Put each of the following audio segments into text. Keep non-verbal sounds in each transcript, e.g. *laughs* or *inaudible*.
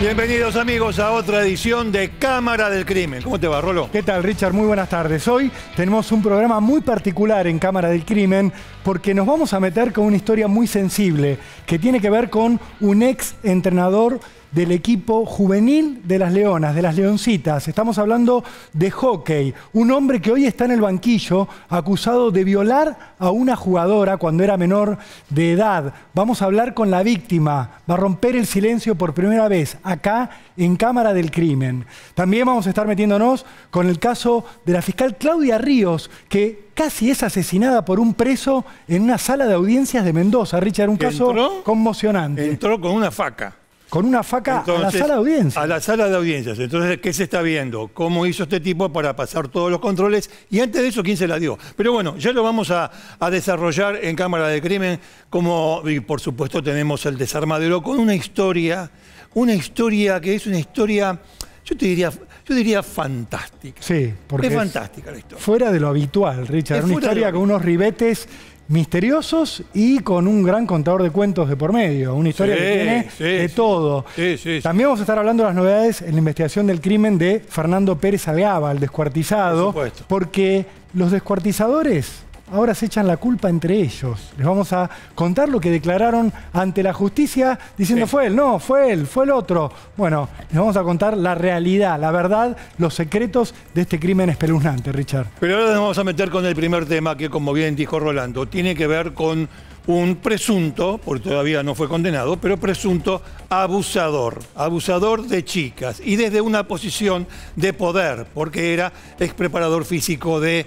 Bienvenidos amigos a otra edición de Cámara del Crimen. ¿Cómo te va, Rolo? ¿Qué tal, Richard? Muy buenas tardes. Hoy tenemos un programa muy particular en Cámara del Crimen porque nos vamos a meter con una historia muy sensible que tiene que ver con un ex entrenador del equipo juvenil de las Leonas, de las Leoncitas. Estamos hablando de hockey. Un hombre que hoy está en el banquillo acusado de violar a una jugadora cuando era menor de edad. Vamos a hablar con la víctima. Va a romper el silencio por primera vez acá en Cámara del Crimen. También vamos a estar metiéndonos con el caso de la fiscal Claudia Ríos, que casi es asesinada por un preso en una sala de audiencias de Mendoza. Richard, un caso ¿Entró? conmocionante. Entró con una faca. Con una faca a la sala de audiencias. A la sala de audiencias. Entonces, ¿qué se está viendo? ¿Cómo hizo este tipo para pasar todos los controles? Y antes de eso, ¿quién se la dio? Pero bueno, ya lo vamos a, a desarrollar en Cámara de Crimen, como, y por supuesto, tenemos el desarmadero con una historia, una historia que es una historia, yo te diría, yo diría fantástica. Sí, porque es es fantástica la historia. fuera de lo habitual, Richard. Es Una historia con unos ribetes misteriosos y con un gran contador de cuentos de por medio. Una historia Sí, que tiene sí, de todo. Sí. También vamos a estar hablando de las novedades en la investigación del crimen de Fernando Pérez Algaba, el descuartizado, Por porque los descuartizadores ahora se echan la culpa entre ellos. Les vamos a contar lo que declararon ante la justicia diciendo Sí. fue él, no, fue él, fue el otro. Bueno, les vamos a contar la realidad, la verdad, los secretos de este crimen espeluznante, Richard. Pero ahora nos vamos a meter con el primer tema que, como bien dijo Rolando, tiene que ver con un presunto, porque todavía no fue condenado, pero presunto abusador, abusador de chicas y desde una posición de poder, porque era ex preparador físico del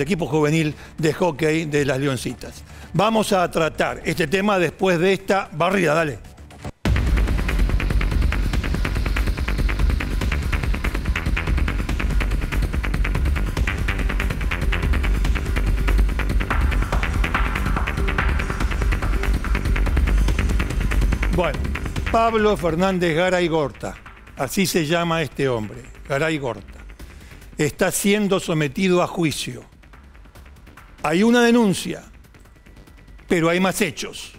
equipo juvenil de hockey de las Leoncitas. Vamos a tratar este tema después de esta barrida, dale. Bueno, Pablo Fernández Garay Gorta, así se llama este hombre, Garay Gorta, está siendo sometido a juicio. Hay una denuncia, pero hay más hechos.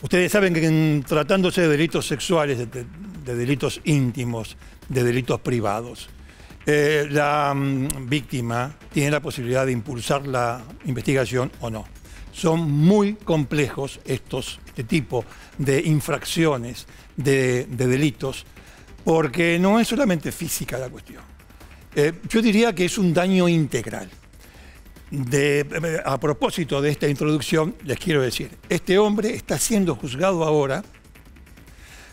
Ustedes saben que en- tratándose de delitos sexuales, de, de delitos íntimos, de delitos privados, eh, la mm, víctima tiene la posibilidad de impulsar la investigación o no. Son muy complejos estos, este tipo de infracciones, de, de delitos, porque no es solamente física la cuestión. Eh, yo diría que es un daño integral. Eh, a propósito de esta introducción, les quiero decir, este hombre está siendo juzgado ahora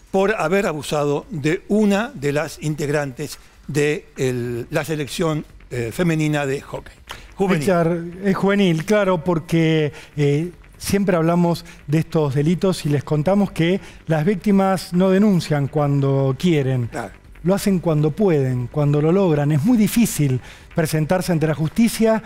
por haber abusado de una de las integrantes de la selección eh, femenina de hockey. Es juvenil, claro, porque siempre hablamos de estos delitos y les contamos que las víctimas no denuncian cuando quieren. Claro. Lo hacen cuando pueden, cuando lo logran. Es muy difícil presentarse ante la justicia,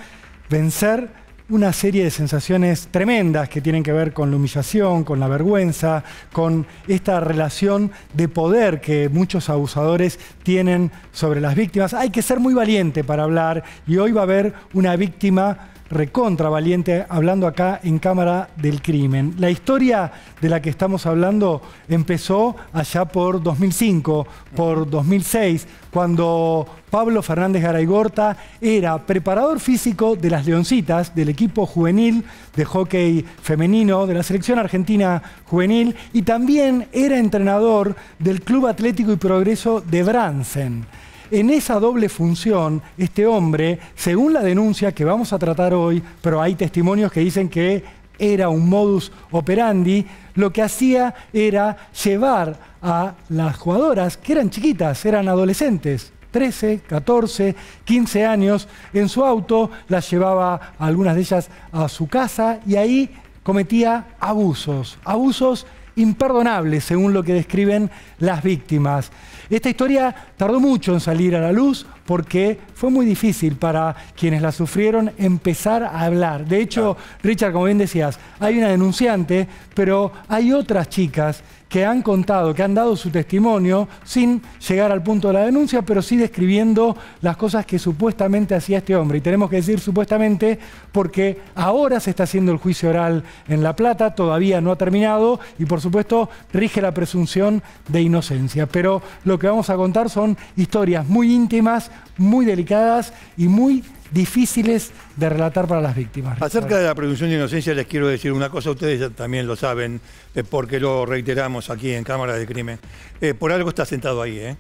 vencer una serie de sensaciones tremendas que tienen que ver con la humillación, con la vergüenza, con esta relación de poder que muchos abusadores tienen sobre las víctimas. Hay que ser muy valiente para hablar y hoy va a haber una víctima recontra valiente hablando acá en Cámara del Crimen. La historia de la que estamos hablando empezó allá por 2005, por 2006, cuando Pablo Fernández Garaigorta era preparador físico de las Leoncitas, del equipo juvenil de hockey femenino, de la selección argentina juvenil, y también era entrenador del Club Atlético y Progreso de Bransen. En esa doble función, este hombre, según la denuncia que vamos a tratar hoy, pero hay testimonios que dicen que era un modus operandi, lo que hacía era llevar a las jugadoras, que eran chiquitas, eran adolescentes, 13, 14, 15 años, en su auto, las llevaba algunas de ellas a su casa y ahí cometía abusos, abusos imperdonables, según lo que describen las víctimas. Esta historia tardó mucho en salir a la luz porque fue muy difícil para quienes la sufrieron empezar a hablar. De hecho, Richard, como bien decías, hay una denunciante, pero hay otras chicas que han contado, que han dado su testimonio sin llegar al punto de la denuncia, pero sí describiendo las cosas que supuestamente hacía este hombre. Y tenemos que decir supuestamente porque ahora se está haciendo el juicio oral en La Plata, todavía no ha terminado y por supuesto rige la presunción de inocencia. Pero lo que vamos a contar son historias muy íntimas, muy delicadas y muy difíciles de relatar para las víctimas. Acerca de la presunción de inocencia les quiero decir una cosa, ustedes también lo saben, eh, porque lo reiteramos aquí en Cámara de Crimen. Eh, por algo está sentado ahí, ¿eh?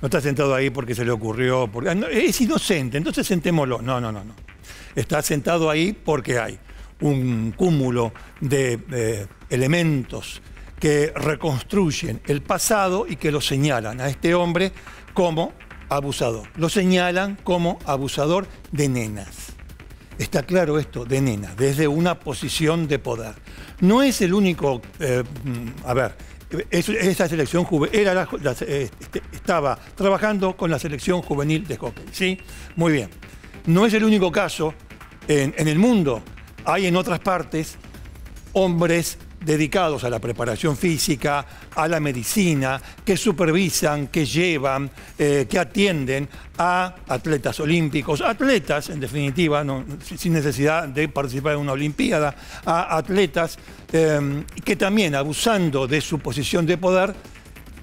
No está sentado ahí porque se le ocurrió, porque, ah, es inocente, entonces sentémoslo. No, no, no, no. Está sentado ahí porque hay un cúmulo de elementos que reconstruyen el pasado y que lo señalan a este hombre como abusador. Lo señalan como abusador de nenas. Está claro esto, de nenas, desde una posición de poder. No es el único, eh, a ver, esa selección juvenil, era este, estaba trabajando con la selección juvenil de hockey, ¿sí? Muy bien. No es el único caso en el mundo. Hay en otras partes hombres dedicados a la preparación física, a la medicina, que supervisan, que llevan, eh, que atienden a atletas olímpicos, atletas en definitiva, sin necesidad de participar en una olimpiada, a atletas em, que también abusando de su posición de poder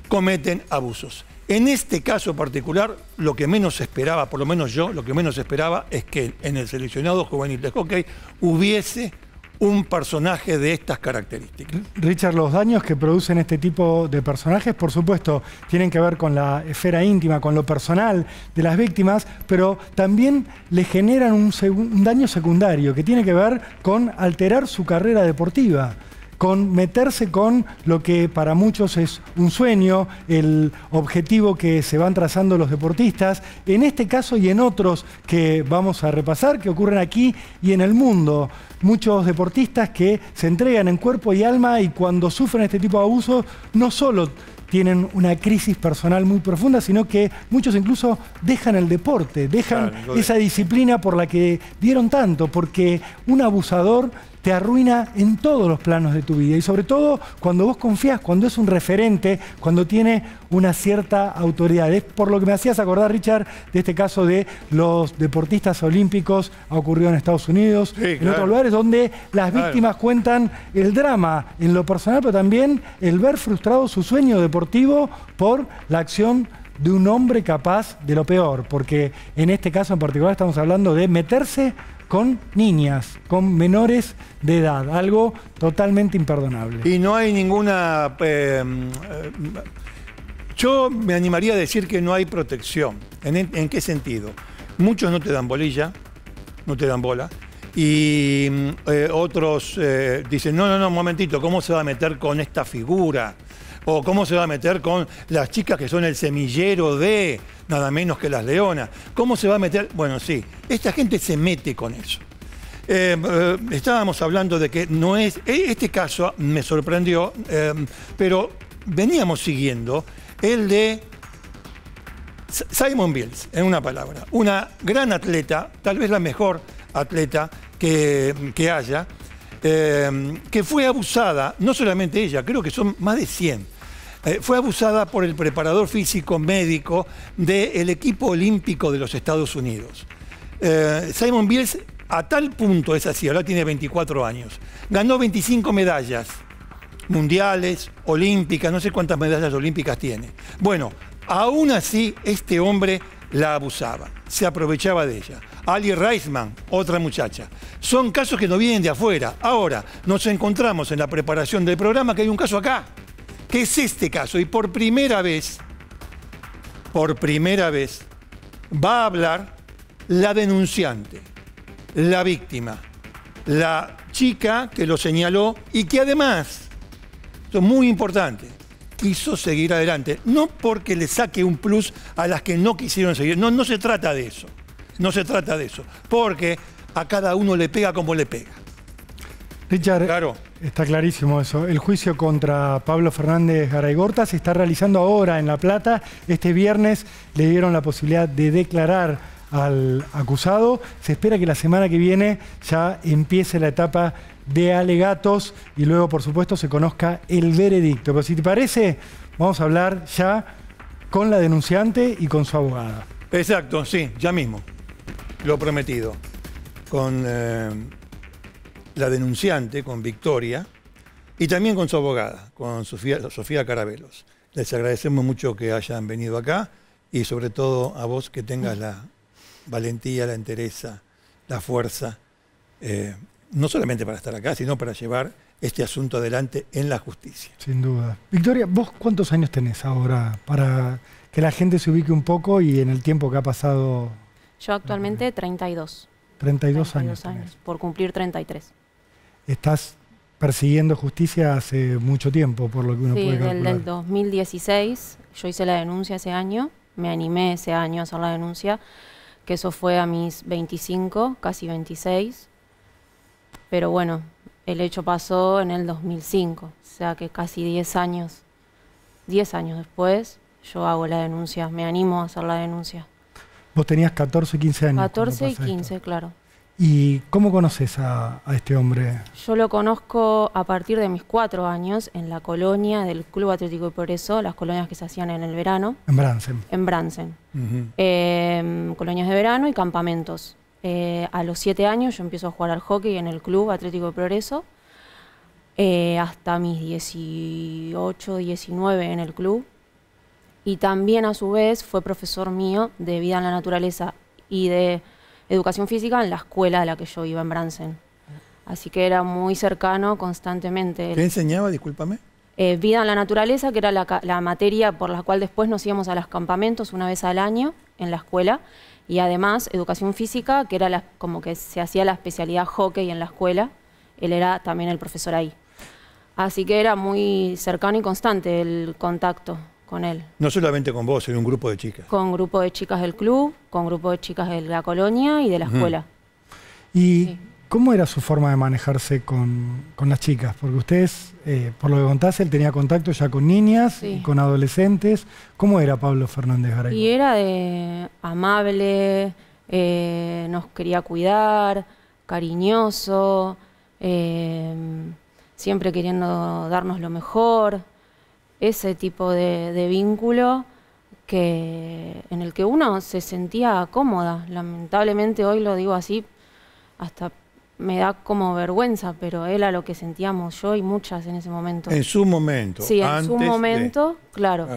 cometen abusos. En este caso particular, lo que menos esperaba, por lo menos yo, lo que menos esperaba es que en el seleccionado juvenil de hockey hubiese un personaje de estas características. Richard, los daños que producen este tipo de personajes, por supuesto, tienen que ver con la esfera íntima, con lo personal de las víctimas, pero también le generan un, un daño secundario que tiene que ver con alterar su carrera deportiva con meterse con lo que para muchos es un sueño, el objetivo que se van trazando los deportistas, en este caso y en otros que vamos a repasar, que ocurren aquí y en el mundo. Muchos deportistas que se entregan en cuerpo y alma y cuando sufren este tipo de abusos no solo tienen una crisis personal muy profunda, sino que muchos incluso dejan el deporte, dejan esa disciplina por la que dieron tanto, porque un abusador te arruina en todos los planos de tu vida. Y sobre todo cuando vos confías, cuando es un referente, cuando tiene una cierta autoridad. Es por lo que me hacías acordar, Richard, de este caso de los deportistas olímpicos, ha ocurrido en Estados Unidos, en otros lugares, donde las víctimas cuentan el drama en lo personal, pero también el ver frustrado su sueño deportivo por la acción de un hombre capaz de lo peor, porque en este caso en particular estamos hablando de meterse con niñas, con menores de edad, algo totalmente imperdonable. Y no hay ninguna... Eh, yo me animaría a decir que no hay protección. ¿En, qué sentido? Muchos no te dan bolilla, no te dan bola, y eh, otros eh, dicen, no, no, no, un momentito, ¿cómo se va a meter con esta figura? O cómo se va a meter con las chicas que son el semillero de nada menos que las leonas. ¿Cómo se va a meter? Bueno, sí, esta gente se mete con eso. Eh, eh, estábamos hablando de que no es. E, este caso me sorprendió, eh, pero veníamos siguiendo el de Simon Bills, en una palabra. Una gran atleta, tal vez la mejor atleta que, que haya, que fue abusada, no solamente ella, creo que son más de 100 eh, fue abusada por el preparador físico médico del equipo olímpico de los Estados Unidos. Eh, Simon Biles a tal punto es así, ahora tiene 24 años, ganó 25 medallas mundiales, olímpicas, no sé cuántas medallas olímpicas tiene. Bueno, aún así este hombre la abusaba, se aprovechaba de ella. Ali Reisman, otra muchacha. Son casos que no vienen de afuera. Ahora, nos encontramos en la preparación del programa que hay un caso acá que es este caso. Y por primera vez, por primera vez, va a hablar la denunciante, la víctima, la chica que lo señaló y que además, esto es muy importante, quiso seguir adelante. No porque le saque un plus a las que no quisieron seguir. No, no se trata de eso. No se trata de eso. Porque a cada uno le pega como le pega. Richard, claro. está clarísimo eso. El juicio contra Pablo Fernández Garaygorta se está realizando ahora en La Plata. Este viernes le dieron la posibilidad de declarar al acusado. Se espera que la semana que viene ya empiece la etapa de alegatos y luego, por supuesto, se conozca el veredicto. Pero si te parece, vamos a hablar ya con la denunciante y con su abogada. Exacto, sí, ya mismo. Lo prometido. Con eh, la denunciante, con Victoria, y también con su abogada, con Sofía, Sofía Carabelos. Les agradecemos mucho que hayan venido acá y sobre todo a vos que tengas la valentía, la entereza, la fuerza, eh, no solamente para estar acá, sino para llevar este asunto adelante en la justicia. Sin duda. Victoria, ¿vos cuántos años tenés ahora para que la gente se ubique un poco y en el tiempo que ha pasado? Yo actualmente 32. 32, años. años por cumplir 33. Estás persiguiendo justicia hace mucho tiempo, por lo que uno puede calcular. Sí, desde el 2016. Yo hice la denuncia ese año, me animé ese año a hacer la denuncia, que eso fue a mis 25, casi 26. Pero bueno, el hecho pasó en el 2005, o sea que casi 10 años, 10 años después, yo hago la denuncia, me animo a hacer la denuncia. Vos tenías 14, 15 años. 14 y 15, claro. ¿Y cómo conoces a, este hombre? Yo lo conozco a partir de mis cuatro años en la colonia del Club Atlético y por eso, las colonias que se hacían en el verano. En Bransen. En Bransen. Em, colonias de verano y campamentos. Eh, a los siete años yo empiezo a jugar al hockey en el Club Atlético de Progreso. Eh, hasta mis 18, 19 en el club. Y también a su vez fue profesor mío de vida en la naturaleza y de educación física en la escuela a la que yo iba en Bransen. Así que era muy cercano constantemente. ¿Qué enseñaba, discúlpame? Eh, vida en la naturaleza, que era la, materia por la cual después nos íbamos a los campamentos una vez al año en la escuela. Y además educación física, que era como que se hacía la especialidad hockey en la escuela. Él era también el profesor ahí. Así que era muy cercano y constante el contacto con él. No solamente con vos, sino un grupo de chicas. Con grupo de chicas del club, con grupo de chicas de la colonia y de la escuela. ¿Y cómo era su forma de manejarse con, las chicas? Porque ustedes, eh, por lo que contaste, él tenía contacto ya con niñas, y con adolescentes. ¿Cómo era Pablo Fernández Garay? Y era de amable, eh, nos quería cuidar, cariñoso, eh, siempre queriendo darnos lo mejor ese tipo de, vínculo que, en el que uno se sentía cómoda. Lamentablemente hoy lo digo así, hasta me da como vergüenza, pero era lo que sentíamos yo y muchas en ese momento. En su momento. Sí, en su momento, claro.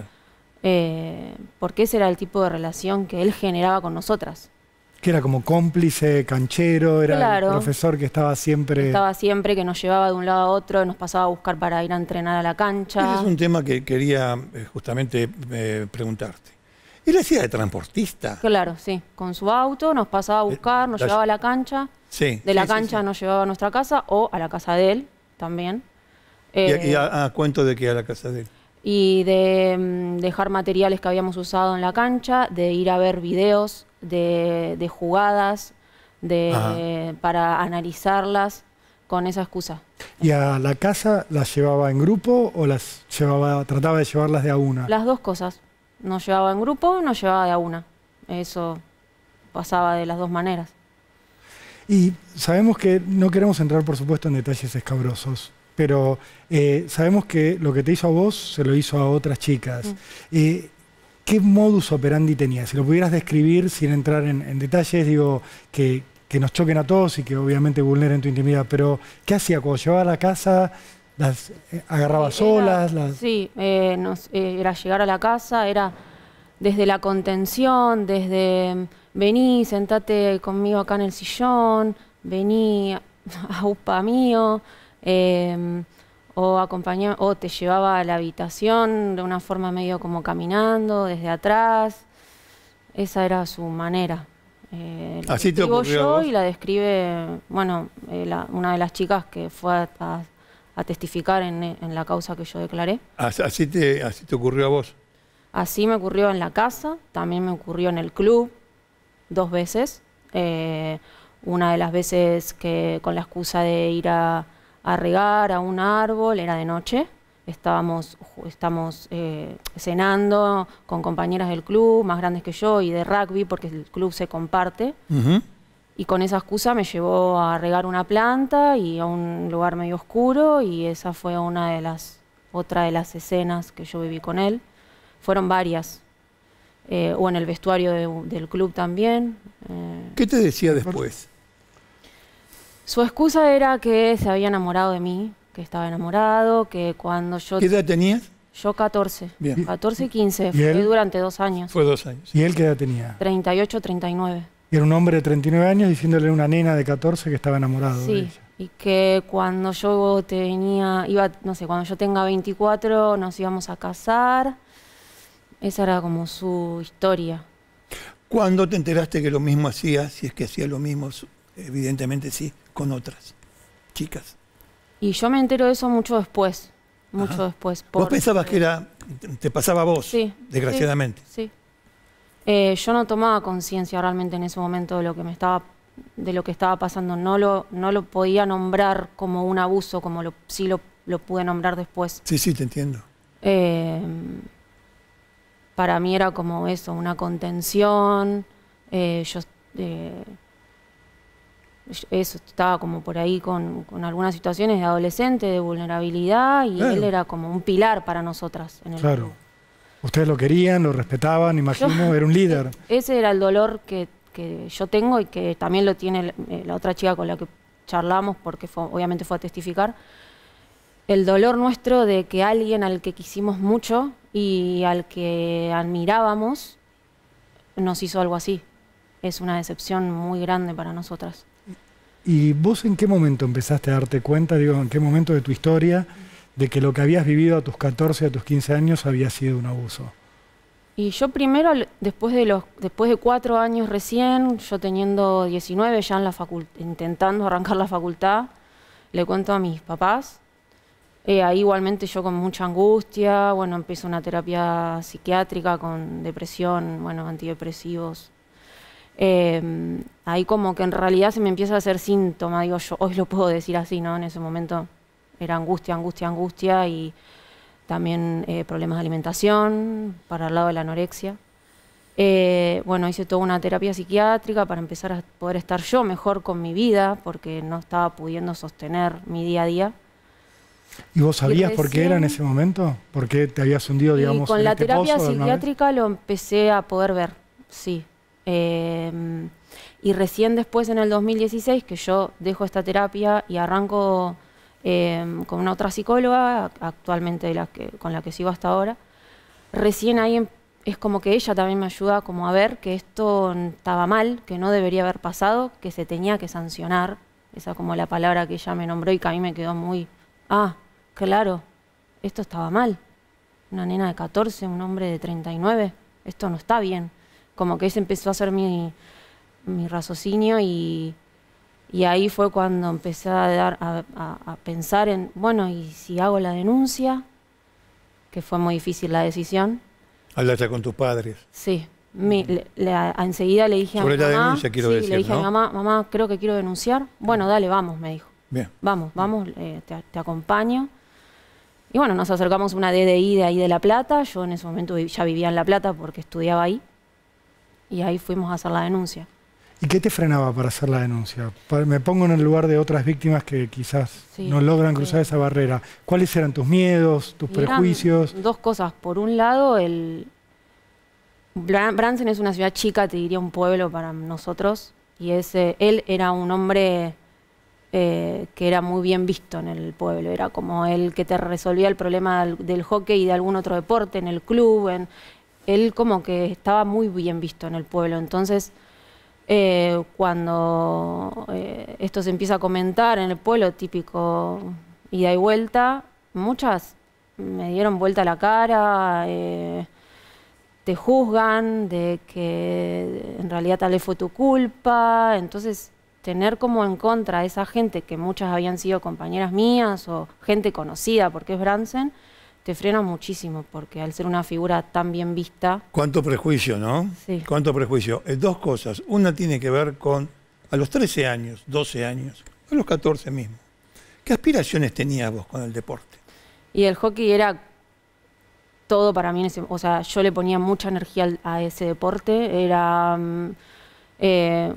Eh, porque ese era el tipo de relación que él generaba con nosotras que era como cómplice, canchero, era el profesor que estaba siempre... Estaba siempre, que nos llevaba de un lado a otro, nos pasaba a buscar para ir a entrenar a la cancha. Ese es un tema que quería eh, justamente eh, preguntarte. ¿Él hacía de transportista? Claro, sí. Con su auto nos pasaba a eh, buscar, nos llevaba a la cancha. Sí. De la cancha nos llevaba a nuestra casa o a la casa de él también. ¿Y, a, cuento de qué a la casa de él? Y de mm, dejar materiales que habíamos usado en la cancha, de ir a ver videos de, jugadas, de, para analizarlas con esa excusa. ¿Y a la casa las llevaba en grupo o las llevaba, trataba de llevarlas de a una? Las dos cosas. Nos llevaba en grupo, nos llevaba de a una. Eso pasaba de las dos maneras. Y sabemos que no queremos entrar, por supuesto, en detalles escabrosos, pero eh, sabemos que lo que te hizo a vos se lo hizo a otras chicas. Mm. Eh, ¿Qué modus operandi tenía? Si lo pudieras describir sin entrar en, detalles, digo, que, nos choquen a todos y que obviamente vulneren tu intimidad, pero ¿qué hacía cuando llevaba a la casa? ¿Las eh, agarraba solas? Sí, eh, eh, era llegar a la casa, era desde la contención, desde vení, sentate conmigo acá en el sillón, vení a *laughs* UPA mío, o, acompañaba, o te llevaba a la habitación de una forma medio como caminando, desde atrás. Esa era su manera. Eh, Así te ocurrió yo y la describe, bueno, eh, una de las chicas que fue a, testificar en, la causa que yo declaré. ¿Así te, ¿Así te ocurrió a vos? Así me ocurrió en la casa, también me ocurrió en el club, dos veces. Eh, una de las veces que con la excusa de ir a a regar a un árbol, era de noche, estábamos, estamos eh, cenando con compañeras del club, más grandes que yo, y de rugby, porque el club se comparte. Y con esa excusa me llevó a regar una planta y a un lugar medio oscuro, y esa fue una de las, otra de las escenas que yo viví con él. Fueron varias. Eh, o en el vestuario del club también. Eh. ¿Qué te decía después? Su excusa era que se había enamorado de mí, que estaba enamorado, que cuando yo... ¿Qué edad tenías? Yo 14. Bien. 14 y 15. Fue durante dos años. Fue dos años. ¿Y él qué edad tenía? 38, 39. Y era un hombre de 39 años diciéndole a una nena de 14 que estaba enamorado sí, de ella. y que cuando yo tenía, iba, no sé, cuando yo tenga 24 nos íbamos a casar. Esa era como su historia. ¿Cuándo te enteraste que lo mismo hacía? Si es que hacía lo mismo, evidentemente sí con otras chicas. Y yo me entero de eso mucho después, mucho después. ¿Vos pensabas que era, te pasaba a vos, sí, desgraciadamente? Sí. Eh, yo no tomaba conciencia realmente en ese momento de lo que me estaba, de lo que estaba pasando. No lo, no lo podía nombrar como un abuso, como lo, sí lo, pude nombrar después. Sí, sí, te entiendo. Eh, para mí era como eso, una contención. Eh, yo eso estaba como por ahí con, algunas situaciones de adolescente, de vulnerabilidad, y él era como un pilar para nosotras en el Claro. Ustedes lo querían, lo respetaban, imagino, *laughs* era un líder. Ese era el dolor que, yo tengo y que también lo tiene eh, la otra chica con la que charlamos, porque obviamente fue a testificar. El dolor nuestro de que alguien al que quisimos mucho y al que admirábamos nos hizo algo así. Es una decepción muy grande para nosotras. ¿Y vos en qué momento empezaste a darte cuenta, digo, en qué momento de tu historia, de que lo que habías vivido a tus 14, a tus 15 años había sido un abuso? Y yo primero, después de, los, después de cuatro años recién, yo teniendo 19 ya en la intentando arrancar la facultad, le cuento a mis papás. Eh, ahí igualmente yo con mucha angustia, bueno, empiezo una terapia psiquiátrica con depresión, bueno, antidepresivos, eh, ahí como que en realidad se me empieza a hacer síntoma, digo yo, hoy lo puedo decir así, ¿no? En ese momento era angustia, angustia, angustia y también eh, problemas de alimentación para el lado de la anorexia. Eh, bueno, hice toda una terapia psiquiátrica para empezar a poder estar yo mejor con mi vida, porque no estaba pudiendo sostener mi día a día. ¿Y vos sabías por qué era en ese momento? ¿Por qué te habías hundido, digamos, y con la este terapia psiquiátrica lo empecé a poder ver, sí. Em, y recién después, en el 2016, que yo dejo esta terapia y arranco em, con una otra psicóloga, actualmente la que, con la que sigo hasta ahora, recién ahí em, es como que ella también me ayuda como a ver que esto estaba mal, que no debería haber pasado, que se tenía que sancionar. Esa como la palabra que ella me nombró y que a mí me quedó muy, ah, claro, esto estaba mal. Una nena de 14, un hombre de 39, esto no está bien como que ese empezó a ser mi, raciocinio y, ahí fue cuando empecé a, dar, a, pensar en, bueno, ¿y si hago la denuncia? Que fue muy difícil la decisión. Hablaste con tus padres. Sí. enseguida le dije a mi mamá. la denuncia, quiero decir. Le dije a mi mamá, mamá, creo que quiero denunciar. Bueno, dale, vamos, me dijo. Bien. Vamos, vamos, eh, te, te, acompaño. Y bueno, nos acercamos a una DDI de ahí de La Plata. Yo en ese momento ya vivía en La Plata porque estudiaba ahí y ahí fuimos a hacer la denuncia. ¿Y qué te frenaba para hacer la denuncia? Me pongo en el lugar de otras víctimas que quizás no logran cruzar esa barrera. ¿Cuáles eran tus miedos, tus prejuicios? Dos cosas. Por un lado, el Bransen es una ciudad chica, te diría un pueblo para nosotros, y ese, él era un hombre eh, que era muy bien visto en el pueblo. Era como el que te resolvía el problema del, del hockey y de algún otro deporte en el club. En, él como que estaba muy bien visto en el pueblo. Entonces, eh, cuando eh, esto se empieza a comentar en el pueblo, típico ida y vuelta, muchas me dieron vuelta la cara, eh, te juzgan de que en realidad tal vez fue tu culpa. Entonces, tener como en contra a esa gente que muchas habían sido compañeras mías o gente conocida porque es Bransen, te frena muchísimo, porque al ser una figura tan bien vista... Cuánto prejuicio, ¿no? Sí. Cuánto prejuicio. Eh, dos cosas. Una tiene que ver con, a los 13 años, 12 años, a los 14 mismo, ¿qué aspiraciones tenías vos con el deporte? Y el hockey era todo para mí. En ese, o sea, yo le ponía mucha energía a ese deporte. Era. mm, eh,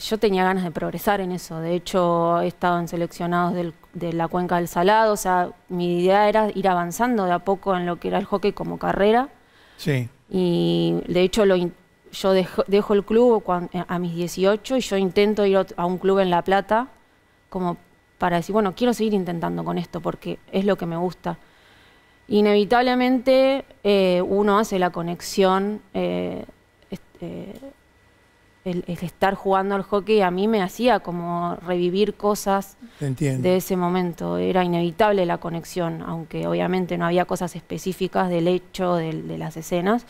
yo tenía ganas de progresar en eso. De hecho, he estado en seleccionados del- de la cuenca del Salado. O sea, mi idea era ir avanzando de a poco en lo que era el hockey como carrera. Sí. Y de hecho, lo yo dejo, dejo el club cuan- a mis 18 y yo intento ir a un club en La Plata como para decir, bueno, quiero seguir intentando con esto porque es lo que me gusta. Inevitablemente eh, uno hace la conexión, eh, este, el, el estar jugando al hockey a mí me hacía como revivir cosas de ese momento. Era inevitable la conexión, aunque obviamente no había cosas específicas del hecho del- de, las escenas,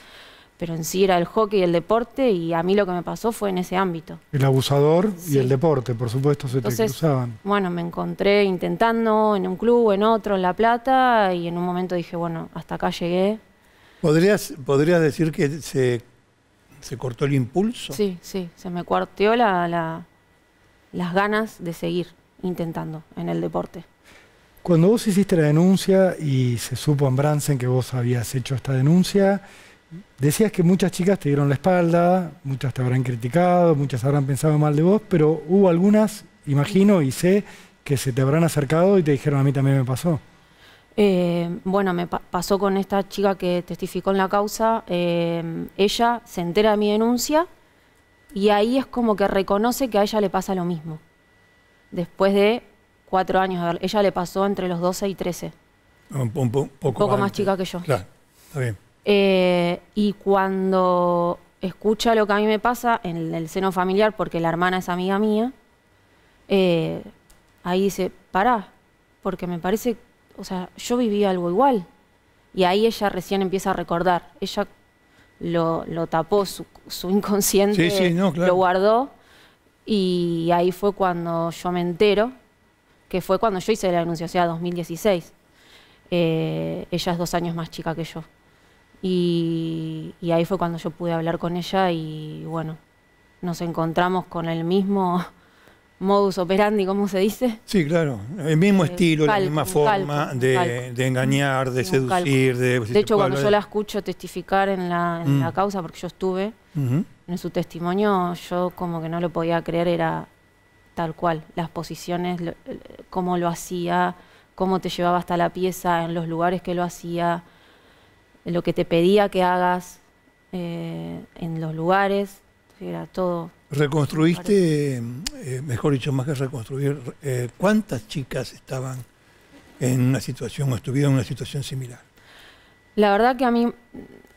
pero en sí era el hockey y el deporte y a mí lo que me pasó fue en ese ámbito. El abusador y el deporte, por supuesto, se te cruzaban. bueno, me encontré intentando en un club, en otro, en La Plata y en un momento dije, bueno, hasta acá llegué. ¿Podrías, ¿Podrías decir que se, se cortó el impulso? Sí, sí, se me cuarteó la, la- las ganas de seguir intentando en el deporte. Cuando vos hiciste la denuncia y se supo en Bransen que vos habías hecho esta denuncia, decías que muchas chicas te dieron la espalda, muchas te habrán criticado, muchas habrán pensado mal de vos, pero hubo algunas, imagino y sé, que se te habrán acercado y te dijeron a mí también me pasó. Eh, bueno, me pa- pasó con esta chica que testificó en la causa. eh, ella se entera de mi denuncia y ahí es como que reconoce que a ella le pasa lo mismo. Después de cuatro años, de ver- ella le pasó entre los 12 y 13. Un, un po- poco, poco más chica que yo. Claro, está bien. Eh, y cuando escucha lo que a mí me pasa en el seno familiar, porque la hermana es amiga mía, ahí dice, pará, porque me parece, o sea, yo viví algo igual. Y ahí ella recién empieza a recordar. Ella lo, lo tapó, su, su inconsciente Sí, sí, no, claro. lo guardó. Y ahí fue cuando yo me entero, que fue cuando yo hice la denuncia, o sea, 2016. Eh, ella es dos años más chica que yo. Y, y ahí fue cuando yo pude hablar con ella y bueno, nos encontramos con el mismo modus operandi, ¿cómo se dice? Sí, claro. El mismo Eh, estilo, la misma forma calco, de, engañar, de seducir, de... si De hecho, cuando hablar yo la escucho testificar en la, en la Mm. causa, porque yo estuve en su testimonio, yo como que no lo podía creer, era tal cual, las posiciones, lo- cómo lo hacía, cómo te llevaba hasta la pieza, en los lugares que lo hacía, lo que te pedía que hagas eh, en los lugares, era todo. Reconstruiste, eh, mejor dicho, más que reconstruir, eh, ¿cuántas chicas estaban en una situación o estuvieron en una situación similar? La verdad que a mí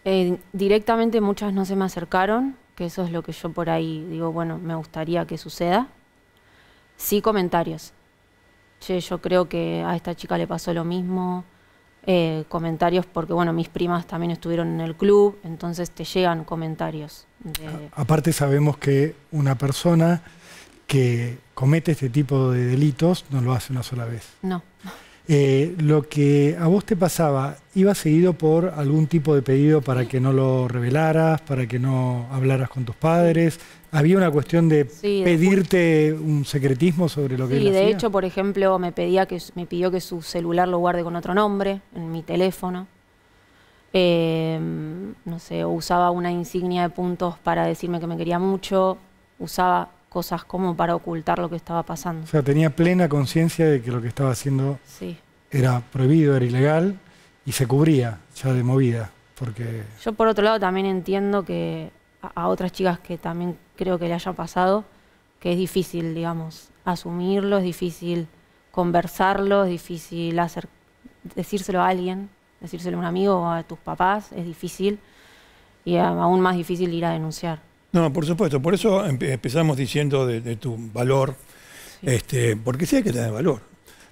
eh, directamente muchas no se me acercaron, que eso es lo que yo por ahí digo, bueno, me gustaría que suceda. Sí comentarios. Che, yo creo que a esta chica le pasó lo mismo. Eh, comentarios porque, bueno, mis primas también estuvieron en el club, entonces te llegan comentarios. De- Aparte sabemos que una persona que comete este tipo de delitos no lo hace una sola vez. no, Eh, lo que a vos te pasaba, ¿iba seguido por algún tipo de pedido para que no lo revelaras, para que no hablaras con tus padres? ¿Había una cuestión de Sí, pedirte un secretismo sobre lo que Sí, él de hacía? hecho, por ejemplo, me pedía que me pidió que su celular lo guarde con otro nombre en mi teléfono. Eh, no sé, usaba una insignia de puntos para decirme que me quería mucho. Usaba cosas como para ocultar lo que estaba pasando. O sea, tenía plena conciencia de que lo que estaba haciendo Sí. era prohibido, era ilegal y se cubría ya de movida, porque Yo por otro lado también entiendo que a, a otras chicas que también creo que le haya pasado, que es difícil, digamos, asumirlo, es difícil conversarlo, es difícil hacer, decírselo a alguien, decírselo a un amigo o a tus papás, es difícil y aún más difícil ir a denunciar. No, por supuesto, por eso empe- empezamos diciendo de, de tu valor, Sí. este, porque sí hay que tener valor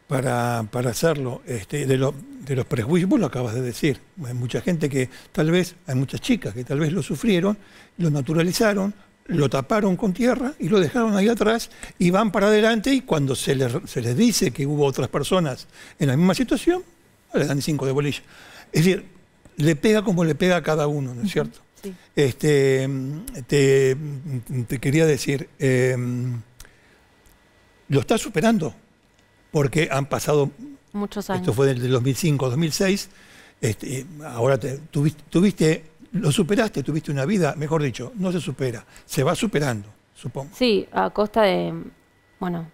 para, para hacerlo. Este, de, lo- de los prejuicios, vos lo acabas de decir, hay mucha gente que tal vez, hay muchas chicas que tal vez lo sufrieron, lo naturalizaron, lo taparon con tierra y lo dejaron ahí atrás y van para adelante y cuando se les, se les dice que hubo otras personas en la misma situación, le dan cinco de bolilla. Es decir, le pega como le pega a cada uno, ¿no es cierto? Sí. Este, te, te quería decir, eh, lo estás superando, porque han pasado Muchos años. Esto fue del 2005, 2006. Este, ahora te, tuviste, tuviste, lo superaste, tuviste una vida, mejor dicho, no se supera, se va superando, supongo. Sí, a costa de, bueno,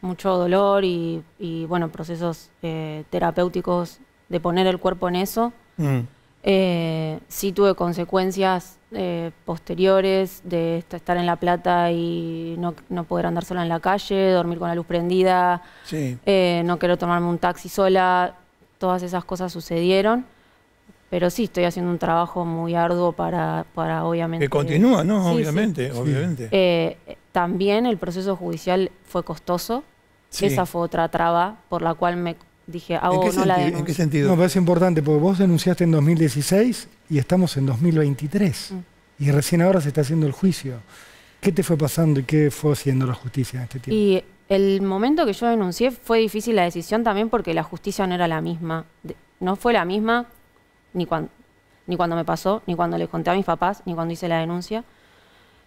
mucho dolor y, y, bueno, procesos eh, terapéuticos de poner el cuerpo en eso. Mm. Eh, sí tuve consecuencias eh, posteriores de est- estar en La Plata y no, no poder andar sola en la calle, dormir con la luz prendida, Sí. eh, no querer tomarme un taxi sola, todas esas cosas sucedieron. Pero sí, estoy haciendo un trabajo muy arduo para, para obviamente... Que continúa, ¿no? Sí, sí. obviamente, obviamente. Eh, también el proceso judicial fue costoso. Sí. Esa fue otra traba por la cual me dije, ¿En, hago qué o no la senti- ¿En qué denuncio. sentido? No, pero es importante porque vos denunciaste en 2016 y estamos en 2023. Mm. Y recién ahora se está haciendo el juicio. ¿Qué te fue pasando y qué fue haciendo la justicia en este tiempo? Y el momento que yo denuncié fue difícil la decisión también porque la justicia no era la misma. No fue la misma ni, cuan- ni cuando me pasó, ni cuando le conté a mis papás, ni cuando hice la denuncia.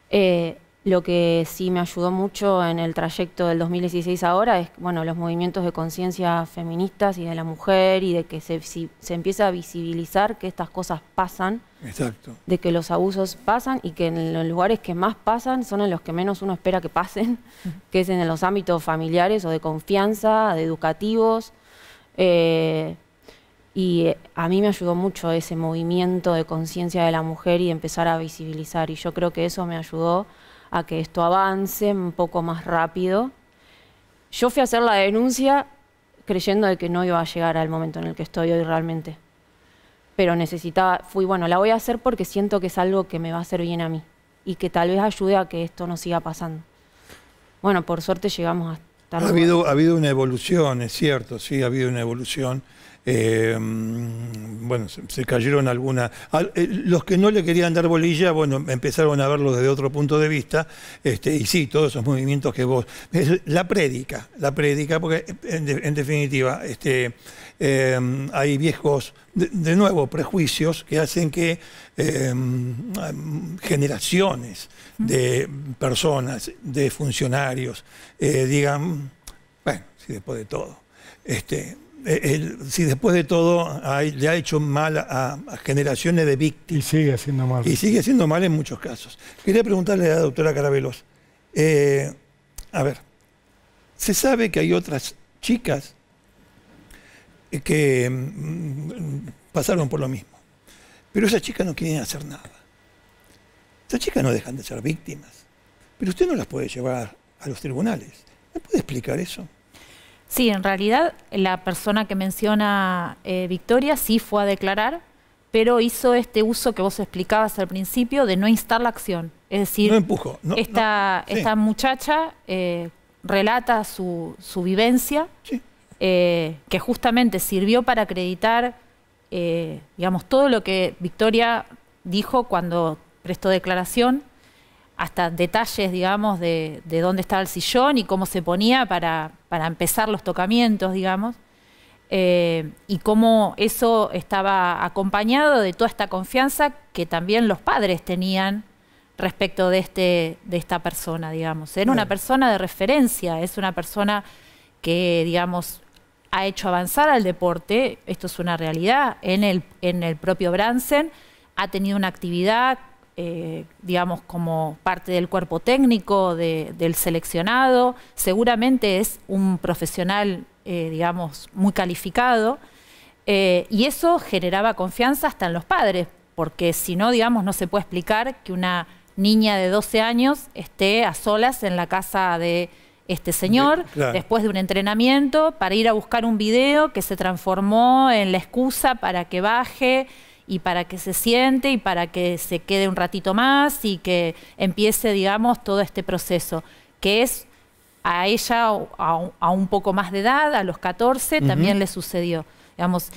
Eh, lo que sí me ayudó mucho en el trayecto del 2016 ahora es bueno, los movimientos de conciencia feministas y de la mujer y de que se, si- se empieza a visibilizar que estas cosas pasan Exacto. de que los abusos pasan y que en los lugares que más pasan son en los que menos uno espera que pasen, *laughs* que es en los ámbitos familiares o de confianza, de educativos. Eh, y eh, a mí me ayudó mucho ese movimiento de conciencia de la mujer y empezar a visibilizar. Y yo creo que eso me ayudó a que esto avance un poco más rápido. Yo fui a hacer la denuncia creyendo de que no iba a llegar al momento en el que estoy hoy realmente pero necesitaba, fui, bueno, la voy a hacer porque siento que es algo que me va a hacer bien a mí y que tal vez ayude a que esto no siga pasando. Bueno, por suerte llegamos hasta Ha habido, ha habido una evolución, es cierto, sí, ha habido una evolución. Eh, mm, bueno, se, se cayeron algunas. al- eh, Los que no le querían dar bolilla, bueno, empezaron a verlo desde otro punto de vista. Este, y sí, todos esos movimientos que vos. es La prédica, la prédica, porque en, de- en definitiva, este, eh, hay viejos, de, de nuevo, prejuicios que hacen que eh, mm, generaciones de personas, de funcionarios, eh, digan, bueno, si después de todo, este, el- si después de todo hay- le ha hecho mal a, a generaciones de Y víctimas sigue haciendo mal. y sigue haciendo mal en muchos casos. Quería preguntarle a la doctora Carabelos, eh, a ver, se sabe que hay otras chicas eh, que mm, pasaron por lo mismo, pero esas chicas no quieren hacer nada. Esas chicas no dejan de ser víctimas, pero usted no las puede llevar a los tribunales. ¿Me puede explicar eso? Sí, en realidad la persona que menciona eh, Victoria sí fue a declarar, pero hizo este uso que vos explicabas al principio de no instar la acción. Es decir, No empujo. no- esta, no, sí, esta muchacha eh, relata su, su vivencia, sí. eh, que justamente sirvió para acreditar, eh, digamos, todo lo que Victoria dijo cuando prestó declaración, hasta detalles, digamos, de, de dónde estaba el sillón y cómo se ponía para, para empezar los tocamientos, digamos, eh, y cómo eso estaba acompañado de toda esta confianza que también los padres tenían respecto de, este, de esta persona, digamos. Era una persona de referencia, es una persona que, digamos, ha hecho avanzar al deporte, esto es una realidad, en el, en el propio Bransen, ha tenido una actividad, eh, digamos, como parte del cuerpo técnico de- del seleccionado, seguramente es un profesional, eh, digamos, muy calificado, eh, y eso generaba confianza hasta en los padres, porque si no, digamos, no se puede explicar que una niña de 12 años esté a solas en la casa de este señor, claro. después de un entrenamiento, para ir a buscar un video que se transformó en la excusa para que baje y para que se siente y para que se quede un ratito más y que empiece, digamos, todo este proceso, que es a ella a, un- a un poco más de edad, a los 14, también le sucedió. Digamos,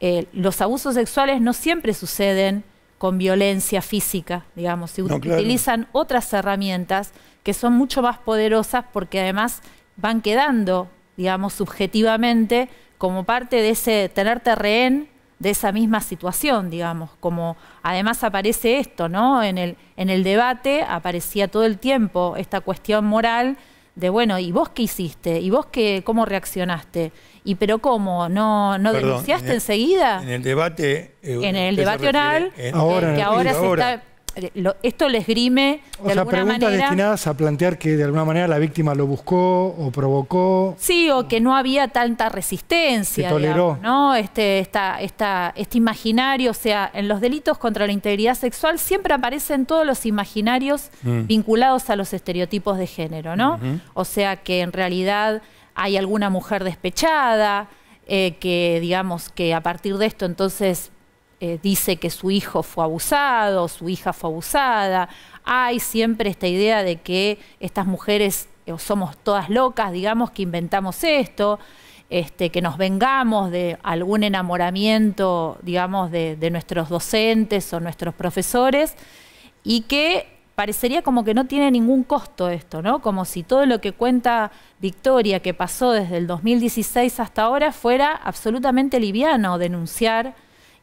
eh, los abusos sexuales no siempre suceden con violencia física, digamos, se No, claro. utilizan otras herramientas que son mucho más poderosas porque además van quedando, digamos, subjetivamente como parte de ese tenerte rehén de esa misma situación, digamos, como además aparece esto, ¿no? En el, en el debate aparecía todo el tiempo esta cuestión moral de, bueno, ¿y vos qué hiciste? ¿Y vos qué, cómo reaccionaste? ¿Y pero cómo? ¿No, no Perdón, denunciaste en el- enseguida? En el debate. eh, en el ¿qué se debate oral, En- Ahora, que ahora se ahora. está... eh, lo- esto le esgrime O de sea, alguna preguntas manera... destinadas a plantear que de alguna manera la víctima lo buscó o provocó. Sí, o que no había tanta resistencia, Que toleró. digamos, ¿no? Este, esta, esta, este imaginario, o sea, en los delitos contra la integridad sexual siempre aparecen todos los imaginarios Mm. vinculados a los estereotipos de género, ¿no? O sea, que en realidad hay alguna mujer despechada, eh, que digamos que a partir de esto entonces eh, dice que su hijo fue abusado, su hija fue abusada. Hay siempre esta idea de que estas mujeres eh, somos todas locas, digamos, que inventamos esto, este, que nos vengamos de algún enamoramiento, digamos, de, de nuestros docentes o nuestros profesores, y que parecería como que no tiene ningún costo esto, ¿no? Como si todo lo que cuenta Victoria, que pasó desde el 2016 hasta ahora, fuera absolutamente liviano denunciar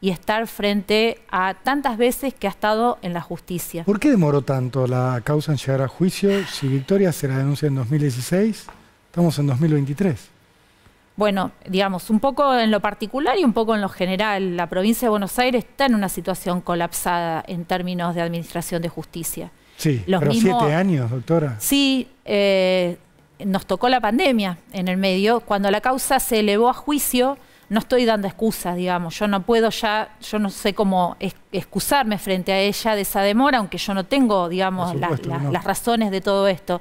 y estar frente a tantas veces que ha estado en la justicia. ¿Por qué demoró tanto la causa en llegar a juicio? Si Victoria se la denuncia en 2016, estamos en 2023. Bueno, digamos, un poco en lo particular y un poco en lo general, la provincia de Buenos Aires está en una situación colapsada en términos de administración de justicia. Sí, Los pero mismos- siete años, doctora. Sí, eh, nos tocó la pandemia en el medio. Cuando la causa se elevó a juicio, no estoy dando excusas, digamos. Yo no puedo ya, yo no sé cómo excusarme frente a ella de esa demora, aunque yo no tengo, digamos, la- la- no. las razones de todo esto.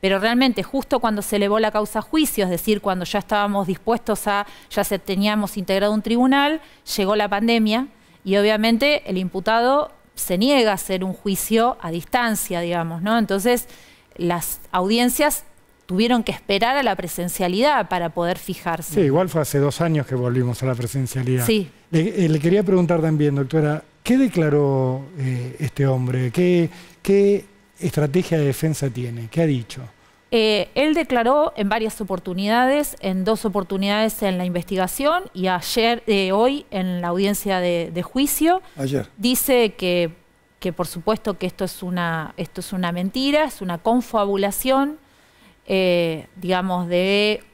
Pero realmente, justo cuando se elevó la causa a juicio, es decir, cuando ya estábamos dispuestos a, ya se teníamos integrado un tribunal, llegó la pandemia y obviamente el imputado se niega a hacer un juicio a distancia, digamos, ¿no? Entonces, las audiencias tuvieron que esperar a la presencialidad para poder fijarse. Sí, igual fue hace dos años que volvimos a la presencialidad. Sí. Le, eh, le quería preguntar también, doctora, ¿qué declaró eh, este hombre? ¿Qué, ¿Qué estrategia de defensa tiene? ¿Qué ha dicho? Eh, él declaró en varias oportunidades, en dos oportunidades en la investigación y ayer, eh, hoy, en la audiencia de, de juicio. Ayer. Dice que, que, por supuesto que esto es una, esto es una mentira, es una confabulación, eh, digamos, de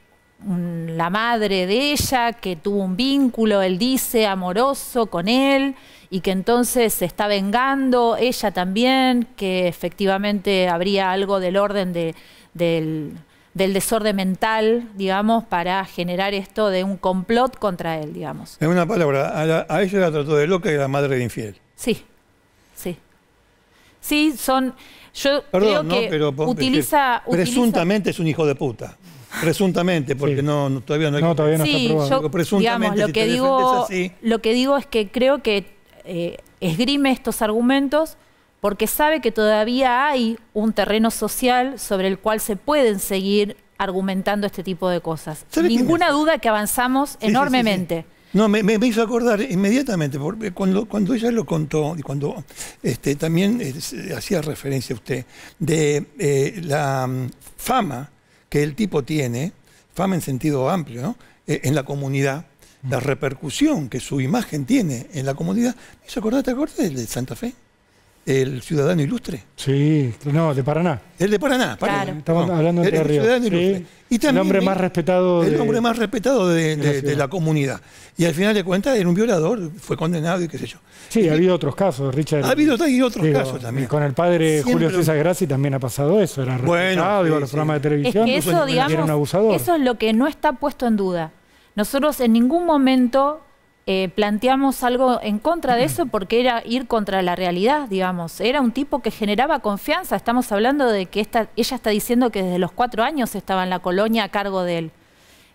la madre de ella, que tuvo un vínculo, él dice, amoroso con él, y que entonces se está vengando, ella también, que efectivamente habría algo del orden de- del, del desorden mental, digamos, para generar esto de un complot contra él, digamos. En una palabra, a, la- a ella la trató de loca y a la madre de infiel. Sí, sí. Sí, son. Yo Perdón, creo ¿no? que Pero utiliza, presuntamente es un hijo de puta. Presuntamente, porque Sí. no, no- todavía no hay No, todavía no está yo, presuntamente, digamos, lo si que digo, así- lo que digo es que creo que eh, esgrime estos argumentos porque sabe que todavía hay un terreno social sobre el cual se pueden seguir argumentando este tipo de cosas. ¿Sabe qué me Ninguna duda que avanzamos Sí, sí, sí, enormemente. sí. No, me, hizo acordar inmediatamente, porque cuando, cuando ella lo contó y cuando este, también eh, hacía referencia a usted de eh, la mm, fama que el tipo tiene, fama en sentido amplio, ¿no? Eh, en la comunidad, la repercusión que su imagen tiene en la comunidad, me hizo acordar, ¿te del de Santa Fe? El ciudadano ilustre. Sí, no, de Paraná. El de Paraná, Paraná. Claro. Estamos hablando de el, Entre el Ríos. ciudadano Sí. ilustre. Y El también hombre me- más respetado El de- hombre más respetado de, de la de- comunidad. Y al final de cuentas era un violador, fue condenado y qué sé yo. Sí, ha habido otros casos, Richard. Ha habido y otros Digo, casos también. Con el padre Siempre- Julio César Grassi también ha pasado eso. Era Bueno, respetado, digo, sí, los sí. programas de Es televisión. que Incluso eso, en- era un digamos, abusador. eso es lo que no está puesto en duda. Nosotros en ningún momento eh, planteamos algo en contra de eso porque era ir contra la realidad, digamos. Era un tipo que generaba confianza. Estamos hablando de que esta, ella está diciendo que desde los cuatro años estaba en la colonia a cargo de él.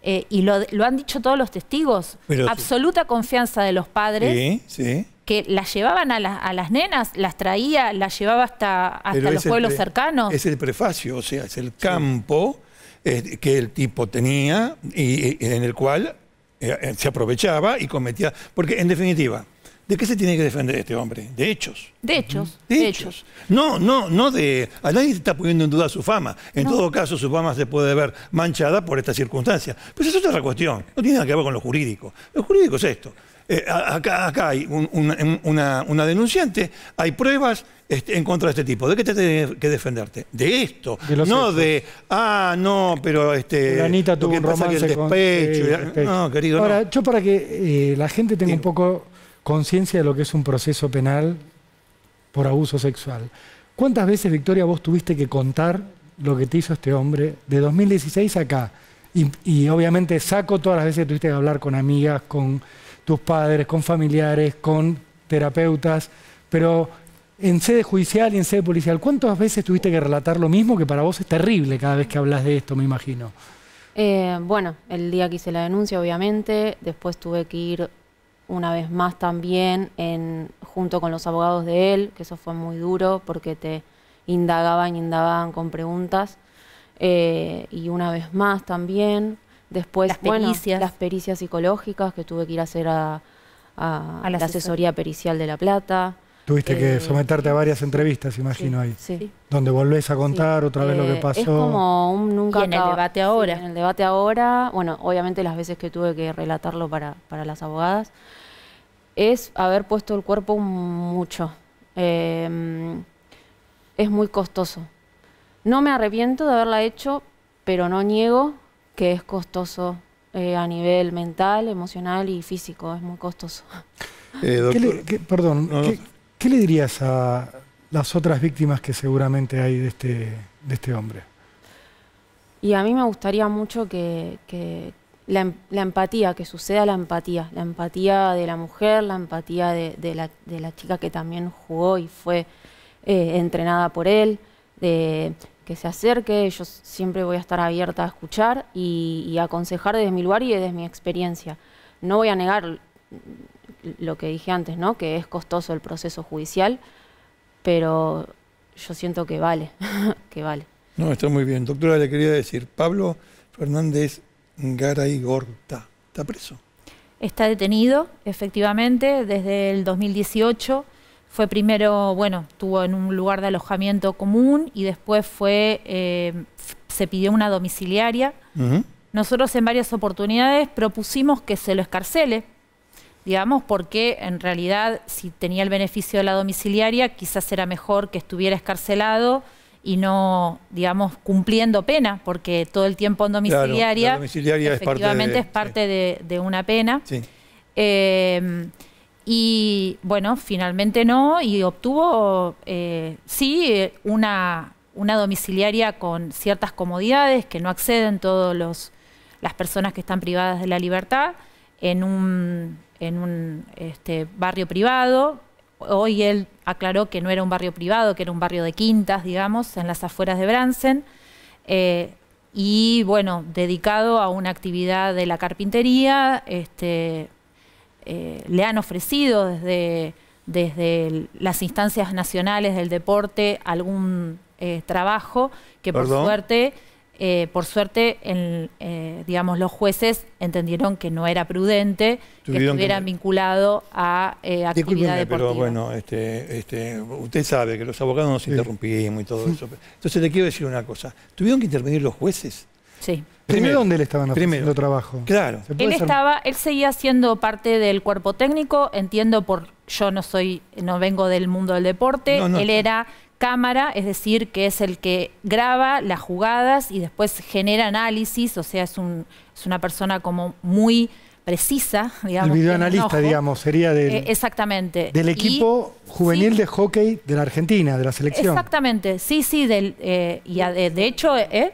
Eh, y lo, lo han dicho todos los testigos. Pero sí. Absoluta confianza de los padres Sí, sí. que las llevaban a, la- a las nenas, las traía, las llevaba hasta, hasta los pueblos cercanos. Es el prefacio, o sea, es el campo eh, que el tipo tenía y, y en el cual eh, eh, se aprovechaba y cometía. Porque, en definitiva, ¿de qué se tiene que defender este hombre? De hechos. de hechos, De de hechos. hechos. No, no, no de. A nadie se está poniendo en duda su fama. En todo caso, su fama se puede ver manchada por esta circunstancia. Esa es otra cuestión. No tiene nada que ver con lo jurídico. Lo jurídico es esto. Eh, acá, acá hay una, una, denunciante, hay pruebas este, en contra de este tipo. ¿De qué te tienes que defenderte? De esto. no de, ah, no, pero este. Tuvo un romance el despecho. No, querido. Ahora, yo para que eh, la gente tenga un poco conciencia de lo que es un proceso penal por abuso sexual. ¿Cuántas veces, Victoria, vos tuviste que contar lo que te hizo este hombre de 2016 acá? Y, obviamente saco todas las veces que tuviste que hablar con amigas, con tus padres, con familiares, con terapeutas, pero en sede judicial y en sede policial, ¿cuántas veces tuviste que relatar lo mismo que para vos es terrible cada vez que hablas de esto, me imagino? Eh, bueno, el día que hice la denuncia, obviamente, después tuve que ir una vez más también en, junto con los abogados de él, que eso fue muy duro porque te indagaban, indagaban con preguntas. Eh, y una vez más también. Después, las pericias. las pericias psicológicas que tuve que ir a hacer a, la, asesoría pericial de La Plata. Tuviste que eh, someterte a varias entrevistas, imagino ahí. Sí. Donde volvés a contar otra vez lo que pasó. Es como un nunca. Y en el debate ahora. en el debate ahora, bueno, obviamente las veces que tuve que relatarlo para, para las abogadas, es haber puesto el cuerpo mucho. Eh, es muy costoso. No me arrepiento de haberla hecho, pero no niego que es costoso eh, a nivel mental, emocional y físico. Es muy costoso. Eh, ¿Qué perdón, ¿qué, le dirías a las otras víctimas que seguramente hay de este, de este hombre? Y a mí me gustaría mucho que, em, la, empatía, que suceda la empatía, la empatía de la mujer, la empatía de, la, de la, chica que también jugó y fue eh, entrenada por él, de que se acerque, yo siempre voy a estar abierta a escuchar y, aconsejar desde mi lugar y desde mi experiencia. No voy a negar lo que dije antes, ¿no? que es costoso el proceso judicial, pero yo siento que vale, *laughs* que vale. No, está muy bien. Doctora, le quería decir, Pablo Fernández Garay Gorta, ¿está preso? Está detenido, efectivamente, desde el 2018 fue primero, bueno, estuvo en un lugar de alojamiento común y después fue, eh, se pidió una domiciliaria. Nosotros en varias oportunidades propusimos que se lo escarcele, digamos, porque en realidad si tenía el beneficio de la domiciliaria, quizás era mejor que estuviera escarcelado y no, digamos, cumpliendo pena, porque todo el tiempo en domiciliaria, efectivamente es parte de, una pena. Sí. Eh, y bueno, finalmente no, y obtuvo, eh, sí, una, una, domiciliaria con ciertas comodidades que no acceden todas las personas que están privadas de la libertad en un, en un este, barrio privado. Hoy él aclaró que no era un barrio privado, que era un barrio de quintas, digamos, en las afueras de Bransen. Eh, y bueno, dedicado a una actividad de la carpintería, este, eh, le han ofrecido desde, desde las instancias nacionales del deporte algún eh, trabajo que por suerte... Eh, por suerte, digamos, los jueces entendieron que no era prudente que estuvieran vinculado a actividad deportiva. pero bueno, este, este, usted sabe que los abogados nos interrumpimos y todo eso. Entonces le quiero decir una cosa. ¿Tuvieron que intervenir los jueces? Sí. Primero, ¿dónde le estaban haciendo trabajo? Claro. Él estaba, él seguía siendo parte del cuerpo técnico, entiendo por, yo no soy, no vengo del mundo del deporte, él era cámara, es decir, que es el que graba las jugadas y después genera análisis, o sea, es, un, es una persona como muy precisa, *laughs* digamos. El videoanalista, digamos, sería del, eh, exactamente. del equipo juvenil de hockey de la Argentina, de la selección. Exactamente, sí, sí, del, eh, y de, de hecho, ¿eh?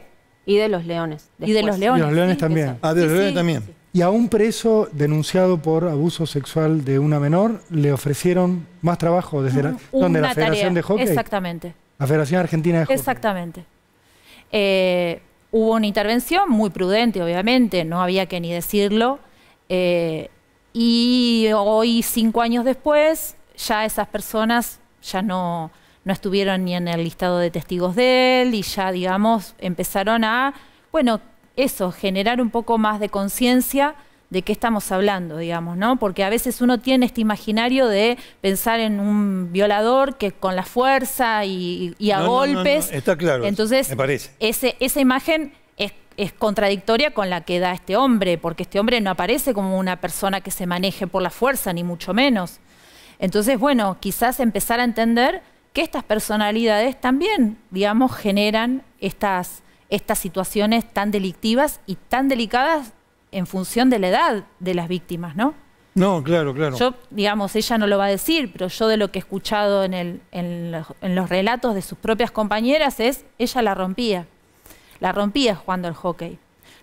Y de los leones. Y de los leones. Y los leones también. Ah, de los leones también. Y a un preso denunciado por abuso sexual de una menor le ofrecieron más trabajo desde la, la Federación de Hockey. Exactamente. La Federación Argentina de Hockey. Exactamente. Eh, hubo una intervención muy prudente, obviamente, no había que ni decirlo. Eh, y hoy, cinco años después, ya esas personas ya no, no estuvieron ni en el listado de testigos de él y ya, digamos, empezaron a, bueno, eso, generar un poco más de conciencia de qué estamos hablando, digamos, ¿no? Porque a veces uno tiene este imaginario de pensar en un violador que con la fuerza y, a golpes. está claro. Entonces, me parece. Ese, esa imagen es, es contradictoria con la que da este hombre, porque este hombre no aparece como una persona que se maneje por la fuerza, ni mucho menos. Entonces, bueno, quizás empezar a entender que estas personalidades también, digamos, generan estas, estas situaciones tan delictivas y tan delicadas en función de la edad de las víctimas, ¿no? No, claro, claro. Yo, digamos, ella no lo va a decir, pero yo de lo que he escuchado en, el, en, los, en los relatos de sus propias compañeras es, ella la rompía. La rompía jugando al hockey.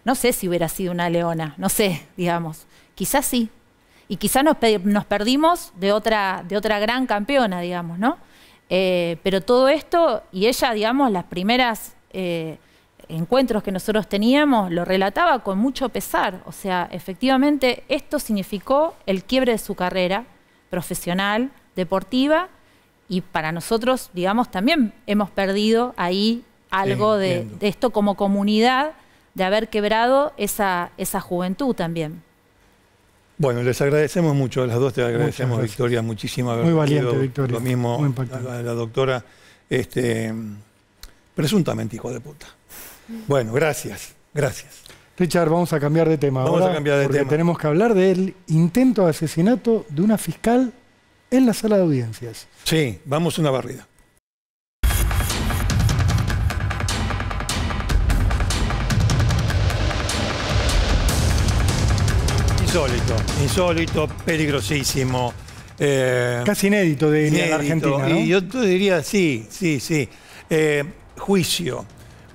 No sé si hubiera sido una leona, no sé, digamos. Quizás sí. Y quizás nos, nos perdimos de otra, de otra gran campeona, digamos, ¿no? Eh, pero todo esto, y ella, digamos, las primeras eh, encuentros que nosotros teníamos, lo relataba con mucho pesar. O sea, efectivamente, esto significó el quiebre de su carrera profesional, deportiva, y para nosotros, digamos, también hemos perdido ahí algo Sí, de, de esto como comunidad, de haber quebrado esa, esa juventud también. Bueno, les agradecemos mucho, a las dos te agradecemos. Victoria, muchísimo haber Muy valiente, Victoria. Lo mismo a la, la doctora, este, presuntamente hijo de puta. Bueno, gracias, gracias. Richard, vamos a cambiar de tema Vamos ahora, a cambiar de porque tema. tenemos que hablar del intento de asesinato de una fiscal en la sala de audiencias. Sí, vamos a una barrida. Insólito, insólito, peligrosísimo. eh, Casi inédito de en la inédito. Argentina, ¿no? Y yo te diría, sí, sí, sí. Eh, juicio,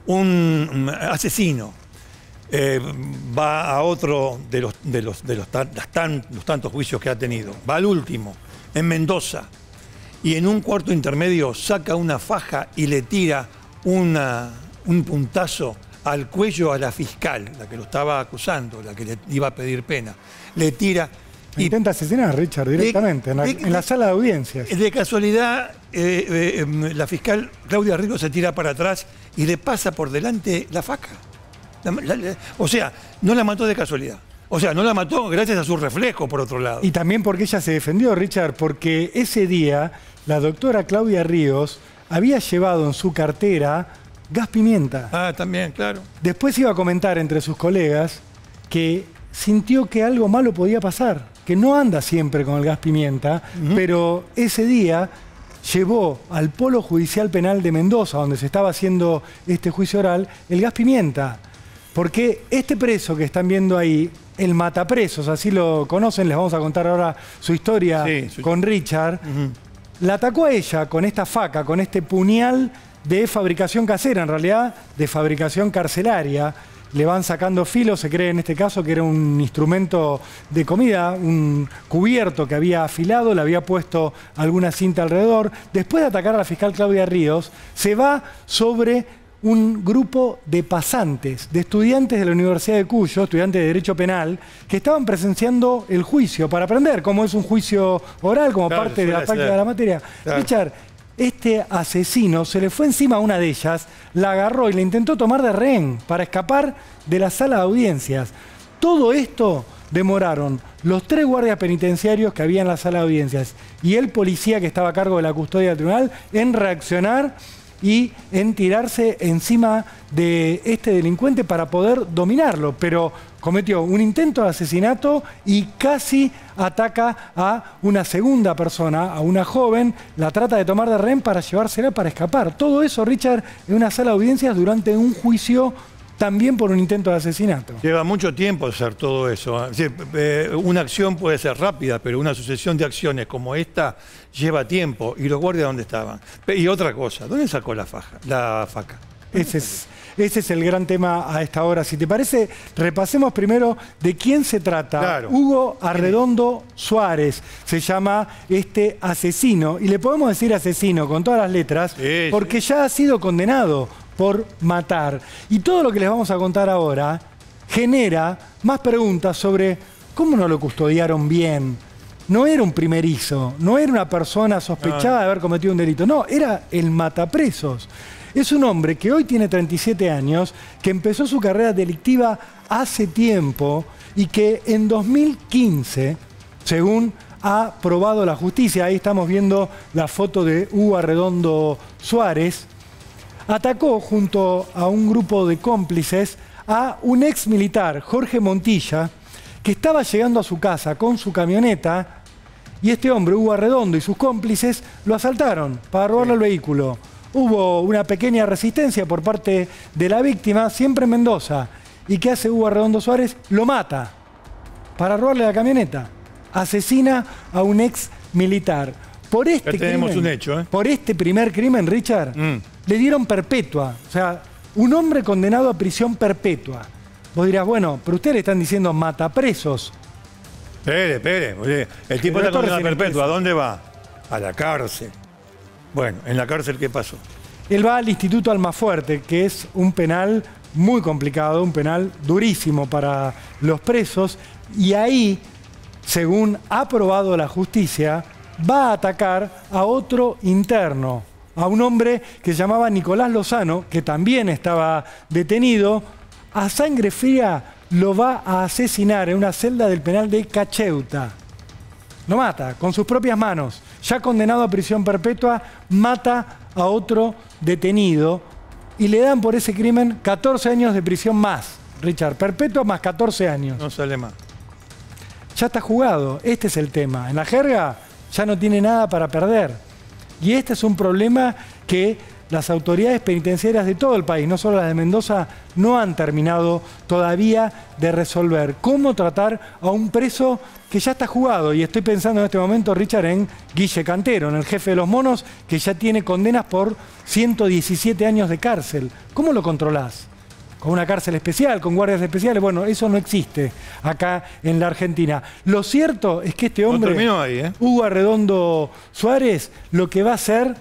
un asesino eh, va a otro de los, de los, de tan- los tantos juicios que ha tenido. Va al último, en Mendoza. Y en un cuarto intermedio saca una faja y le tira una- un puntazo al cuello a la fiscal, la que lo estaba acusando, la que le iba a pedir pena. Le tira y Intenta asesinar a Richard directamente en, la, de- en la de- sala de audiencias. de casualidad, eh, eh, em, la fiscal Claudia Rico se tira para atrás y le pasa por delante la faca. La- la- la- o sea, no la mató de casualidad. O sea, no la mató gracias a su reflejo, por otro lado. Y también porque ella se defendió, Richard, porque ese día la doctora Claudia Ríos había llevado en su cartera gas pimienta. Ah, también, claro. Después iba a comentar entre sus colegas que sintió que algo malo podía pasar, que no anda siempre con el gas pimienta, pero ese día llevó al Polo Judicial Penal de Mendoza, donde se estaba haciendo este juicio oral, el gas pimienta. Porque este preso que están viendo ahí, el matapresos, así lo conocen, les vamos a contar ahora su historia Sí, su- con Richard, la atacó a ella con esta faca, con este puñal de fabricación casera, en realidad de fabricación carcelaria. Le van sacando filo, se cree en este caso que era un instrumento de comida, un cubierto que había afilado, le había puesto alguna cinta alrededor. Después de atacar a la fiscal Claudia Ríos, se va sobre un grupo de pasantes, de estudiantes de la Universidad de Cuyo, estudiantes de Derecho Penal, que estaban presenciando el juicio para aprender cómo es un juicio oral, como Claro, parte de la práctica de la materia. Claro. Richard, este asesino se le fue encima a una de ellas, la agarró y la intentó tomar de rehén para escapar de la sala de audiencias. Todo esto demoraron los tres guardias penitenciarios que había en la sala de audiencias y el policía que estaba a cargo de la custodia del tribunal en reaccionar y en tirarse encima de este delincuente para poder dominarlo. Pero cometió un intento de asesinato y casi ataca a una segunda persona, a una joven, la trata de tomar de rehén para llevársela para escapar. Todo eso, Richard, en una sala de audiencias durante un juicio también por un intento de asesinato. Lleva mucho tiempo hacer todo eso. Es decir, eh, una acción puede ser rápida, pero una sucesión de acciones como esta lleva tiempo. ¿Y los guardias dónde estaban? Y otra cosa, ¿dónde sacó la faja, la faca? Ese es, ese es el gran tema a esta hora. Si te parece, repasemos primero de quién se trata. Claro. Hugo Arredondo Suárez se llama este asesino. Y le podemos decir asesino con todas las letras, Sí, porque ya ha sido condenado por matar. Y todo lo que les vamos a contar ahora genera más preguntas sobre cómo no lo custodiaron bien. No era un primerizo, no era una persona sospechada de haber cometido un delito, no, era el matapresos. Es un hombre que hoy tiene 37 años, que empezó su carrera delictiva hace tiempo y que en 2015, según ha probado la justicia, ahí estamos viendo la foto de Hugo Arredondo Suárez, atacó junto a un grupo de cómplices a un ex militar, Jorge Montilla, que estaba llegando a su casa con su camioneta y este hombre, Hugo Arredondo y sus cómplices, lo asaltaron para robarle el vehículo. Hubo una pequeña resistencia por parte de la víctima, siempre en Mendoza. ¿Y qué hace Hugo Arredondo Suárez? Lo mata para robarle la camioneta. Asesina a un ex militar. Por este, tenemos crimen, un hecho, ¿eh? por este primer crimen, Richard, Mm. le dieron perpetua. O sea, un hombre condenado a prisión perpetua. Vos dirás, bueno, pero ustedes le están diciendo mata presos. Espere, espere. El tipo Pero está condenado a perpetua. ¿A dónde va? A la cárcel. Bueno, en la cárcel, ¿qué pasó? Él va al Instituto Almafuerte, que es un penal muy complicado, un penal durísimo para los presos, y ahí, según ha aprobado la justicia, va a atacar a otro interno, a un hombre que se llamaba Nicolás Lozano, que también estaba detenido, a sangre fría lo va a asesinar en una celda del penal de Cacheuta. Lo mata con sus propias manos. Ya condenado a prisión perpetua, mata a otro detenido y le dan por ese crimen 14 años de prisión más. Richard, perpetua más 14 años. No sale más. Ya está jugado. Este es el tema. En la jerga ya no tiene nada para perder. Y este es un problema que las autoridades penitenciarias de todo el país, no solo las de Mendoza, no han terminado todavía de resolver. ¿Cómo tratar a un preso que ya está jugado? Y estoy pensando en este momento, Richard, en Guille Cantero, en el jefe de los monos, que ya tiene condenas por 117 años de cárcel. ¿Cómo lo controlás? con una cárcel especial, con guardias especiales. Bueno, eso no existe acá en la Argentina. Lo cierto es que este hombre, ahí, ¿eh? Hugo Arredondo Suárez, lo que va a hacer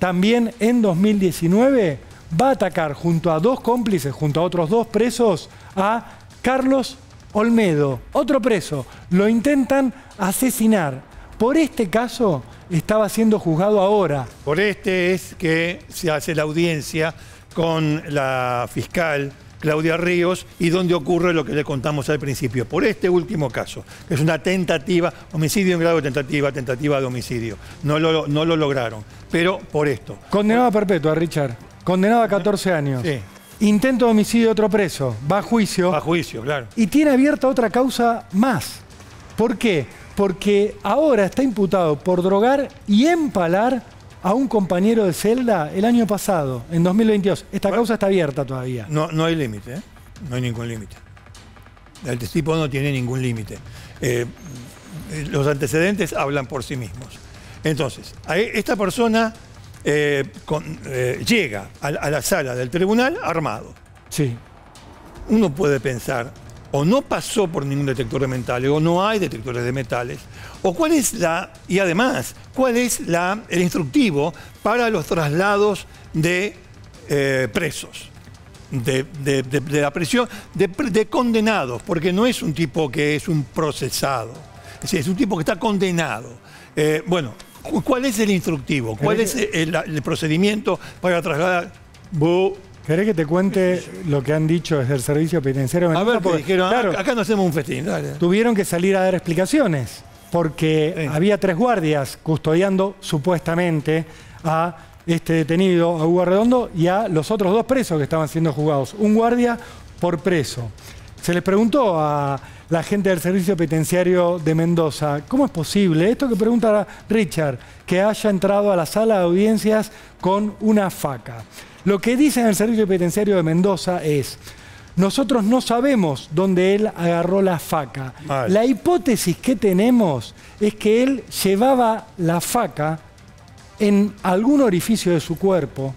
también en 2019, va a atacar junto a dos cómplices, junto a otros dos presos, a Carlos Olmedo, otro preso. Lo intentan asesinar. Por este caso estaba siendo juzgado ahora. Por este es que se hace la audiencia con la fiscal Claudia Ríos y donde ocurre lo que le contamos al principio. Por este último caso, que es una tentativa, homicidio en grado de tentativa, tentativa de homicidio. No lo, no lo lograron, pero por esto. Condenado a perpetua, Richard. Condenado a 14 años. Sí. Intento de homicidio de otro preso. Va a juicio. A juicio, claro. Y tiene abierta otra causa más. ¿Por qué? Porque ahora está imputado por drogar y empalar a un compañero de celda el año pasado, en 2022. Esta causa está abierta todavía. No, no hay límite, ¿eh? No hay ningún límite. El tipo no tiene ningún límite. Eh, los antecedentes hablan por sí mismos. Entonces, a e- esta persona eh, con- eh, llega a, a la sala del tribunal armado. Sí. Uno puede pensar, o no pasó por ningún detector de metales, o no hay detectores de metales, o cuál es la, y además, cuál es la, el instructivo para los traslados de eh, presos, de, de- de- de la prisión, de, condenados, porque no es un tipo que es un procesado, es, decir, es un tipo que está condenado. Eh, bueno, ¿cuál es el instructivo? ¿Cuál es el, el procedimiento para trasladar? Bu- ¿Querés que te cuente lo que han dicho desde el Servicio Penitenciario? A ver, que Porque, dijeron, claro, acá no hacemos un festín, dale. tuvieron que salir a dar explicaciones porque Sí. había tres guardias custodiando supuestamente a este detenido, a Hugo Redondo, y a los otros dos presos que estaban siendo juzgados. Un guardia por preso. Se les preguntó a la gente del Servicio Penitenciario de Mendoza, ¿cómo es posible esto que pregunta Richard, que haya entrado a la sala de audiencias con una faca? Lo que dice en el Servicio Penitenciario de Mendoza es, nosotros no sabemos dónde él agarró la faca. La hipótesis que tenemos es que él llevaba la faca en algún orificio de su cuerpo,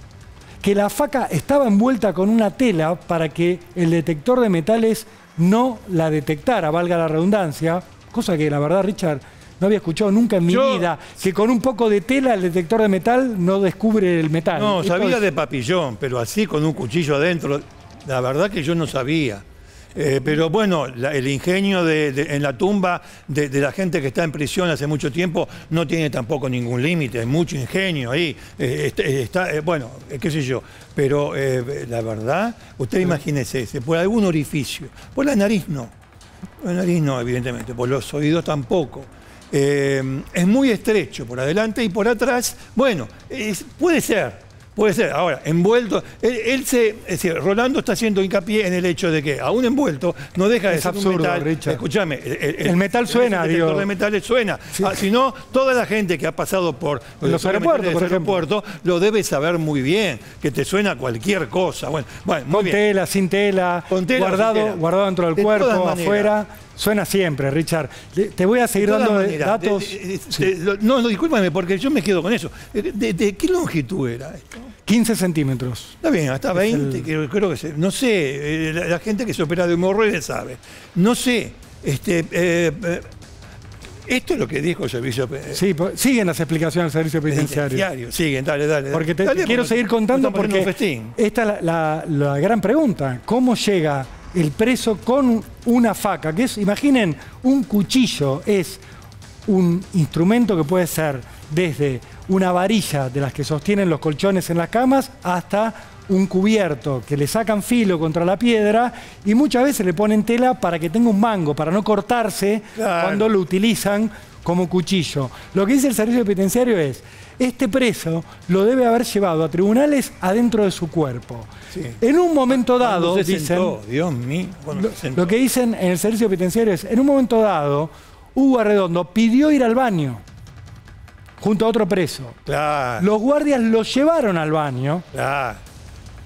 que la faca estaba envuelta con una tela para que el detector de metales no la detectara, valga la redundancia, cosa que la verdad, Richard, no había escuchado nunca en mi Yo- vida, que con un poco de tela el detector de metal no descubre el metal. No, Esto sabía es- de papillón, pero así con un cuchillo adentro, la verdad que yo no sabía. Eh, pero bueno, la- el ingenio de- de- en la tumba de, de la gente que está en prisión hace mucho tiempo no tiene tampoco ningún límite, hay mucho ingenio ahí. Eh, está, está, eh, bueno, qué sé yo, pero la verdad, usted imagínese, se- por algún orificio, por la nariz no, por la nariz no, evidentemente, por los oídos tampoco. Es muy estrecho por adelante y por atrás, bueno, es- puede ser, Puede ser. Ahora, envuelto. Él, él se. Es decir, Rolando está haciendo hincapié en el hecho de que, aún envuelto, no deja de Es ser un absurdo, metal. Richard. Escúchame. El metal suena, El detector de metales suena. Ah, si no, toda la gente que ha pasado por los aeropuertos, por aeropuertos lo debe saber muy bien. Que te suena cualquier cosa. Bueno, bueno muy Con bien. tela, sin tela, Con tela o sin guardado, tela. guardado dentro del De cuerpo, afuera. Suena siempre, Richard. Te voy a seguir De dando maneras, datos. de- de- Sí. de- lo- no, no, discúlpame, porque yo me quedo con eso. ¿De, de- de qué longitud era esto? 15 centímetros. Está bien, hasta 20, el- creo, creo que se, no sé, eh, la, la gente que se opera de hemorroides sabe. No sé, este, eh, eh, esto es lo que dijo el servicio Sí, siguen las explicaciones del servicio penitenciario. Siguen, dale, dale. dale. Porque te, Dale, quiero seguir contando porque esta es la, la- la gran pregunta. ¿Cómo llega el preso con una faca? Que es, imaginen, un cuchillo es un instrumento que puede ser desde una varilla de las que sostienen los colchones en las camas hasta un cubierto que le sacan filo contra la piedra y muchas veces le ponen tela para que tenga un mango, para no cortarse Claro. cuando lo utilizan como cuchillo. Lo que dice el servicio penitenciario es, este preso lo debe haber llevado a tribunales adentro de su cuerpo. Sí. En un momento dado, Cuando se dicen, sentó, Dios mío. lo, se lo que dicen en el servicio penitenciario es, en un momento dado, Hugo Arredondo pidió ir al baño junto a otro preso. Claro, Los guardias lo llevaron al baño claro.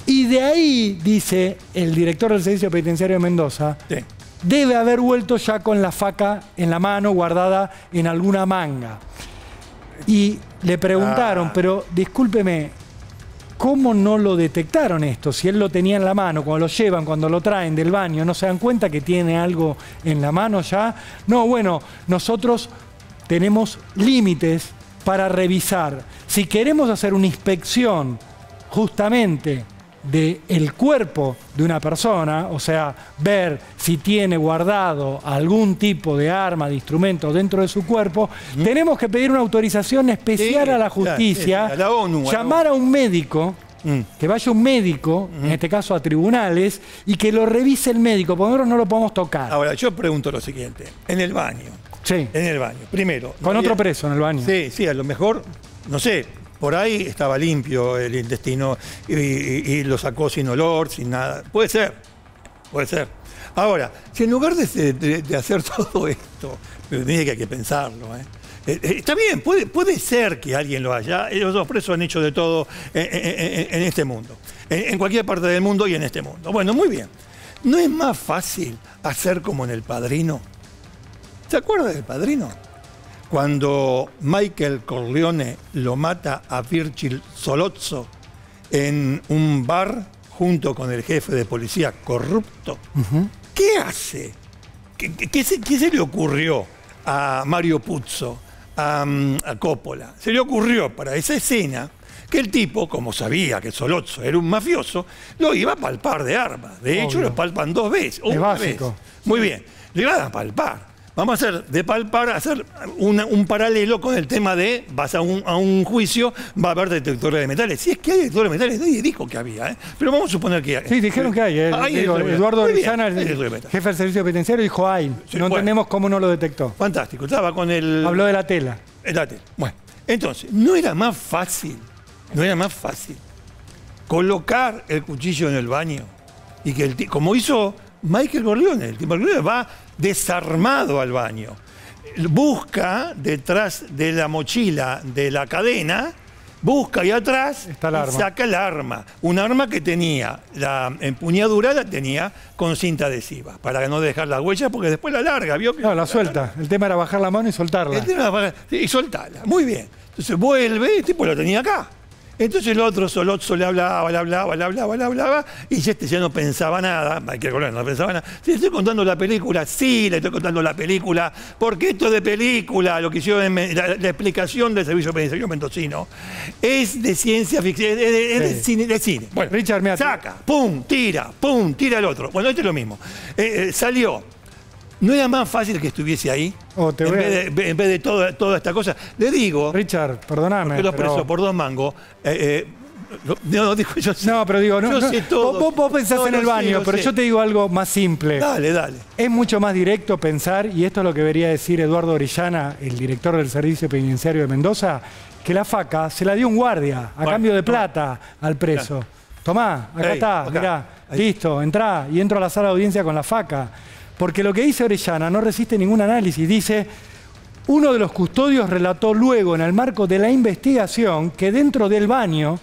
y de ahí, dice el director del servicio penitenciario de Mendoza, Sí. debe haber vuelto ya con la faca en la mano guardada en alguna manga. Y le preguntaron, Ah. pero discúlpeme, ¿cómo no lo detectaron esto? Si él lo tenía en la mano, cuando lo llevan, cuando lo traen del baño, ¿no se dan cuenta que tiene algo en la mano ya? No, bueno, nosotros tenemos límites para revisar. Si queremos hacer una inspección justamente del cuerpo de una persona, o sea, ver si tiene guardado algún tipo de arma, de instrumento dentro de su cuerpo, tenemos que pedir una autorización especial Sí, a la justicia, sí, la ONU, llamar a un médico, Mm. que vaya un médico, en este caso a tribunales, y que lo revise el médico, porque nosotros no lo podemos tocar. Ahora, yo pregunto lo siguiente. En el baño, Sí, en el baño, primero. con no otro había- preso en el baño. Sí, sí, a lo mejor, no sé, por ahí estaba limpio el intestino y, y- y lo sacó sin olor, sin nada. Puede ser, puede ser. Ahora, si en lugar de, de- de hacer *laughs* todo esto, tiene que hay que pensarlo, ¿eh? Eh, eh, Está bien, puede, puede ser que alguien lo haya. Los dos presos han hecho de todo en, en- en- en este mundo. En, en cualquier parte del mundo y en este mundo. Bueno, muy bien. ¿No es más fácil hacer como en El Padrino? ¿Se acuerda del Padrino? Cuando Michael Corleone lo mata a Virgil Solozzo en un bar junto con el jefe de policía corrupto. ¿Qué hace? ¿Qué, se, qué se le ocurrió a Mario Puzo, a, mm, a Coppola? Se le ocurrió para esa escena que el tipo, como sabía que Solozzo era un mafioso, lo iba a palpar de armas. De hecho, Obvio. lo palpan dos veces. o Es una básico. vez. Muy bien, le iban a palpar. Vamos a hacer de palpar, hacer una- un paralelo con el tema de, vas a un, a un juicio, va a haber detectores de metales. Si es que hay detectores de metales, nadie dijo que había, ¿eh? pero vamos a suponer que hay. Sí, dijeron que hay. Digo, Eduardo hay el jefe del servicio penitenciario, dijo hay. Sí, no bueno. entendemos cómo no lo detectó. Fantástico, estaba con el... Habló de la tela. el ATE. Bueno, entonces, ¿no era más fácil, no era más fácil colocar el cuchillo en el baño? Y que el como hizo Michael Corleone, el tipo Corleone va desarmado al baño. Busca detrás de la mochila de la cadena, busca ahí atrás Está el y arma. saca el arma. Un arma que tenía, la empuñadura la tenía con cinta adhesiva, para no dejar la huella, porque después la larga, ¿vio? que- No, la suelta. El tema era bajar la mano y soltarla. el tema para- y soltala. Muy bien. Entonces vuelve, el tipo lo tenía acá. Entonces el otro Solozzo le hablaba, le hablaba, le hablaba, le hablaba, y este ya no pensaba nada, Michael Corleone no pensaba nada. ¿Le estoy contando la película? Sí, le estoy contando la película, porque esto de película, lo que hicieron me- la, la explicación del servicio penitenciario mendocino, es de ciencia ficción, es de, es de Sí. cine, de cine. Bueno, Richard, mira, saca, pum, tira, pum, tira el otro. Bueno, este es lo mismo. Eh, eh, salió. ¿No era más fácil que estuviese ahí? Oh, te en, voy a- vez de, en vez de toda, toda esta cosa. Le digo, Richard, perdóname. que los pero- presos por dos mangos, eh, eh, lo- no, dijo yo sé. No, pero digo, no, yo no, sé todo. vos, vos pensás No, en lo el baño, lo pero sé. yo te digo algo más simple. Dale, dale. Es mucho más directo pensar, y esto es lo que debería decir Eduardo Orellana, el director del Servicio Penitenciario de Mendoza, que la faca se la dio un guardia a Bueno, cambio de plata al preso. Tomá, acá Ey, está, acá. mirá, Ahí. listo, entrá y entro a la sala de audiencia con la faca. Porque lo que dice Orellana no resiste ningún análisis. Dice, uno de los custodios relató luego en el marco de la investigación que dentro del baño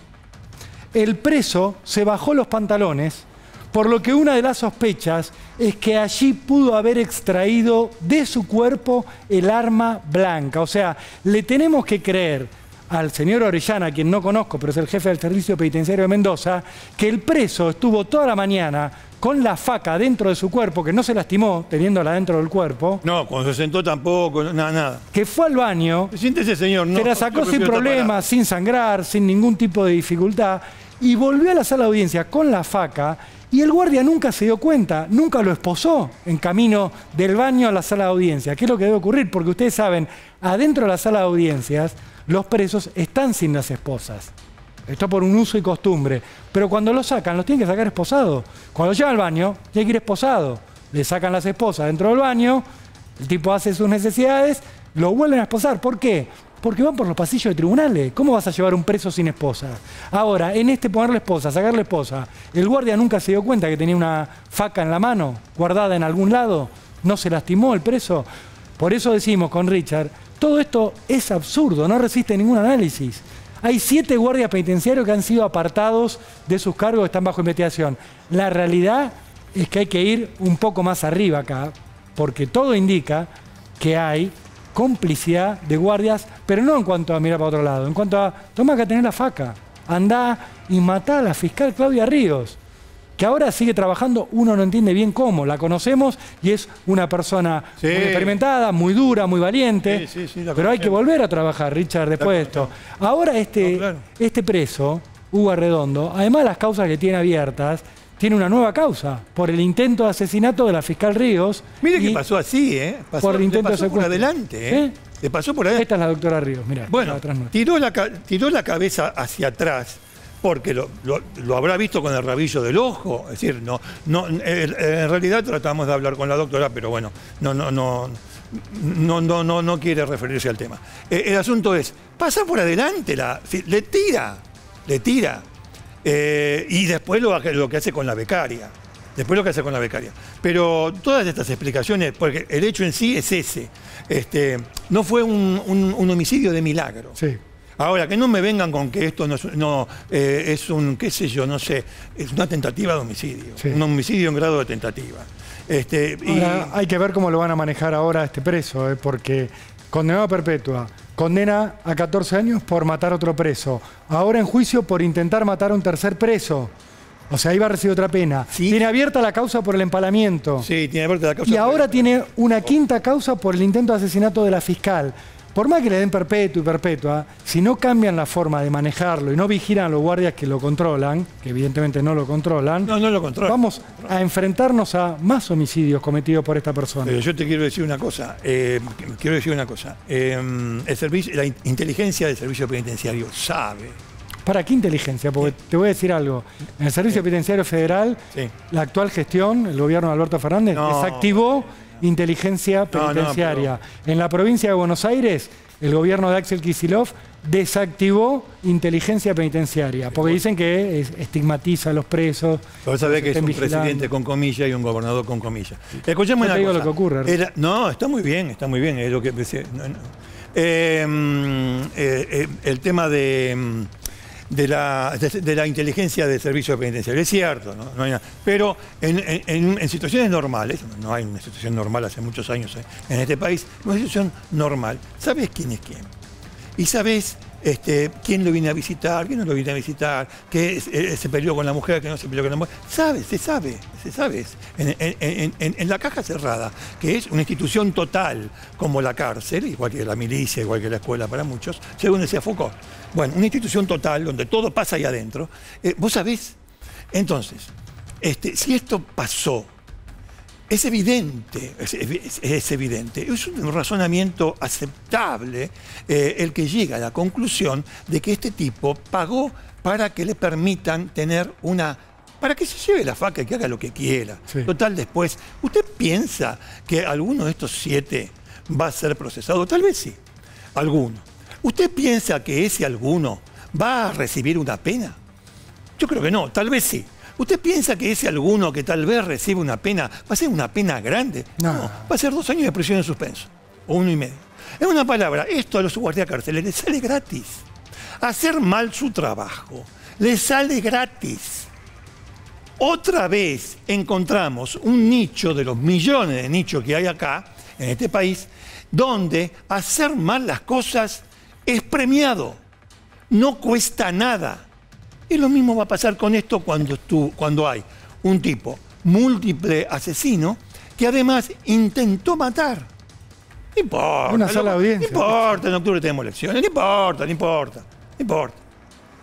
el preso se bajó los pantalones, por lo que una de las sospechas es que allí pudo haber extraído de su cuerpo el arma blanca. O sea, le tenemos que creer al señor Orellana, quien no conozco, pero es el jefe del Servicio Penitenciario de Mendoza, que el preso estuvo toda la mañana con la faca dentro de su cuerpo, que no se lastimó teniéndola dentro del cuerpo, No, cuando se sentó tampoco, nada, nada. que fue al baño Siéntese, señor. No, se la sacó sin problemas, sin sangrar, sin ningún tipo de dificultad, y volvió a la sala de audiencia con la faca, y el guardia nunca se dio cuenta, nunca lo esposó en camino del baño a la sala de audiencia. ¿Qué es lo que debe ocurrir? Porque ustedes saben, adentro de la sala de audiencias, los presos están sin las esposas. Esto por un uso y costumbre. Pero cuando lo sacan, los tienen que sacar esposados. Cuando llega al baño, tiene que ir esposado. Le sacan las esposas dentro del baño, el tipo hace sus necesidades, lo vuelven a esposar. ¿Por qué? Porque van por los pasillos de tribunales. ¿Cómo vas a llevar un preso sin esposa? Ahora, en este ponerle esposa, sacarle esposa, el guardia nunca se dio cuenta que tenía una faca en la mano, guardada en algún lado, no se lastimó el preso. Por eso decimos con Richard, todo esto es absurdo, no resiste ningún análisis. Hay siete guardias penitenciarios que han sido apartados de sus cargos, están bajo investigación. La realidad es que hay que ir un poco más arriba acá, porque todo indica que hay complicidad de guardias, pero no en cuanto a mirar para otro lado, en cuanto a, toma que tener la faca, anda y matá a la fiscal Claudia Ríos, que ahora sigue trabajando, uno no entiende bien cómo, la conocemos y es una persona Sí. muy experimentada, muy dura, muy valiente, Sí, sí, pero hay que volver a trabajar, Richard, después de esto. Ahora este, No, claro. este preso, Hugo Arredondo, además de las causas que tiene abiertas, tiene una nueva causa por el intento de asesinato de la fiscal Ríos. Mire que pasó así, ¿eh? Pasó, por el le intento de por adelante, ¿eh? Le pasó por adelante. Esta es la doctora Ríos, mira. Bueno, atrás tiró la, tiró la cabeza hacia atrás porque lo, habrá visto con el rabillo del ojo. Es decir, no, no, en, realidad tratamos de hablar con la doctora, pero bueno, no, no, no, no, no, no, no quiere referirse al tema. Eh, el asunto es, pasa por adelante, la, le tira, le tira. Eh, y después lo que hace con la becaria. Después lo que hace con la becaria. Pero todas estas explicaciones, porque el hecho en sí es ese. Este, no fue un, un- un homicidio de milagro. Sí. Ahora, que no me vengan con que esto no, es, no, eh, es un, qué sé yo, no sé, es una tentativa de homicidio. Sí. Un homicidio en grado de tentativa. Este, y- Ahora, hay que ver cómo lo van a manejar ahora este preso, ¿eh? porque condenado a perpetua, condena a 14 años por matar a otro preso, ahora en juicio por intentar matar a un tercer preso. O sea, iba a recibir otra pena. Sí. Tiene abierta la causa por el empalamiento. sí, tiene de la causa. Y ahora tiene una quinta causa por el intento de asesinato de la fiscal. Por más que le den perpetua y perpetua, si no cambian la forma de manejarlo y no vigilan a los guardias que lo controlan, que evidentemente no lo controlan, No, no lo controla. vamos a enfrentarnos a más homicidios cometidos por esta persona. Pero yo te quiero decir una cosa, eh, quiero decir una cosa. Eh, el servicio, la in- inteligencia del servicio penitenciario sabe. ¿Para qué inteligencia? Porque te voy a decir algo. En el Servicio Penitenciario Federal, Sí. la actual gestión, el gobierno de Alberto Fernández, No. Inteligencia No, no, penitenciaria. En la provincia de Buenos Aires, el gobierno de Axel Kicillof desactivó inteligencia penitenciaria, porque dicen que es- estigmatiza a los presos. Vos sabés que es un vigilando. presidente con comillas y un gobernador con comillas. Escuchemos una digo cosa. lo que ocurre. Era- no, está muy bien, está muy bien. Es lo que. No, no. Eh, mm, eh, eh, el tema de, mm, de, la, de, la inteligencia del servicio penitenciario. Es cierto, ¿no? Hay pero en, en- en- en situaciones normales, no hay una situación normal hace muchos años eh, en este país, una situación normal, ¿sabes quién es quién? y sabes este, quién lo viene a visitar, quién no lo viene a visitar, que eh, se peleó con la mujer, que no se peleó con la mujer. Sabes, se sabe, se sabe. En la caja cerrada, que es una institución total como la cárcel, igual que la milicia, igual que la escuela para muchos, según decía Foucault. Bueno, una institución total donde todo pasa ahí adentro. Eh, Vos sabés, entonces, este, si esto pasó es evidente, es, es- es evidente, es un razonamiento aceptable eh, el que llega a la conclusión de que este tipo pagó para que le permitan tener una... para que se lleve la faca y que haga lo que quiera. Sí. Total, después, ¿usted piensa que alguno de estos siete va a ser procesado? Tal vez sí, alguno. ¿Usted piensa que ese alguno va a recibir una pena? Yo creo que no, tal vez sí. ¿Usted piensa que ese alguno que tal vez recibe una pena va a ser una pena grande? No. va a ser dos años de prisión en suspenso, o uno y medio. En una palabra, esto a los guardias carcelarios les sale gratis. Hacer mal su trabajo les sale gratis. Otra vez encontramos un nicho de los millones de nichos que hay acá, en este país, donde hacer mal las cosas es premiado. No cuesta nada. Y lo mismo va a pasar con esto cuando, tú, cuando hay un tipo múltiple asesino que además intentó matar. No importa. Una sola audiencia. No importa, en octubre tenemos elecciones. No importa, no importa. No importa.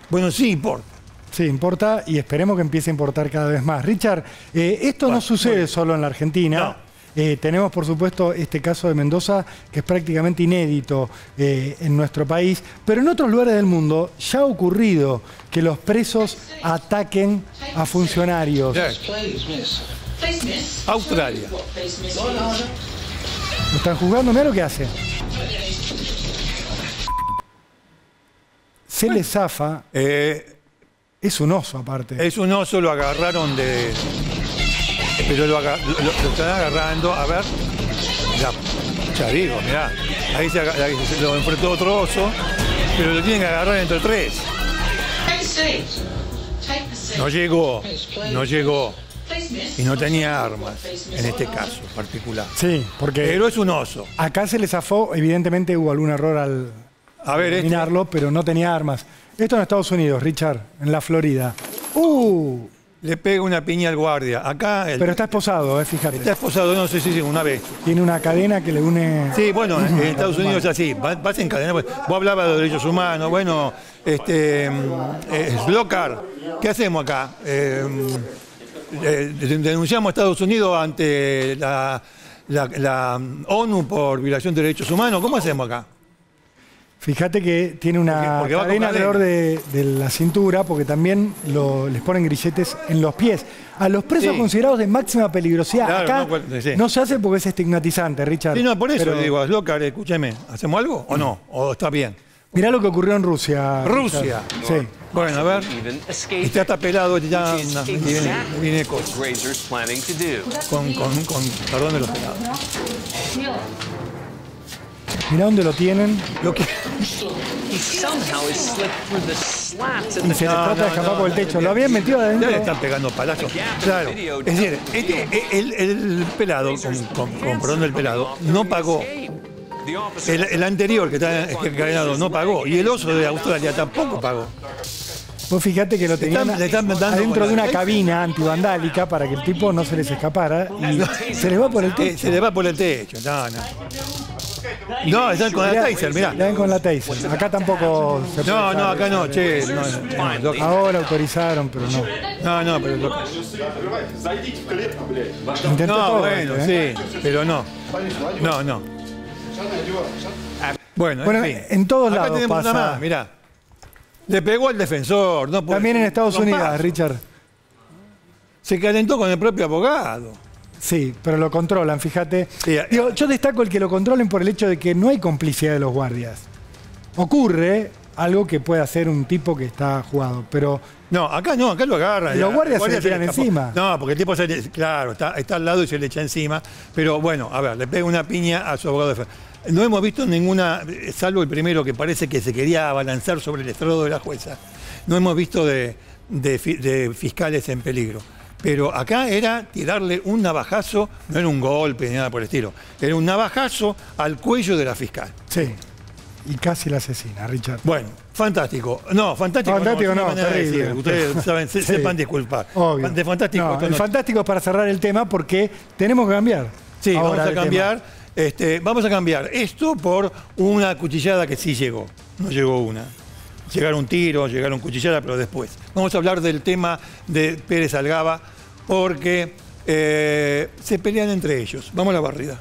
Bueno, sí importa. Sí, importa y esperemos que empiece a importar cada vez más. Richard, eh, esto no sucede solo en la Argentina. No. Eh, tenemos, por supuesto, este caso de Mendoza, que es prácticamente inédito eh, en nuestro país, pero en otros lugares del mundo ya ha ocurrido que los presos ataquen a funcionarios. Australia. ¿Lo están juzgando? Mira lo que hace. Se le zafa, Eh, es un oso aparte. es un oso, lo agarraron de. Pero lo, están agarrando, a ver. Ya, ya digo, mirá. Ahí se, aga- ahí se lo enfrentó otro oso, pero lo tienen que agarrar entre tres. No llegó, no llegó. Y no tenía armas, en este caso particular. Sí, porque Pero es un oso. acá se le zafó, evidentemente hubo algún error al A ver, este, eliminarlo, pero no tenía armas. Esto en Estados Unidos, Richard, en la Florida. ¡Uh! Le pega una piña al guardia. Acá el- Pero está esposado, eh, fíjate. está esposado, no sé si sí, una vez. Tiene una cadena que le une. Sí, bueno, en *coughs* Estados Unidos es así, vas, en cadena. pues, Vos hablabas de derechos humanos, bueno, este, mm, eh, Slocar, ¿qué hacemos acá? Eh, mm, eh, denunciamos a Estados Unidos ante la, la- la ONU por violación de derechos humanos, ¿cómo hacemos acá? Fíjate que tiene una Porque- cadena alrededor de, de la cintura, porque también lo- les ponen grilletes en los pies. A los presos Sí. considerados de máxima peligrosidad, Claro, acá no, cual- sí. no se hace porque es estigmatizante, Richard. Sí, no, por eso Pero le digo, Slocar, escúcheme, ¿hacemos algo o no? ¿O está bien? Mirá lo que ocurrió en Rusia. Rusia. Richard. Sí. Bueno, a ver, este está pelado, ya is no, viene, con, con, con perdón de los pelados. Mirá dónde lo tienen Lo que, He somehow has slipped through the slats at y se le No, trata de escapar no, por el techo. Lo habían metido Ya adentro. le están pegando palazos. Claro. Es decir, este- el, el pelado, con, con- con perdón del pelado, no pagó. El, el anterior que está encadenado no pagó. Y el oso de Australia tampoco pagó. Vos fijate que lo Le tenían están- le están adentro de la una cabina antivandálica para que el tipo no se les escapara y se les va por el Eh, techo. se le va por el techo. No, no. No, están con la taser, mirá. Dan con la taser. Acá tampoco se puede No, no, acá no, che. No, no, loco. Ahora autorizaron, pero no. no, no, pero loco. Intentó No, todo bueno, esto, ¿eh? sí, pero no. No, no. Bueno, Bueno, en, fin. en todos Acá lados una pasa. más, mirá. Le pegó al defensor. No puede- También en Estados Unidos. Richard. Se calentó con el propio abogado. Sí, pero lo controlan, fíjate. Sí, Digo, yo destaco el que lo controlen por el hecho de que no hay complicidad de los guardias. Ocurre algo que puede hacer un tipo que está jugado, pero No, acá no, acá lo agarran. Y los guardias guardia se le tiran encima. No, porque el tipo, se le- claro, está, está al lado y se le echa encima. Pero bueno, a ver, le pega una piña a su abogado de defensa. No hemos visto ninguna, eh, salvo el primero que parece que se quería abalanzar sobre el estrado de la jueza. No hemos visto de, de fi- de fiscales en peligro. Pero acá era tirarle un navajazo, no era un golpe ni nada por el estilo, era un navajazo al cuello de la fiscal. sí. Y casi la asesina, Richard. Bueno, fantástico. No, fantástico, Fantástico no, manera de. Ustedes *laughs* saben, se- Sí. sepan disculpar. Obvio. De fantástico. No, el no- fantástico es para cerrar el tema porque tenemos que cambiar. Sí, ahora vamos a tema. cambiar. Este, vamos a cambiar esto por una cuchillada que sí llegó. No llegó una. Llegaron tiros, llegaron cuchilladas, pero después. Vamos a hablar del tema de Pérez Algaba, porque Eh, se pelean entre ellos. Vamos a la barrida.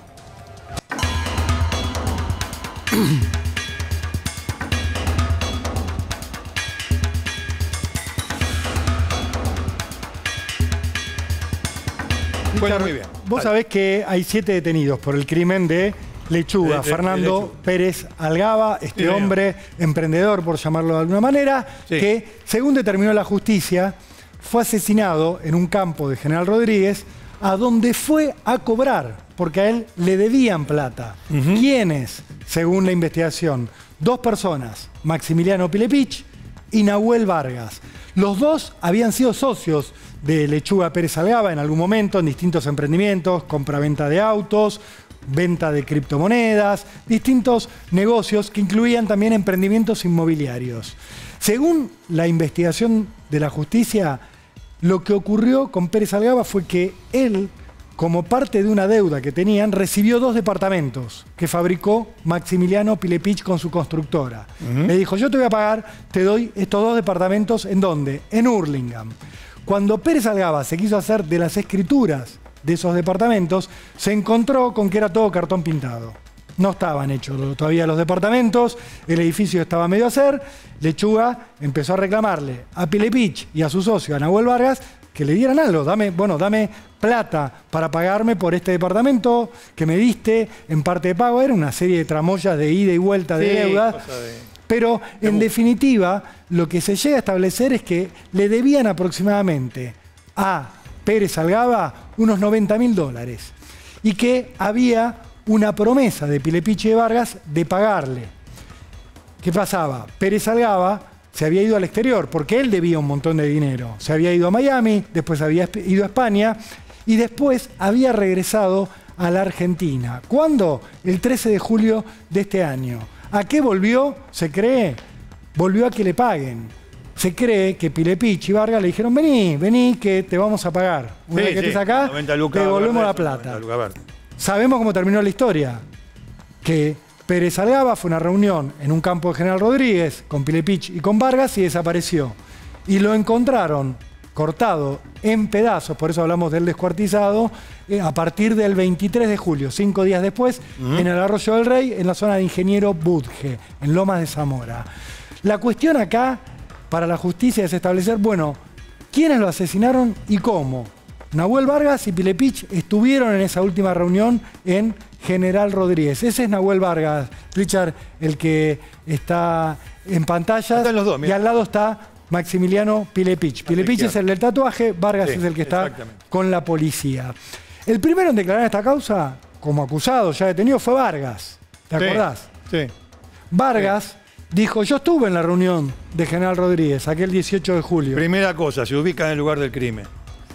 Bueno, muy bien. Vos Dale. sabés que hay siete detenidos por el crimen de Lechuga. Fernando Lechuga. Pérez Algaba, este hombre emprendedor, por llamarlo de alguna manera, Sí. que, según determinó la justicia, fue asesinado en un campo de General Rodríguez, a donde fue a cobrar, porque a él le debían plata. ¿Quiénes? Según la investigación, dos personas, Maximiliano Pilepich y Nahuel Vargas. Los dos habían sido socios de Lechuga Pérez Algaba en algún momento en distintos emprendimientos, compra-venta de autos, venta de criptomonedas, distintos negocios que incluían también emprendimientos inmobiliarios. Según la investigación de la justicia, lo que ocurrió con Pérez Algaba fue que él, como parte de una deuda que tenían, recibió dos departamentos que fabricó Maximiliano Pilepich con su constructora. Le dijo, yo te voy a pagar, te doy estos dos departamentos, ¿en dónde? En Hurlingham. Cuando Pérez Algaba se quiso hacer de las escrituras de esos departamentos, se encontró con que era todo cartón pintado. No estaban hechos todavía los departamentos, el edificio estaba medio a hacer. Lechuga empezó a reclamarle a Pilepich y a su socio, a Nahuel Vargas, que le dieran algo. Dame, bueno, dame plata para pagarme por este departamento que me diste en parte de pago. Era una serie de tramoyas de ida y vuelta de Sí, deudas. de- Pero en definitiva, lo que se llega a establecer es que le debían aproximadamente a Pérez Algaba unos 90 mil dólares y que había una promesa de Pilepiche de Vargas de pagarle. ¿Qué pasaba? Pérez Algaba se había ido al exterior porque él debía un montón de dinero. Se había ido a Miami, después había ido a España y después había regresado a la Argentina. ¿Cuándo? El 13 de julio de este año. ¿A qué volvió? Se cree. Volvió a que le paguen. Se cree que Pilepich y Vargas le dijeron, vení, vení, que te vamos a pagar. Una Sí, vez que sí, estés acá, 90 lucas te devolvemos la plata. 90 lucas verdes. Sabemos cómo terminó la historia. Que Pérez Algaba fue una reunión en un campo de General Rodríguez con Pilepich y con Vargas y desapareció. Y lo encontraron cortado en pedazos, por eso hablamos del descuartizado, eh, a partir del 23 de julio, cinco días después, en el Arroyo del Rey, en la zona de Ingeniero Budge, en Lomas de Zamora. La cuestión acá para la justicia es establecer, bueno, quiénes lo asesinaron y cómo. Nahuel Vargas y Pilepich estuvieron en esa última reunión en General Rodríguez. Ese es Nahuel Vargas, Richard, el que está en pantalla. Están los dos, y mira. al lado está Maximiliano Pilepich. Pilepich es el del tatuaje, Vargas Sí, es el que está con la policía. El primero en declarar esta causa, como acusado, ya detenido, fue Vargas. ¿Te Sí, acordás? Sí. Vargas dijo, yo estuve en la reunión de General Rodríguez, aquel 18 de julio. Primera cosa, se ubica en el lugar del crimen.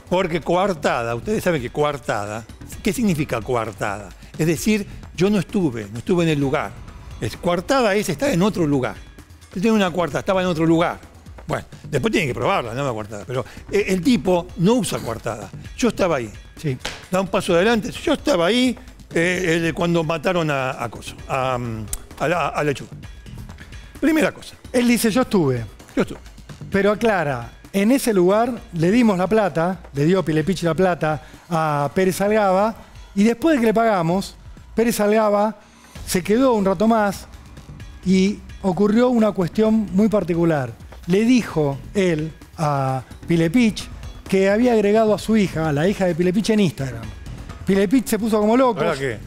Porque coartada, ustedes saben que coartada, ¿qué significa coartada? Es decir, yo no estuve, no estuve en el lugar. Es, coartada es estar en otro lugar. Yo tengo una coartada, estaba en otro lugar. Bueno, después tienen que probarla, no la coartada. Pero eh, el tipo no usa coartada. Yo estaba ahí. Sí. Da un paso adelante. Yo estaba ahí eh, eh, cuando mataron a, a Coso, a, a, la- a Lechuga. Primera cosa, Él dice, yo estuve. yo estuve. Pero aclara, en ese lugar le dimos la plata, le dio Pilepich la plata a Pérez Algaba, y después de que le pagamos, Pérez Algaba se quedó un rato más y ocurrió una cuestión muy particular. Le dijo él a Pilepich que había agregado a su hija, a la hija de Pilepich, en Instagram. Pilepich se puso como loco.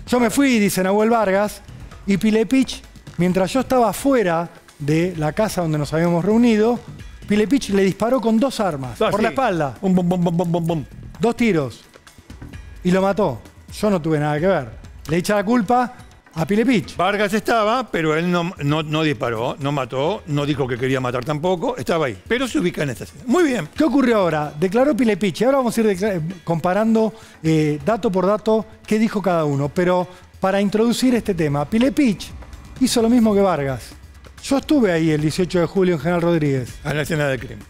Yo me fui, dice Nahuel Vargas, y Pilepich, mientras yo estaba fuera de la casa donde nos habíamos reunido, Pilepich le disparó con dos armas, Ah, por sí. la espalda, dos tiros, y lo mató. Yo no tuve nada que ver. Le echa la culpa a Pilepich. Vargas estaba, pero él no, no, no disparó, no mató, no dijo que quería matar tampoco, estaba ahí. Pero se ubica en esta escena. Muy bien. ¿Qué ocurrió ahora? Declaró Pilepich. Y ahora vamos a ir comparando eh, dato por dato qué dijo cada uno. Pero para introducir este tema, Pilepich hizo lo mismo que Vargas. Yo estuve ahí el 18 de julio en General Rodríguez. A la escena del crimen.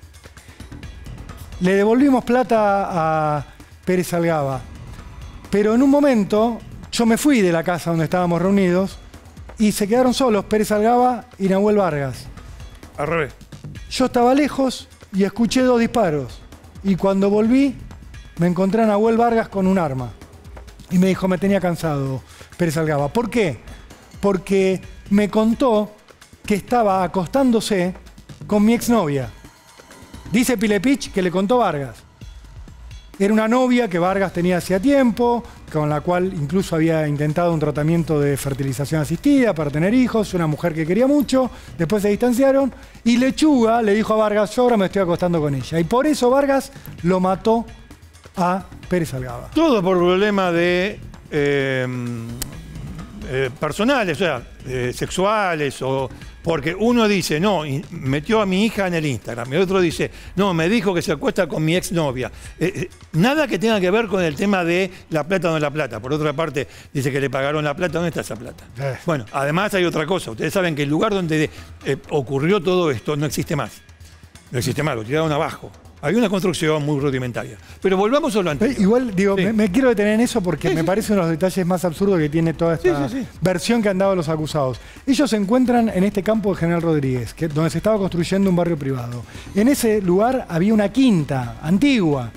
Le devolvimos plata a Pérez Algaba. Pero en un momento yo me fui de la casa donde estábamos reunidos y se quedaron solos Pérez Algaba y Nahuel Vargas. Al revés. Yo estaba lejos y escuché dos disparos. Y cuando volví, me encontré a Nahuel Vargas con un arma. Y me dijo, me tenía cansado Pérez Algaba. ¿Por qué? Porque me contó que estaba acostándose con mi exnovia. Dice Pilepich que le contó Vargas. Era una novia que Vargas tenía hacía tiempo, con la cual incluso había intentado un tratamiento de fertilización asistida para tener hijos, una mujer que quería mucho, después se distanciaron y Lechuga le dijo a Vargas, yo ahora me estoy acostando con ella. Y por eso Vargas lo mató a Pérez Algaba. Todo por problemas de eh, eh, personales, o sea, eh, sexuales, o porque uno dice, no, metió a mi hija en el Instagram, y el otro dice, no, me dijo que se acuesta con mi exnovia. Eh, eh, nada que tenga que ver con el tema de la plata o no la plata. Por otra parte, dice que le pagaron la plata, ¿dónde está esa plata? Eh. Bueno, además hay otra cosa. Ustedes saben que el lugar donde eh, ocurrió todo esto no existe más. No existe más, lo tiraron abajo. Hay una construcción muy rudimentaria. Pero volvamos a lo anterior. Igual, digo, Sí. me, me quiero detener en eso porque Sí, me sí. parece uno de los detalles más absurdos que tiene toda esta versión que han dado los acusados. Ellos se encuentran en este campo de General Rodríguez, que, donde se estaba construyendo un barrio privado. En ese lugar había una quinta antigua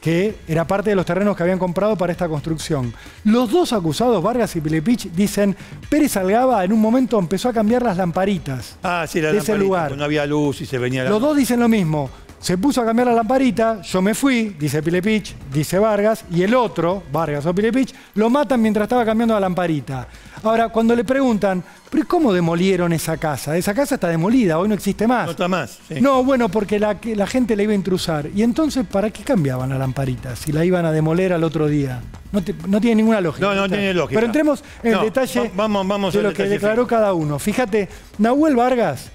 que era parte de los terrenos que habían comprado para esta construcción. Los dos acusados, Vargas y Pilepich, dicen, Pérez Algaba en un momento empezó a cambiar las lamparitas Ah, sí, la de ese lamparita, lugar. cuando No había luz y se venía la Los dos dicen lo mismo. Se puso a cambiar la lamparita, yo me fui, dice Pilepich, dice Vargas, y el otro, Vargas o Pilepich, lo matan mientras estaba cambiando la lamparita. Ahora, cuando le preguntan, ¿pero cómo demolieron esa casa? Esa casa está demolida, hoy no existe más. No está más. sí. No, bueno, porque la, gente la iba a intrusar. Y entonces, ¿para qué cambiaban la lamparita si la iban a demoler al otro día? No, te- no tiene ninguna lógica. No, no tiene lógica. Pero entremos en No, detalle va- vamos- vamos de lo que declaró cada uno. Fíjate, Nahuel Vargas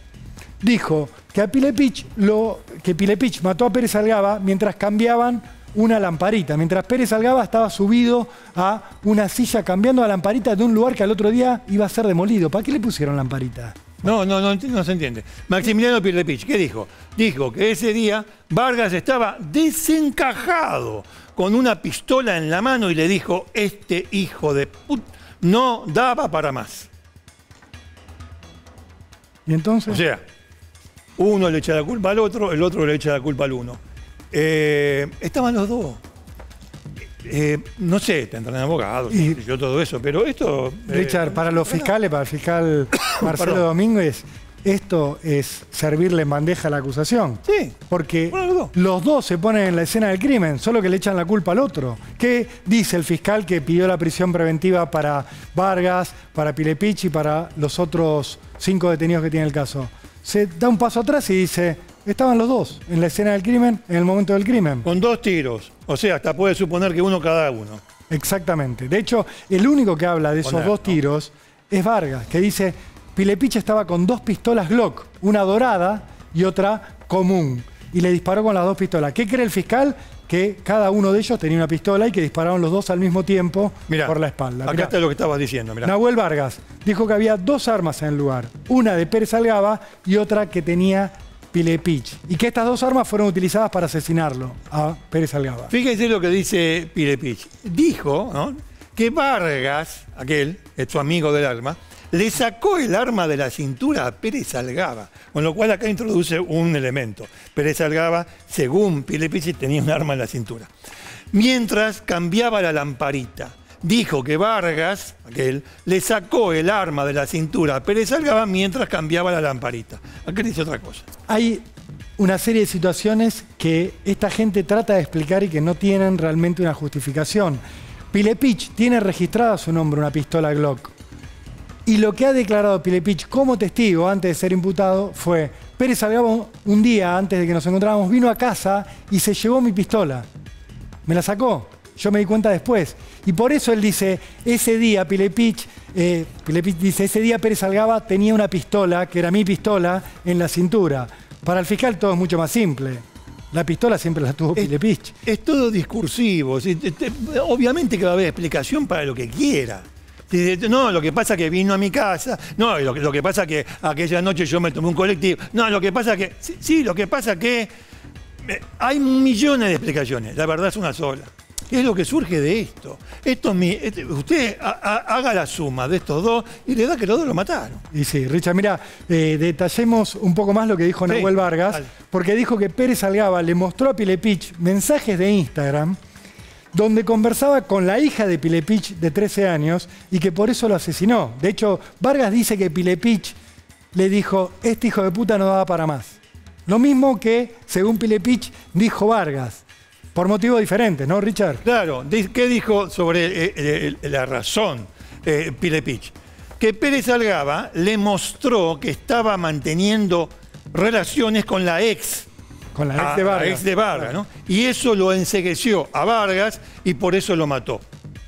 dijo que a Pilepich lo que Pilepich mató a Pérez Algaba mientras cambiaban una lamparita, mientras Pérez Algaba estaba subido a una silla cambiando la lamparita de un lugar que al otro día iba a ser demolido. ¿Para qué le pusieron lamparita? No, no, no, no se entiende. Maximiliano Pirlepich, ¿qué dijo? Dijo que ese día Vargas estaba desencajado con una pistola en la mano y le dijo, este hijo de put no daba para más. Y entonces O sea, uno le echa la culpa al otro, el otro le echa la culpa al uno. Eh, estaban los dos. Eh, no sé, tendrán abogados, Y- yo todo eso, pero esto... eh, Richard, para los fiscales, para el fiscal *coughs* Marcelo. Domínguez, esto es servirle en bandeja a la acusación. Sí. Porque Bueno, los dos. los dos se ponen en la escena del crimen, solo que le echan la culpa al otro. ¿Qué dice el fiscal que pidió la prisión preventiva para Vargas, para Pilepich y para los otros cinco detenidos que tiene el caso? Se da un paso atrás y dice, estaban los dos en la escena del crimen, en el momento del crimen. Con dos tiros. O sea, hasta puede suponer que uno cada uno. Exactamente. De hecho, el único que habla de esos Poner, dos ¿no? tiros es Vargas, que dice, Pilepich estaba con dos pistolas Glock, una dorada y otra común, y le disparó con las dos pistolas. ¿Qué cree el fiscal? Que cada uno de ellos tenía una pistola y que dispararon los dos al mismo tiempo Mirá, por la espalda. Acá Mirá. está lo que estabas diciendo, mirá. Nahuel Vargas dijo que había dos armas en el lugar, una de Pérez Algaba y otra que tenía Pilepich, y que estas dos armas fueron utilizadas para asesinarlo a Pérez Algaba. Fíjense lo que dice Pirepich. Dijo ¿no? que Vargas, aquel, es su amigo del alma, le sacó el arma de la cintura a Pérez Algaba. Con lo cual acá introduce un elemento. Pérez Algaba, según Pirepich, tenía un arma en la cintura. Mientras cambiaba la lamparita. Dijo que Vargas, aquel, le sacó el arma de la cintura a Pérez Algaba mientras cambiaba la lamparita. Acá dice otra cosa. Hay una serie de situaciones que esta gente trata de explicar y que no tienen realmente una justificación. Pilepich tiene registrada su nombre una pistola Glock. Y lo que ha declarado Pilepich como testigo antes de ser imputado fue, Pérez Salgado un día antes de que nos encontráramos vino a casa y se llevó mi pistola. Me la sacó. Yo me di cuenta después. Y por eso él dice, ese día Pilepich, eh, Pilepich dice, ese día Pérez Algaba tenía una pistola, que era mi pistola, en la cintura. Para el fiscal todo es mucho más simple. La pistola siempre la tuvo Pilepich. Es todo discursivo. sí, te- te- Obviamente que va a haber explicación para lo que quiera. No, lo que pasa que vino a mi casa. No, lo que, lo que pasa que aquella noche yo me tomé un colectivo. No, lo que pasa que. Sí, sí, lo que pasa que. eh, hay millones de explicaciones. La verdad es una sola. ¿Qué es lo que surge de esto? esto es mi- este- usted ha- ha- haga la suma de estos dos y le da que los dos lo mataron. Y sí, Richard, mira, eh, detallemos un poco más lo que dijo Sí, Nahuel Vargas, dale. porque dijo que Pérez Algaba le mostró a Pilepich mensajes de Instagram donde conversaba con la hija de Pilepich de 13 años y que por eso lo asesinó. De hecho, Vargas dice que Pilepich le dijo, este hijo de puta no daba para más. Lo mismo que, según Pilepich, dijo Vargas, por motivos diferentes, ¿no, Richard? Claro, ¿qué dijo sobre eh, eh, la razón eh, Pilepich? Que Pérez Algaba le mostró que estaba manteniendo relaciones con la ex. Con la ex de Vargas. ex de Vargas, ¿no? Y eso lo ensegueció a Vargas y por eso lo mató.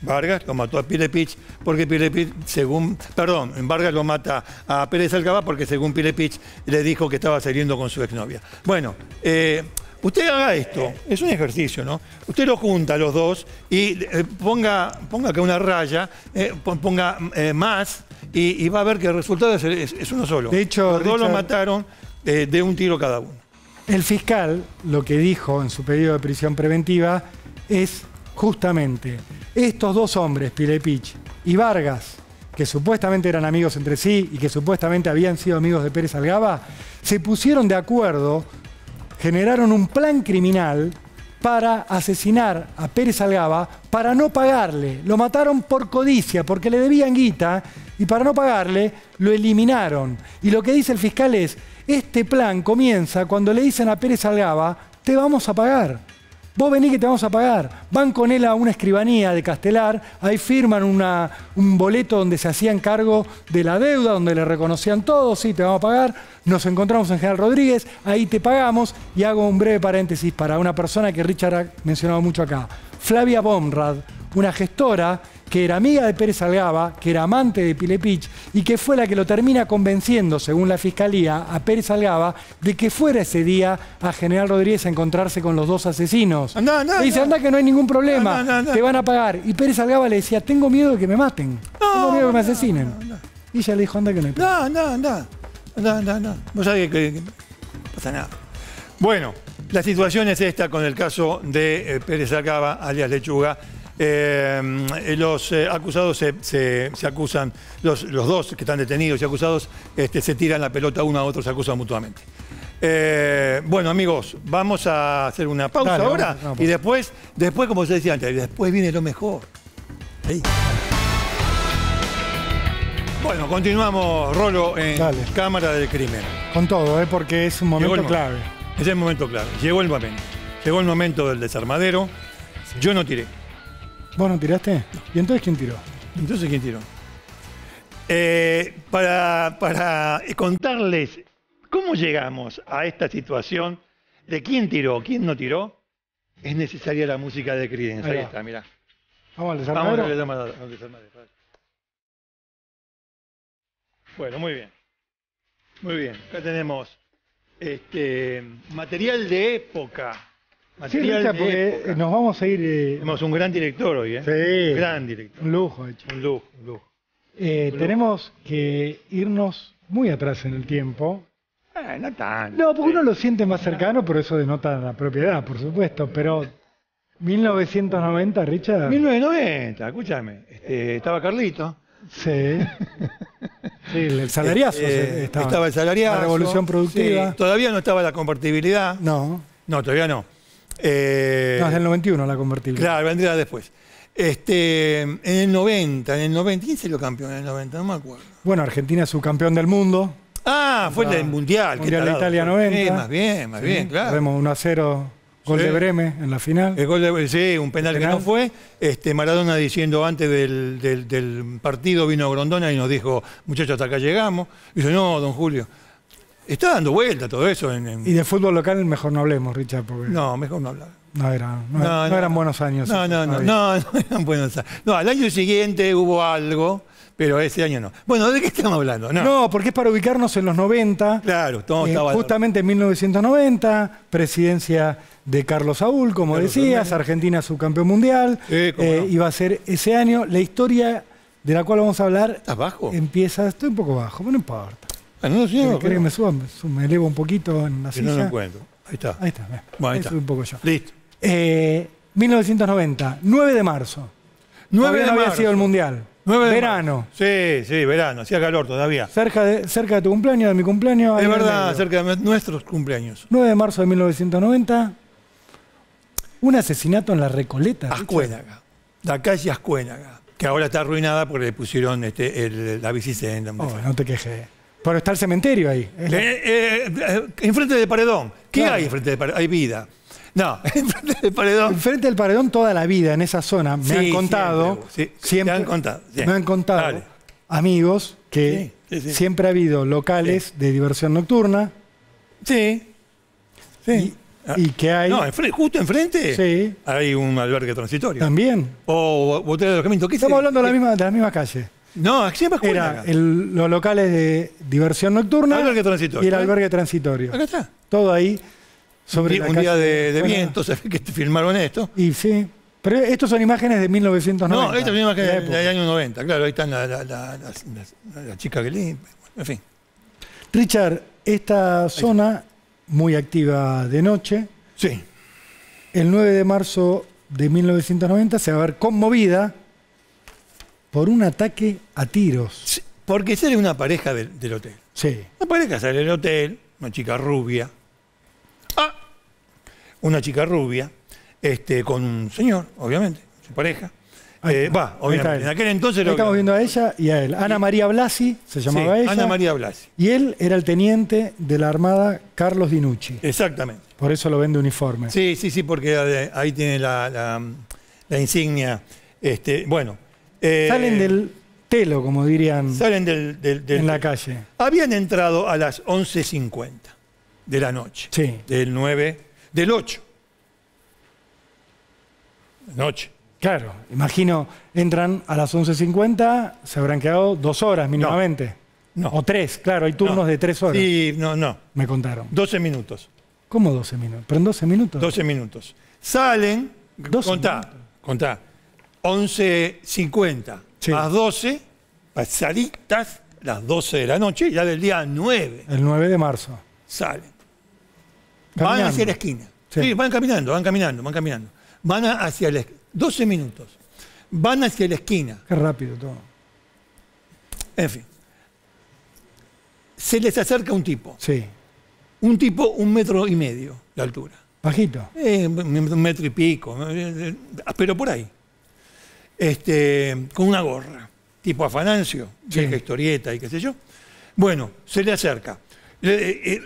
Vargas lo mató a Pilepich porque Pilepich, según, perdón, Vargas lo mata a Pérez Algaba porque según Pilepich le dijo que estaba saliendo con su exnovia. Bueno, eh, usted haga esto, es un ejercicio, ¿no? Usted lo junta los dos y eh, ponga, ponga que una raya, eh, pon- ponga más y, y va a ver que el resultado es, es- es uno solo. De hecho, los dos lo mataron de un tiro cada uno. El fiscal lo que dijo en su pedido de prisión preventiva es justamente estos dos hombres, Pilepich y Vargas, que supuestamente eran amigos entre sí y que supuestamente habían sido amigos de Pérez Algaba, se pusieron de acuerdo, generaron un plan criminal para asesinar a Pérez Algaba para no pagarle. Lo mataron por codicia, porque le debían guita, y para no pagarle lo eliminaron. Y lo que dice el fiscal es, este plan comienza cuando le dicen a Pérez Algaba, te vamos a pagar. Vos vení que te vamos a pagar. Van con él a una escribanía de Castelar, ahí firman un boleto donde se hacían cargo de la deuda, donde le reconocían todo, sí, te vamos a pagar. Nos encontramos en General Rodríguez, ahí te pagamos. Y hago un breve paréntesis para una persona que Richard ha mencionado mucho acá. Flavia Bomrad, una gestora que era amiga de Pérez Algaba, que era amante de Pilepich y que fue la que lo termina convenciendo, según la fiscalía, a Pérez Algaba de que fuera ese día a General Rodríguez a encontrarse con los dos asesinos. Andá, andá, le dice, andá. anda que no hay ningún problema, te van a pagar. Y Pérez Algaba le decía, tengo miedo de que me maten, tengo miedo de que me asesinen. Y ella le dijo, anda que no hay problema. No, no, no. No, no, no. Vos sabés que, que no pasa nada. Bueno, la situación es esta con el caso de eh, Pérez Alcaba, alias Lechuga. Eh, los eh, acusados se, se- se acusan, los, los dos que están detenidos y acusados este, se tiran la pelota uno a otro, se acusan mutuamente. Eh, bueno, amigos, vamos a hacer una pausa Dale, ahora vamos y después, después, como se decía antes, después viene lo mejor. Bueno, continuamos, Rolo, en Dale. Cámara del Crimen. Con todo, ¿eh? porque es un momento el clave. Es el momento clave. Llegó el momento. Llegó el momento del desarmadero. Yo no tiré. ¿Vos no tiraste? ¿Y entonces quién tiró? Entonces, ¿quién tiró? Eh, para, para contarles cómo llegamos a esta situación de quién tiró, quién no tiró, es necesaria la música de Creedence. Ahí está, mirá. Vamos al Vamos desarmadero. al desarmadero, al desarmadero. Bueno, muy bien. Muy bien. Acá tenemos este, material de época. Sí, Richard, porque época. nos vamos a ir... eh, Tenemos un gran director hoy, ¿eh? Sí. Gran director. un lujo, hecho. Un lujo, un lujo. Eh, Lujo. tenemos que irnos muy atrás en el tiempo. Eh, no tanto. No, porque uno lo siente más cercano, pero eso denota la propiedad, por supuesto. Pero 1990, Richard. 1990, escúchame. Este, estaba Carlito. Sí. *laughs* Sí, el salariazo Eh, estaba. estaba el salariazo. La revolución productiva. Sí, todavía no estaba la convertibilidad. No, No, todavía no. Eh, no, es del 91 la convertible. Claro, vendría después. Este, en el 90, en el 90, ¿quién salió campeón en el 90? No me acuerdo. Bueno, Argentina es subcampeón del mundo. Ah, fue el Ah, del Mundial. Mundial de. Italia 90. Sí, más bien, más Sí, bien, claro. Perdemos 1 a 0, gol Sí. de Breme en la final. El gol de- sí, un penal, que no fue. Este, Maradona diciendo antes del, del- del partido vino Grondona y nos dijo, muchachos, hasta acá llegamos. Y dice, no, don Julio. Está dando vuelta todo eso. En, en- Y de fútbol local mejor no hablemos, Richard, porque no, No, mejor no hablar. era, no, no eran buenos años. No, no, no, no, *laughs* no eran buenos años. No, al año siguiente hubo algo, pero ese año no. Bueno, ¿de qué estamos hablando? No. No, porque es para ubicarnos en los 90. Claro, todo Eh, justamente en 1990, presidencia de Carlos Saúl, como decías, Saúl. Argentina subcampeón mundial. Eh, no. Iba a ser ese año. La historia de la cual vamos a hablar ¿Estás bajo? empieza, estoy un poco bajo, pero no importa. Ah, no, ¿Querés que me suba? Me, elevo un poquito en la Si silla. no lo encuentro. Ahí está. Ahí está. Bueno, ahí ahí está. subí un poco yo. Listo. Eh, 1990, 9 de marzo. 9 Todavía de no había marzo. sido el mundial. 9 de Verano. marzo. Sí, sí, verano. Hacía calor todavía. Cerca de, cerca de tu cumpleaños, de mi cumpleaños. Es verdad, cerca de nuestros cumpleaños. 9 de marzo de 1990. Un asesinato en la Recoleta. Ascuénaga, la calle Ascuénaga, que ahora está arruinada porque le pusieron este, el- la bicicenda. Oh, no te quejes. Pero está el cementerio ahí. Eh, eh, enfrente de Paredón. ¿Qué Claro. hay enfrente de Paredón? Hay vida. No, *laughs* enfrente de Paredón. Enfrente del paredón toda la vida en esa zona. Me Sí, han contado. siempre, sí, siempre- te han contado, sí. Me han contado Dale. amigos que siempre ha habido locales de diversión nocturna Sí. Sí. y, y que hay No, enfrente- justo enfrente Sí. hay un albergue transitorio. también. O hotel de alojamiento. ¿Qué Estamos sé? hablando de la misma, de la misma calle. No, siempre es Era el- los locales de diversión nocturna Albergue transitorio. y el albergue transitorio. Acá está. Todo ahí sobre un la día- un día calle de, viento, *laughs* se ve que filmaron esto. Y sí. Pero estos son imágenes de 1990. No, esta es una que de la del año 90, claro, ahí están la, la, la, la- la chica que limpia, en fin. Richard, esta zona muy activa de noche, Sí, el 9 de marzo de 1990 se va a ver conmovida por un ataque a tiros. Sí, porque sale una pareja del, del hotel. Sí. Una pareja sale del hotel, una chica rubia. Ah, una chica rubia, este, con un señor, obviamente, su pareja. Eh, Va, obviamente. En aquel entonces Ahí lo estamos viendo a ella y a él. Ana María Blasi se Sí, llamaba ella. Ana María Blasi. Y él era el teniente de la Armada Carlos Dinucci. Exactamente. Por eso lo vende uniforme. Sí, sí, sí, porque eh, ahí tiene la, la- la insignia. Este, bueno. Eh, Salen del telo, como dirían Salen del, del- del- en la calle. Habían entrado a las 11.50 de la noche. Sí. Del 9, del 8. Noche. Claro, imagino, entran a las 11.50, se habrán quedado dos horas mínimamente. No. O tres, claro, hay turnos No. de tres horas, Sí, no, no. me contaron. 12 minutos. ¿Cómo 12 minutos? ¿Pero en 12 minutos? 12 minutos. Salen, 12 contá, minutos. contá. 11.50 Sí. a 12, pasaditas las 12 de la noche, ya del día 9 El 9 de marzo. salen. Van hacia la esquina. Sí. Sí. van caminando, van caminando, van caminando. Van hacia la esquina. 12 minutos. Van hacia la esquina. Qué rápido todo. En fin. Se les acerca un tipo. Sí, Un tipo un metro y medio de altura. bajito. Eh, un metro y pico. eh, eh, Pero por ahí. Este, con una gorra. Tipo Afanancio, Sí. vieja historieta y qué sé yo. Bueno, se le acerca. Le- eh, eh,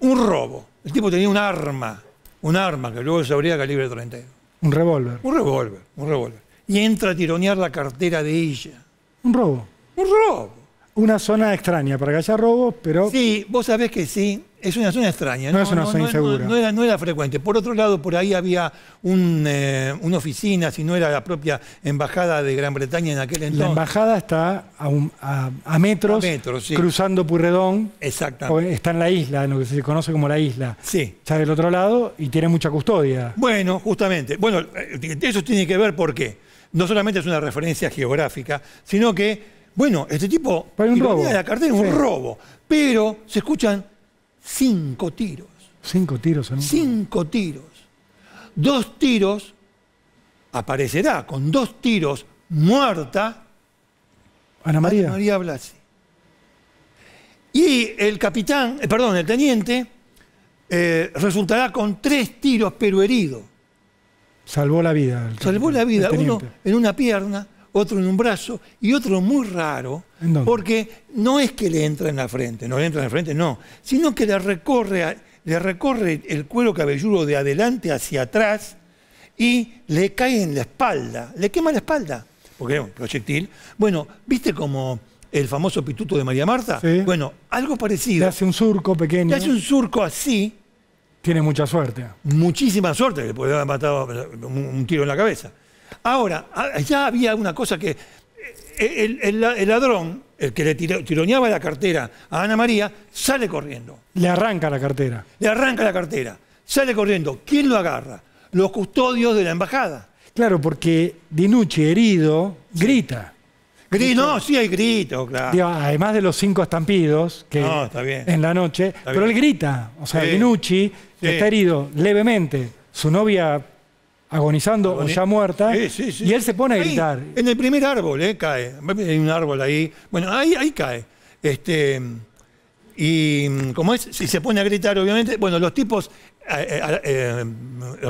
un robo. El tipo tenía un arma. Un arma que luego sabría calibre 32. Un revólver. Un revólver, un revólver. Y entra a tironear la cartera de ella. Un robo. Un robo. Una zona extraña para que haya robos, pero Sí, vos sabés que sí, es una zona extraña. No es una zona insegura. No, era, no era frecuente. Por otro lado, por ahí había un, eh, una oficina, si no era la propia embajada de Gran Bretaña en aquel la entonces. embajada está a, un- a- a metros, A metros, sí. cruzando Purredón. Exactamente. Está en la isla, en lo que se conoce como la isla. Sí. Está del otro lado y tiene mucha custodia. Bueno, justamente. Bueno, eh, eso tiene que ver porque no solamente es una referencia geográfica, sino que, bueno, este tipo un tironea robo. la cartera, un Sí. robo. Pero se escuchan cinco tiros. Cinco tiros en un cinco tiros. Dos tiros, aparecerá con dos tiros muerta Ana María. María Blasi. Y el capitán, eh, perdón, el teniente, eh, resultará con tres tiros pero herido. Salvó la vida. el- Salvó la vida, uno en una pierna, otro en un brazo y otro muy raro, porque no es que le entra en la frente, no le entra en la frente, no, sino que le recorre, le recorre el cuero cabelludo de adelante hacia atrás y le cae en la espalda, le quema la espalda, porque era un proyectil. Bueno, ¿viste como el famoso pituto de María Marta? Sí. Bueno, algo Le parecido. hace un surco pequeño. Le hace un surco así, Tiene mucha suerte. muchísima suerte, le puede haber matado un tiro en la cabeza. Ahora, ah, ya había una cosa que eh, el, el- el ladrón, el que le tiro- tironeaba la cartera a Ana María, sale corriendo. Le arranca la cartera. Le arranca la cartera, sale corriendo. ¿Quién lo agarra? Los custodios de la embajada. Claro, porque Dinucci, herido, grita. Gri- no, sí hay grito, claro. Digo, además de los cinco estampidos que No, está bien. en la noche, pero bien. él grita. O sea, Sí. Dinucci Sí. está herido levemente, su novia agonizando o ya muerta, Sí, sí, sí. y él se pone a Ahí, gritar. En el primer árbol, eh, cae. Hay un árbol ahí. Bueno, ahí, ahí cae. Este, y mm, como es, si se pone a gritar, obviamente, bueno, los tipos eh,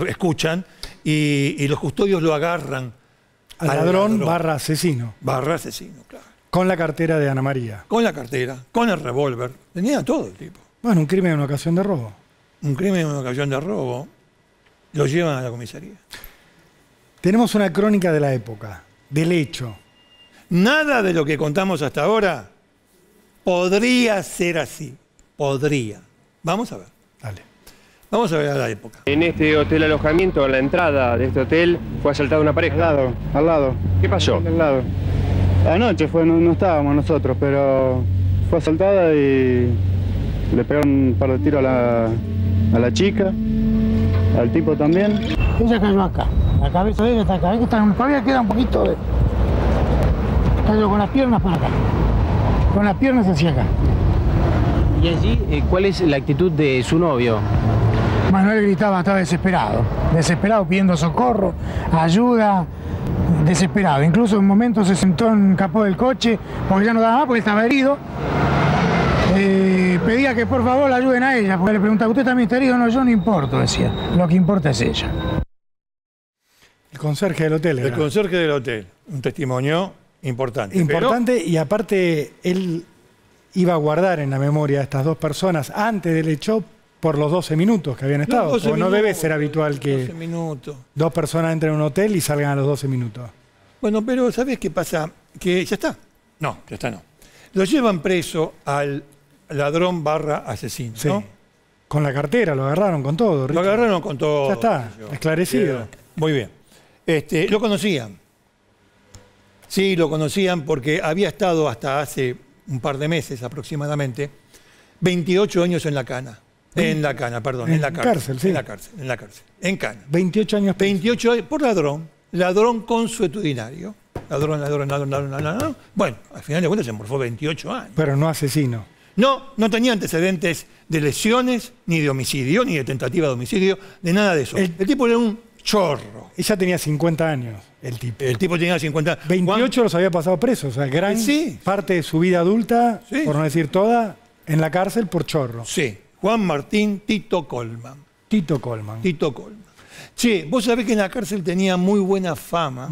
escuchan y, y los custodios lo agarran Al al ladrón, ladrón. barra asesino. barra asesino, claro. Con la cartera de Ana María. Con la cartera, con el revólver, tenía todo el tipo. Bueno, un crimen en ocasión de robo. Un crimen, una ocasión de robo, lo llevan a la comisaría. Tenemos una crónica de la época, del hecho. Nada de lo que contamos hasta ahora podría ser así. Podría. Vamos a ver. Dale. Vamos a ver a la época. En este hotel alojamiento, en la entrada de este hotel, fue asaltada una Al pareja. lado, al lado. ¿Qué pasó? Al lado. Anoche fue, no, no estábamos nosotros, pero fue asaltada y le pegaron un par de tiros a la, a la chica, al tipo también. Ella cayó acá. La cabeza de ella está acá. Está, todavía queda un poquito de. Cayó con las piernas para acá. Con las piernas hacia acá. Y allí, eh, ¿cuál es la actitud de su novio? Manuel gritaba, estaba desesperado. Desesperado pidiendo socorro, ayuda. Desesperado. Incluso en un momento se sentó en el capó del coche porque ya no daba más porque estaba herido. Eh, pedía que por favor la ayuden a ella, porque le preguntaba, ¿usted está herido? No, yo no importo, decía. Lo que importa es ella. El conserje del hotel. El era. conserje del hotel, un testimonio importante. Importante y aparte él iba a guardar en la memoria a estas dos personas antes del hecho por los 12 minutos que habían estado. los 12 porque no debe ser habitual que 12 minutos. dos personas entren a un hotel y salgan a los 12 minutos. Bueno, pero ¿sabes qué pasa? Que ya está. No, ya está no. Lo llevan preso al ladrón barra asesino, Sí. ¿no? Con la cartera, lo agarraron con todo. Lo Richard. agarraron con todo. Ya está, yo. esclarecido. Muy bien. Este, lo conocían. Sí, lo conocían porque había estado hasta hace un par de meses aproximadamente 28 años en la cana. En la cana, perdón, en, En la cárcel. cárcel, sí. En la cárcel, en la cárcel. En cana. 28 años. preso. 28 años por ladrón, ladrón consuetudinario. Ladrón, ladrón, ladrón, ladrón, ladrón, ladrón. Bueno, al final de cuentas se morfó 28 años. Pero no asesino. No, no tenía antecedentes de lesiones, ni de homicidio, ni de tentativa de homicidio, de nada de eso. El- El, tipo era un chorro. Ella tenía 50 años, el tipo. El tipo tenía 50. 28 los había pasado presos, o sea, gran Sí. parte de su vida adulta, Sí. por no decir toda, en la cárcel por chorro. Sí, Juan Martín Tito Colman. Tito Colman. Tito Colman. Che, vos sabés que en la cárcel tenía muy buena fama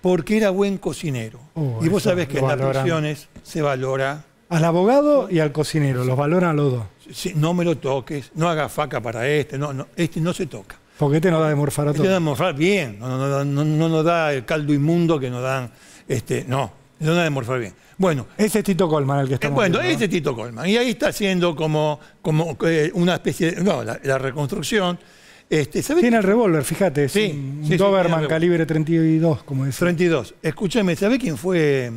porque era buen cocinero. Oh, y vos sabés que en las prisiones se valora. Al abogado y al cocinero, los valoran a los dos. Sí, no me lo toques, no haga faca para este, no, no, este no se toca. Porque este no da de morfar a Este da todos. morfar bien, no, no, no, no, no nos da el caldo inmundo que nos dan, este, no, no da de morfar bien. Bueno, Ese es Tito Colman el que eh, estamos bueno, viendo, este es Tito Colman, y ahí está haciendo como, como eh, una especie de, no, la, la reconstrucción. Este, ¿sabés Tiene el revólver, fíjate, es Sí, un sí, sí, Doberman el calibre 32, como decía. 32. Escúchame, ¿sabe quién fue?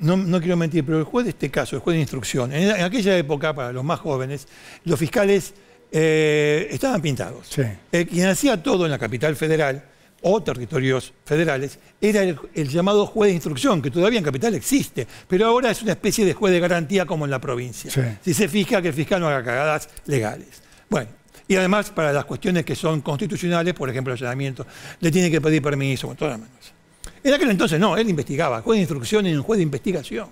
No, no quiero mentir, pero el juez de este caso, el juez de instrucción, en, en aquella época, para los más jóvenes, los fiscales eh, estaban pintados. Sí. Eh, quien hacía todo en la capital federal o territorios federales era el, el llamado juez de instrucción, que todavía en capital existe, pero ahora es una especie de juez de garantía como en la provincia. Sí. Si se fija que el fiscal no haga cagadas legales. Bueno, y además para las cuestiones que son constitucionales, por ejemplo, el allanamiento, le tiene que pedir permiso, con todas las manos. En aquel entonces no, él investigaba, juez de instrucción y un juez de investigación.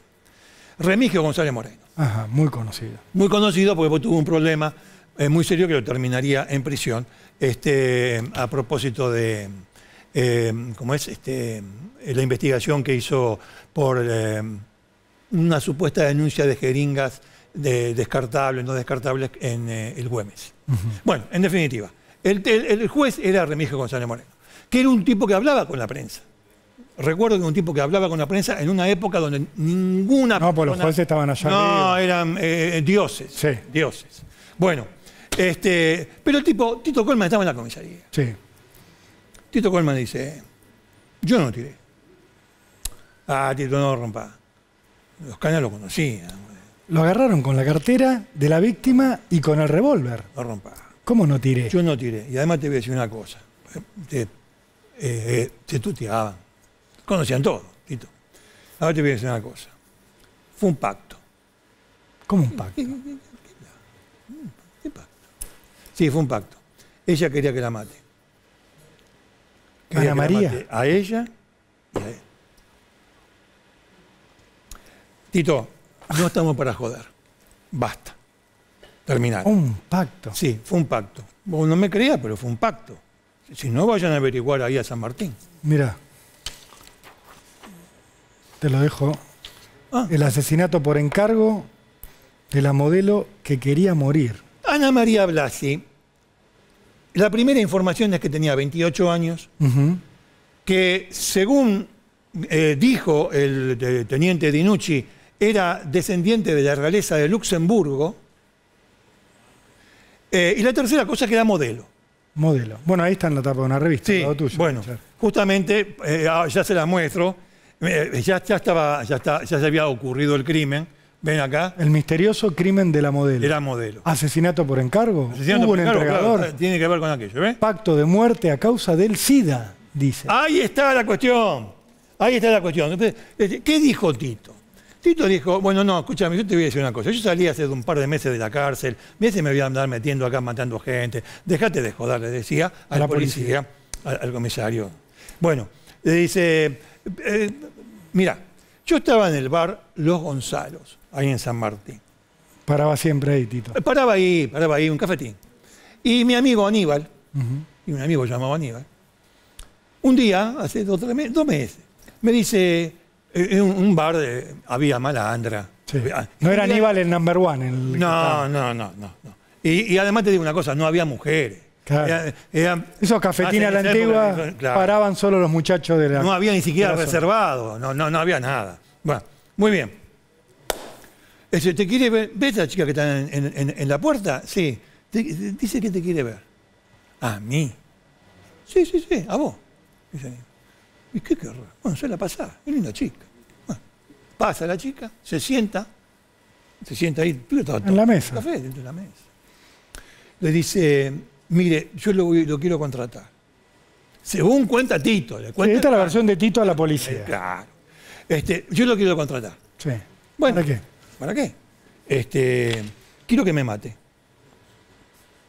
Remigio González Moreno Ajá, muy conocido. muy conocido porque tuvo un problema eh, muy serio que lo terminaría en prisión este, a propósito de eh, ¿cómo es? Este, eh, la investigación que hizo por eh, una supuesta denuncia de jeringas de descartables, no descartables en eh, el Güemes. Bueno, en definitiva, el, el- el juez era Remigio González Moreno, que era un tipo que hablaba con la prensa. Recuerdo que un tipo que hablaba con la prensa en una época donde ninguna No, pues los jueces estaban allá No, arriba. eran eh, dioses. Sí. Dioses. Bueno, este, pero el tipo, Tito Colman estaba en la comisaría. Sí. Tito Colman dice, yo no tiré. Ah, Tito, no rompa. Los canas lo conocían, Lo agarraron con la cartera de la víctima y con el revólver. no rompa. ¿Cómo no tiré? Yo no tiré. Y además te voy a decir una cosa. Eh, te- eh, eh, se tuteaban. Conocían todo, Tito. Ahora te voy a decir una cosa. Fue un pacto. ¿Cómo un pacto? *laughs* ¿Qué pacto? Sí, fue un pacto. Ella quería que la mate. Quería Ana que la mate A ella y a él. Tito, no estamos para joder. Basta. Terminar. Un pacto. Sí, fue un pacto. Vos no me creías, pero fue un pacto. Si no, vayan a averiguar ahí a San Martín. Mira. Te lo dejo. Ah. El asesinato por encargo de la modelo que quería morir. Ana María Blasi, la primera información es que tenía 28 años, que según eh, dijo el teniente Dinucci, era descendiente de la realeza de Luxemburgo. Eh, y la tercera cosa es que era modelo. Modelo. Bueno, ahí está en la tapa de una revista. Sí, tuyo, bueno, justamente, eh, ah, ya se la muestro, ya, ya, estaba, ya, está- ya se había ocurrido el crimen, ven acá, El misterioso crimen de la modelo. era modelo. Asesinato por encargo. Asesinato Hubo por un encargo, entregador. claro, tiene que ver con aquello, ¿ves? Pacto de muerte a causa del SIDA, dice. Ahí está la cuestión. Ahí está la cuestión. Este, ¿Qué dijo Tito? Tito dijo, bueno, no, escúchame, yo te voy a decir una cosa. Yo salí hace un par de meses de la cárcel, meses me voy a andar metiendo acá matando gente. Dejate de joder, le decía al la policía, al, al comisario. Bueno, le dice, eh, mira, yo estaba en el bar Los Gonzalos, ahí en San Martín. Paraba siempre ahí, Tito. Eh, Paraba ahí, paraba ahí, un cafetín. Y mi amigo Aníbal, y un amigo llamado Aníbal, un día, hace dos, tres me- dos meses, me dice, eh, en un, un bar de- había malandra. Sí. Había- No era Aníbal el number one. El No, no, no, no. no. Y, y además te digo una cosa, no había mujeres. Claro. Era- era- Esos cafetines a la en antigua época, claro. paraban solo los muchachos de la. No había ni siquiera la reservado, no, no, no había nada. Bueno, muy bien. Ese, ¿Te quiere ver? ¿Ves a la chica que está en, en- en- en la puerta? Sí. Te- dice que te quiere ver. ¿A mí? Sí, sí, sí, a vos. Dice, ¿y qué querrá? Bueno, suele pasar, es linda chica. Bueno, pasa la chica, se sienta, se sienta ahí, En la todo- mesa. Café dentro de la mesa. Le dice, mire, yo lo, quiero contratar. Según cuenta Tito, le Sí, cuenta esta es la versión de Tito a la policía. Claro. Este, yo lo quiero contratar. Sí. Bueno, ¿Para qué? ¿Para qué? Este, quiero que me mate.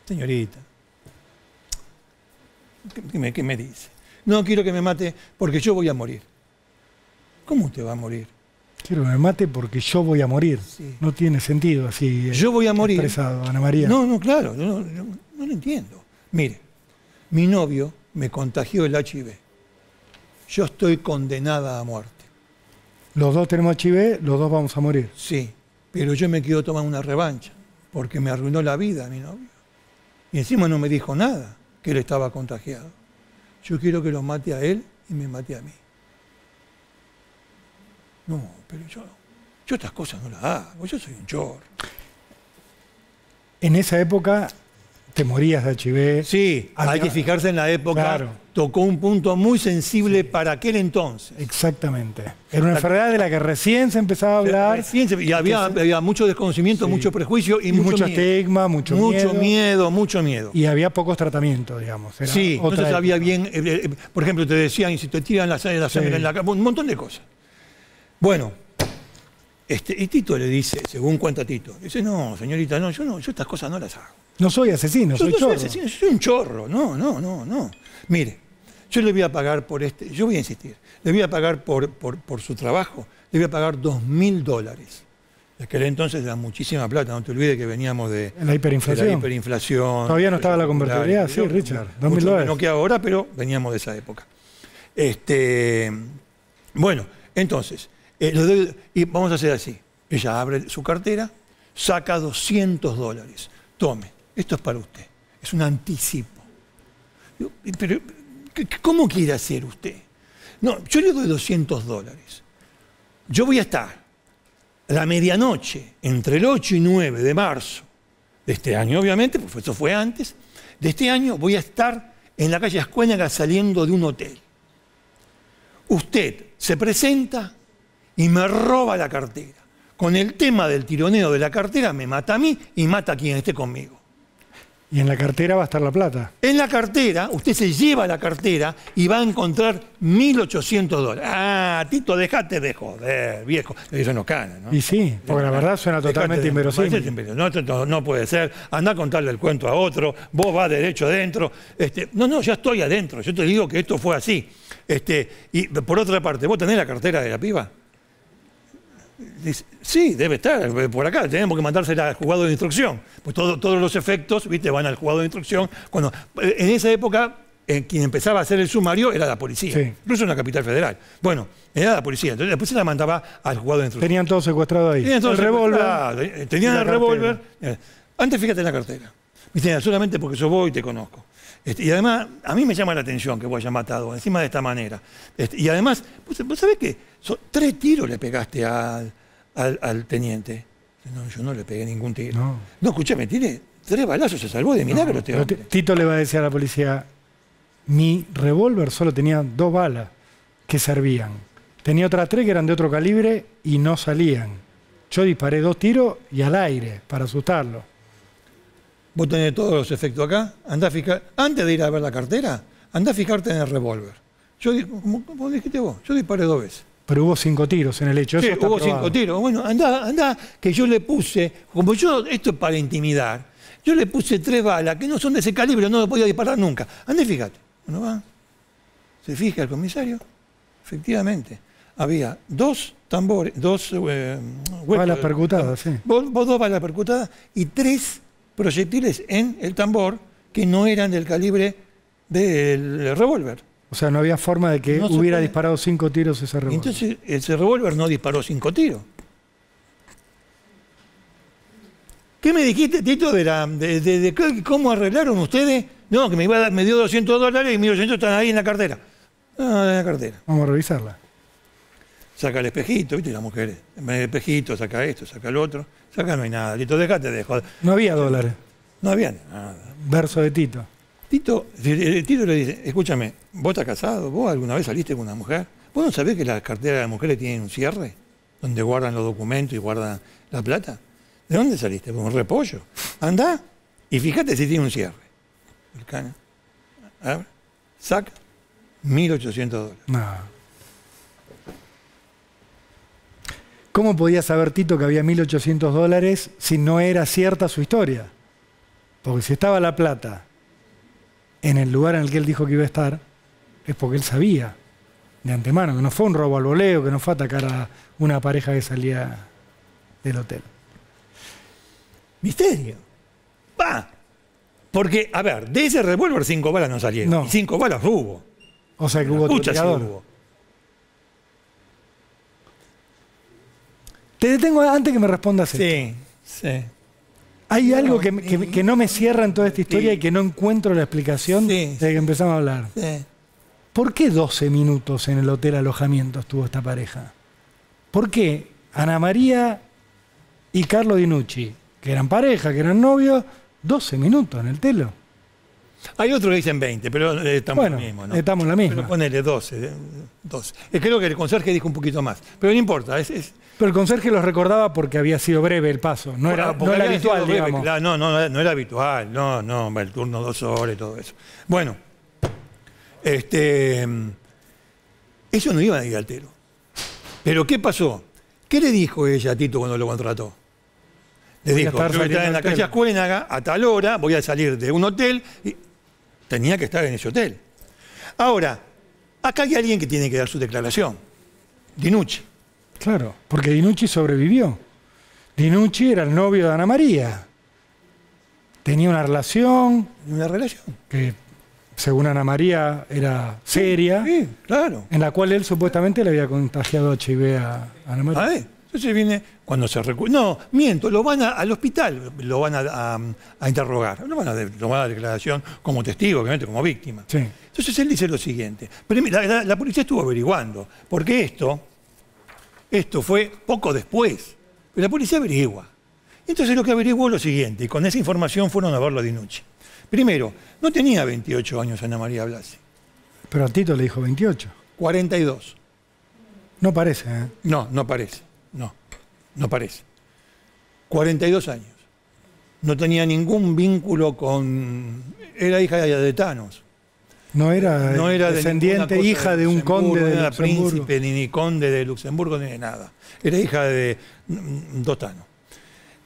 Señorita. ¿Qué, qué me, qué me dice? No quiero que me mate porque yo voy a morir. ¿Cómo usted va a morir? Quiero que me mate porque yo voy a morir. Sí. No tiene sentido así. eh, Yo voy a morir. Expresado, Ana María. No, no, claro, no, no, no lo entiendo. Mire, mi novio me contagió el HIV. Yo estoy condenada a muerte. Los dos tenemos HIV, los dos vamos a morir. Sí, pero yo me quiero tomar una revancha, porque me arruinó la vida mi novio. Y encima no me dijo nada, que él estaba contagiado. Yo quiero que lo mate a él y me mate a mí. No, pero yo, yo estas cosas no las hago, yo soy un chorro. En esa época te morías de HIV. Sí, hay que fijarse en la época, Claro. tocó un punto muy sensible para aquel entonces. Exactamente. Era una enfermedad de la que recién se empezaba a hablar. Recién se- y había, Entonces- había mucho desconocimiento, Sí. mucho prejuicio y, y mucho, mucho miedo. estigma, mucho, mucho miedo. miedo, mucho miedo. Y había pocos tratamientos, digamos. Era Sí, entonces había bien, eh, eh, por ejemplo, te decían, y si te tiran la sangre, la sangre Sí. en la cara, un montón de cosas. Bueno, este, y Tito le dice, según cuenta Tito, dice, no, señorita, no, yo no, yo estas cosas no las hago. No soy asesino, Yo soy no soy chorro. asesino, soy un chorro, no, no, no, no. Mire, yo le voy a pagar por este, yo voy a insistir, le voy a pagar por, por, por su trabajo, le voy a pagar dos mil dólares. En aquel entonces era muchísima plata, no te olvides que veníamos de, La hiperinflación. de la hiperinflación. Todavía no estaba la convertibilidad, sí, Richard, mucho 2000 dólares. menos que ahora, pero veníamos de esa época. Este, bueno, entonces, eh, le doy- y vamos a hacer así. Ella abre su cartera, saca 200 dólares. Tome, esto es para usted. Es un anticipo. Pero, ¿qué- qué- ¿cómo quiere hacer usted? No, yo le doy 200 dólares. Yo voy a estar a la medianoche, entre el 8 y 9 de marzo de este año, obviamente, porque eso fue antes, de este año voy a estar en la calle Ascuénaga saliendo de un hotel. Usted se presenta y me roba la cartera. Con el tema del tironeo de la cartera me mata a mí y mata a quien esté conmigo. Y en la cartera va a estar la plata. En la cartera, usted se lleva la cartera y va a encontrar 1.800 dólares. Ah, Tito, dejate de joder, viejo. Eso no cana, ¿no? Y sí, porque la verdad suena totalmente de- inverosímil. No, esto no, no puede ser. Anda a contarle el cuento a otro, vos vas derecho adentro. Este, no, no, ya estoy adentro. Yo te digo que esto fue así. Este, y por otra parte, ¿vos tenés la cartera de la piba? Dice, sí, debe estar por acá. Tenemos que mandársela al juzgado de instrucción. Pues todo- todos los efectos, viste, van al juzgado de instrucción. Cuando, eh, en esa época eh, quien empezaba a hacer el sumario era la policía, Sí. incluso en la capital federal. Bueno, era la policía. Entonces la policía la mandaba al juzgado de instrucción. Tenían todo secuestrado ahí. Tenían todo el revólver. eh, Tenían el revólver. Eh, Antes fíjate en la cartera. Me dicen, solamente porque sos vos y te conozco. Este, y además, a mí me llama la atención que vos hayas matado, encima de esta manera. Este, y además, ¿vos, vos sabés que so- tres tiros le pegaste al, al- al teniente? No, yo no le pegué ningún tiro. No. No, escúchame, tiene tres balazos, se salvó de milagro este Pero hombre. T- Tito le va a decir a la policía, mi revólver solo tenía dos balas que servían. Tenía otras tres que eran de otro calibre y no salían. Yo disparé dos tiros y al aire para asustarlo. Vos tenés todos los efectos acá, andá a fijar, antes de ir a ver la cartera, andá a fijarte en el revólver. Yo, como dijiste vos, yo disparé dos veces. Pero hubo cinco tiros en el hecho. Sí, eso hubo probado. cinco tiros. Bueno, andá, andá, que yo le puse, como yo, esto es para intimidar, yo le puse tres balas que no son de ese calibre, no lo podía disparar nunca. Andá y fíjate. Bueno, va. Se fija el comisario. Efectivamente. Había dos tambores, dos eh, huecos Balas percutadas, sí. Vos, vos dos balas percutadas y tres proyectiles en el tambor que no eran del calibre del revólver. O sea, no había forma de que No hubiera puede. disparado cinco tiros ese revólver. Entonces, ese revólver no disparó cinco tiros. ¿Qué me dijiste, Tito, de, la, de, de- de cómo arreglaron ustedes? No, que me, iba a dar- me dio 200 dólares y 1800 están ahí en la cartera. Ah, en la cartera. Vamos a revisarla. Saca el espejito, ¿viste? Las mujeres. El espejito, saca esto, saca el otro. Saca no hay nada. Tito, dejate de joder. No había dólares. No había nada. Verso de Tito. Tito, Tito le dice, escúchame, ¿vos estás casado? ¿Vos alguna vez saliste con una mujer? ¿Vos no sabés que las carteras de las mujeres tienen un cierre? Donde guardan los documentos y guardan la plata. ¿De dónde saliste? Con un repollo. Andá y fíjate si tiene un cierre. El cana. Abre, saca, 1.800 dólares. No. ¿Cómo podía saber Tito que había 1.800 dólares si no era cierta su historia? Porque si estaba la plata en el lugar en el que él dijo que iba a estar, es porque él sabía de antemano que no fue un robo al voleo, que no fue a atacar a una pareja que salía del hotel. Misterio. Va. Porque, a ver, de ese revólver cinco balas no salieron. No. Y cinco balas hubo. O sea que hubo Muchas hubo. Te detengo antes que me respondas esto. Sí, sí. Hay algo que, que- que no me cierra en toda esta historia Sí. y que no encuentro la explicación Sí, desde que empezamos a hablar. sí. ¿Por qué 12 minutos en el hotel alojamiento estuvo esta pareja? ¿Por qué Ana María y Carlo Dinucci, que eran pareja, que eran novios, 12 minutos en el telo? Hay otros que dicen 20, pero eh, estamos Bueno, en lo mismo, ¿no? estamos en la misma. Pero ponele 12. eh, 12. Eh, creo que el conserje dijo un poquito más. Pero no importa. Es, es- Pero el conserje los recordaba porque había sido breve el paso, no era, no habitual, breve, digamos. claro, no, no, no era habitual. No, no, el turno dos horas y todo eso. Bueno, este, ellos no iban a ir al telo. Pero ¿qué pasó? ¿Qué le dijo ella a Tito cuando lo contrató? Le Voy dijo, yo voy a estar en la calle telo. Ascuénaga a tal hora, voy a salir de un hotel y tenía que estar en ese hotel. Ahora, acá hay alguien que tiene que dar su declaración. Dinucci. Claro, porque Dinucci sobrevivió. Dinucci era el novio de Ana María. Tenía una relación Una relación. que, según Ana María, era seria, Sí, claro. en la cual él supuestamente le había contagiado HIV a Ana María. A ver, entonces viene cuando se recu- No, miento, lo van a- al hospital, lo van a, a- a interrogar, lo van a tomar la declaración como testigo, obviamente, como víctima. Sí. Entonces él dice lo siguiente, pero la, la- la policía estuvo averiguando, porque esto, esto fue poco después, pero la policía averigua. Entonces lo que averiguó es lo siguiente, y con esa información fueron a verlo a Dinucci. Primero, no tenía 28 años Ana María Blasi, Pero a Tito le dijo 28. 42. No parece, ¿eh? No, no parece. No, no parece. 42 años. No tenía ningún vínculo con... Era hija de Thanos. No era, No era de descendiente, cosa hija de un Luxemburgo, conde no de era Luxemburgo. príncipe, ni, ni conde de Luxemburgo, ni de nada. Era hija de mm, dos Thanos.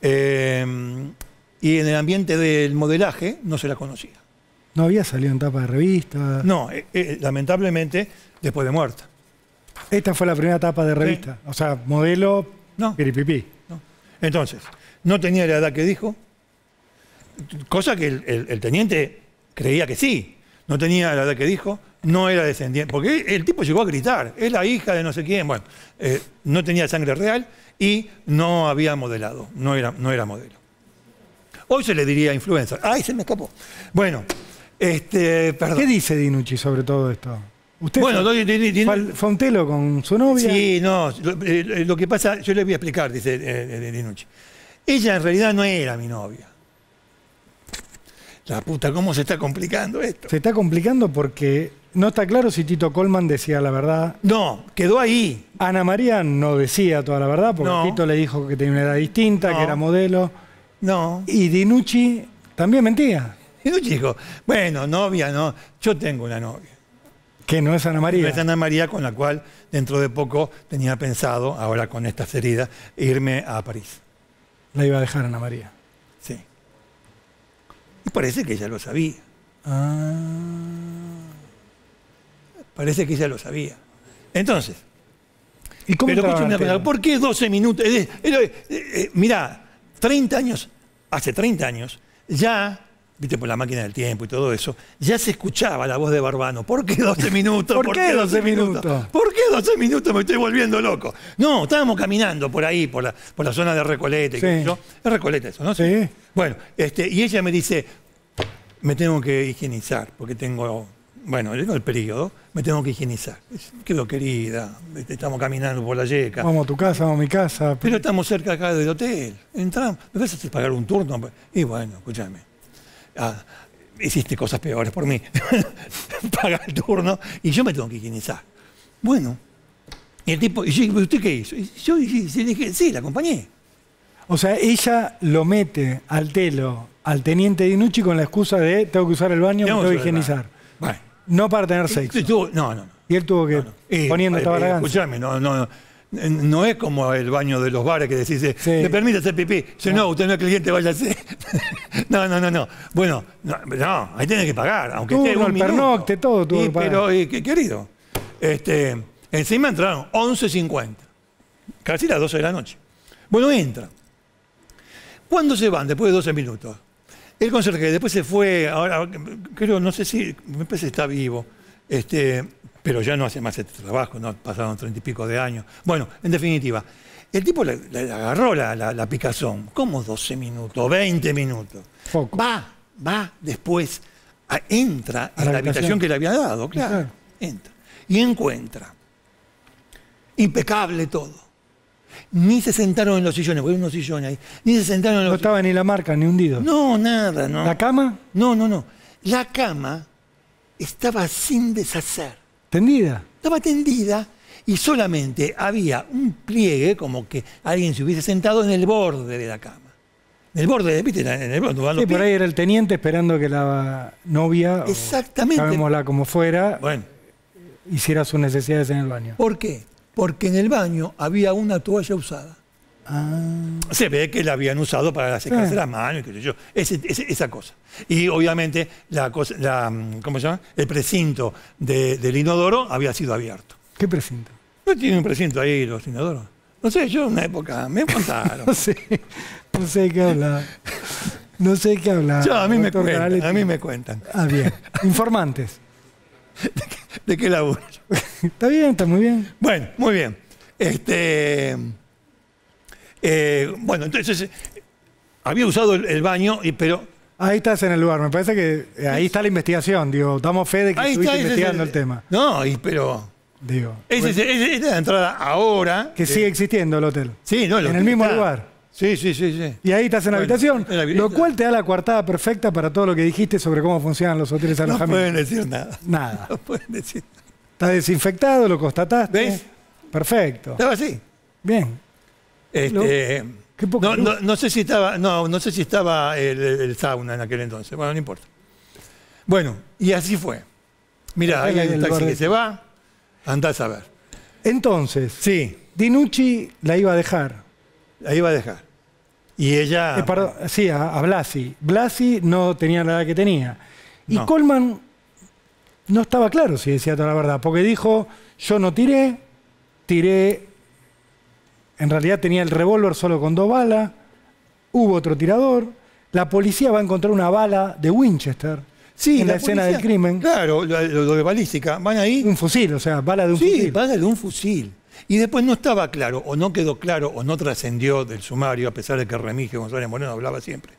Eh, y en el ambiente del modelaje no se la conocía. No había salido en tapa de revista. No, eh, eh, lamentablemente, después de muerta. Esta fue la primera tapa de revista. O sea, modelo No. piripipí. Entonces, no tenía la edad que dijo, cosa que el, el- el teniente creía que sí. no tenía la edad que dijo, no era descendiente, porque el tipo llegó a gritar, es la hija de no sé quién, bueno, eh, no tenía sangre real y no había modelado, no era, no era modelo. Hoy se le diría influencer. ¡Ay, se me escapó! Bueno, este, perdón. ¿Qué dice Dinucci sobre todo esto? ¿Usted Bueno, fue, un telo con su novia? Sí, no, lo, eh, lo que pasa, yo le voy a explicar, dice eh, eh, Dinucci. Ella en realidad no era mi novia. La puta, ¿cómo se está complicando esto? Se está complicando porque no está claro si Tito Colman decía la verdad. No, quedó ahí. Ana María no decía toda la verdad porque No. Tito le dijo que tenía una edad distinta, No. que era modelo. No. Y Dinucci también mentía, Dinucci dijo, bueno, novia, no, yo tengo una novia. Que no es Ana María. Es Ana María con la cual dentro de poco tenía pensado, ahora con estas heridas, irme a París. La iba a dejar Ana María. Sí. Y parece que ella lo sabía. Ah. Parece que ella lo sabía. Entonces, ¿Y cómo pero una cosa? ¿por qué 12 minutos? Eh, eh, mirá, 30 años, hace 30 años, ya, viste, por la máquina del tiempo y todo eso, ya se escuchaba la voz de Barbano. ¿Por qué 12 *laughs* minutos? ¿Por qué 12 minutos? ¿Por qué 12 minutos? Me estoy volviendo loco. No, estábamos caminando por ahí, por la, por la zona de Recoleta. y Sí. yo. Es Recoleta eso, ¿no? Sí. Bueno, este, y ella me dice, me tengo que higienizar, porque tengo, bueno, tengo el periodo, me tengo que higienizar. Quedo querida, este, estamos caminando por la yeca. Vamos a tu casa, vamos a mi casa. Pero estamos cerca acá del hotel. Entramos. ¿Me vas a hacer pagar un turno? Y bueno, escúchame. Ah, hiciste cosas peores por mí. *laughs* Paga el turno y yo me tengo que higienizar. Bueno. Y el tipo, y yo, ¿usted qué hizo? Y yo y- y le dije, sí, la acompañé. O sea, ella lo mete al telo al teniente Dinucci con la excusa de tengo que usar el baño, me Tengo que higienizar. Bueno. No para tener sexo. Tuvo- no, no, no. Y él tuvo que, Eh, poniendo eh, esta eh. Escuchame, no, no, no es como el baño de los bares que decís, eh, ¿me permite hacer pipí? Si no, usted no es cliente, váyase. *laughs* no, no, no, no. Bueno, no, no, ahí tiene que pagar, aunque esté un el minuto. pernocte, todo tuvo Y, que pagar. pero, qué querido, este, encima entraron 11.50, casi las 12 de la noche. Bueno, entra. ¿Cuándo se van? Después de 12 minutos. El conserje después se fue, ahora creo, no sé si, me parece que está vivo, este, pero ya no hace más este trabajo, ¿no? pasaron treinta y pico de años. Bueno, en definitiva, el tipo le, le agarró la, la- la picazón, como 12 minutos, 20 minutos. Va, va después, a- entra A en la la habitación. habitación que le había dado, claro, Claro. entra. Y encuentra, impecable todo. Ni se sentaron en los sillones, porque hay unos sillones ahí, ni se sentaron en los No estaba ni la marca ni hundido. no, nada, no. ¿La cama? No, no, no. La cama estaba sin deshacer. ¿Tendida? Estaba tendida y solamente había un pliegue, como que alguien se hubiese sentado en el borde de la cama. En el borde, ¿viste? En el borde, Sí, por ahí era el teniente esperando que la novia, o Exactamente. llamémosla como fuera, Bueno, hiciera sus necesidades en el baño. ¿por qué? Porque en el baño había una toalla usada. Se ve que la habían usado para secarse Sí. las manos y qué sé yo, ese- ese- esa cosa. Y obviamente la cosa, la, mm, ¿cómo se llama? El precinto de- del inodoro había sido abierto. ¿Qué precinto? ¿No tienen un precinto ahí los inodoros? No sé, yo en una época me contaron. *laughs* No sé, no sé de qué hablar. No sé de qué hablar. Yo, a mí me cuentan, a mí me cuentan. Ah, bien. Informantes. *laughs* ¿De qué laburo? *laughs* Está bien, está muy bien. Bueno, muy bien. Este, eh, bueno, entonces eh, había usado el, el baño, y, pero Ahí estás en el lugar. Me parece que eh, ahí está la investigación. Digo, damos fe de que ahí estuviste está. es investigando el, tema. No, y, pero Digo. es- esa es la entrada ahora. Que de- sigue existiendo el hotel. Sí, no, en el mismo está. lugar. Sí, sí, sí, sí. Y ahí estás en la habitación, en la lo cual te da la coartada perfecta para todo lo que dijiste sobre cómo funcionan los hoteles No alojamiento. pueden decir nada. Nada. *laughs* No pueden decir. Está desinfectado, lo constataste. ¿Ves? Perfecto. Estaba así. Bien. Este, Qué no, luz. no, no sé si estaba, no, no sé si estaba el, el sauna en aquel entonces. Bueno, no importa. Bueno, y así fue. Mira, ahí hay un taxi que se va. Andás a ver. Entonces, Sí, Dinucci la iba a dejar. la iba a dejar. Y ella. Eh, perdón, sí, a, a Blasi. Blasi no tenía la edad que tenía. Y No. Coleman no estaba claro si decía toda la verdad, porque dijo, yo no tiré, tiré, en realidad tenía el revólver solo con dos balas, hubo otro tirador, la policía va a encontrar una bala de Winchester. Sí, en la, escena policía- del crimen. Claro, lo, de balística. Van ahí. Un fusil, o sea, bala de un sí, fusil. bala de un fusil. Y después no estaba claro, o no quedó claro, o no trascendió del sumario, a pesar de que Remigio González Moreno hablaba siempre.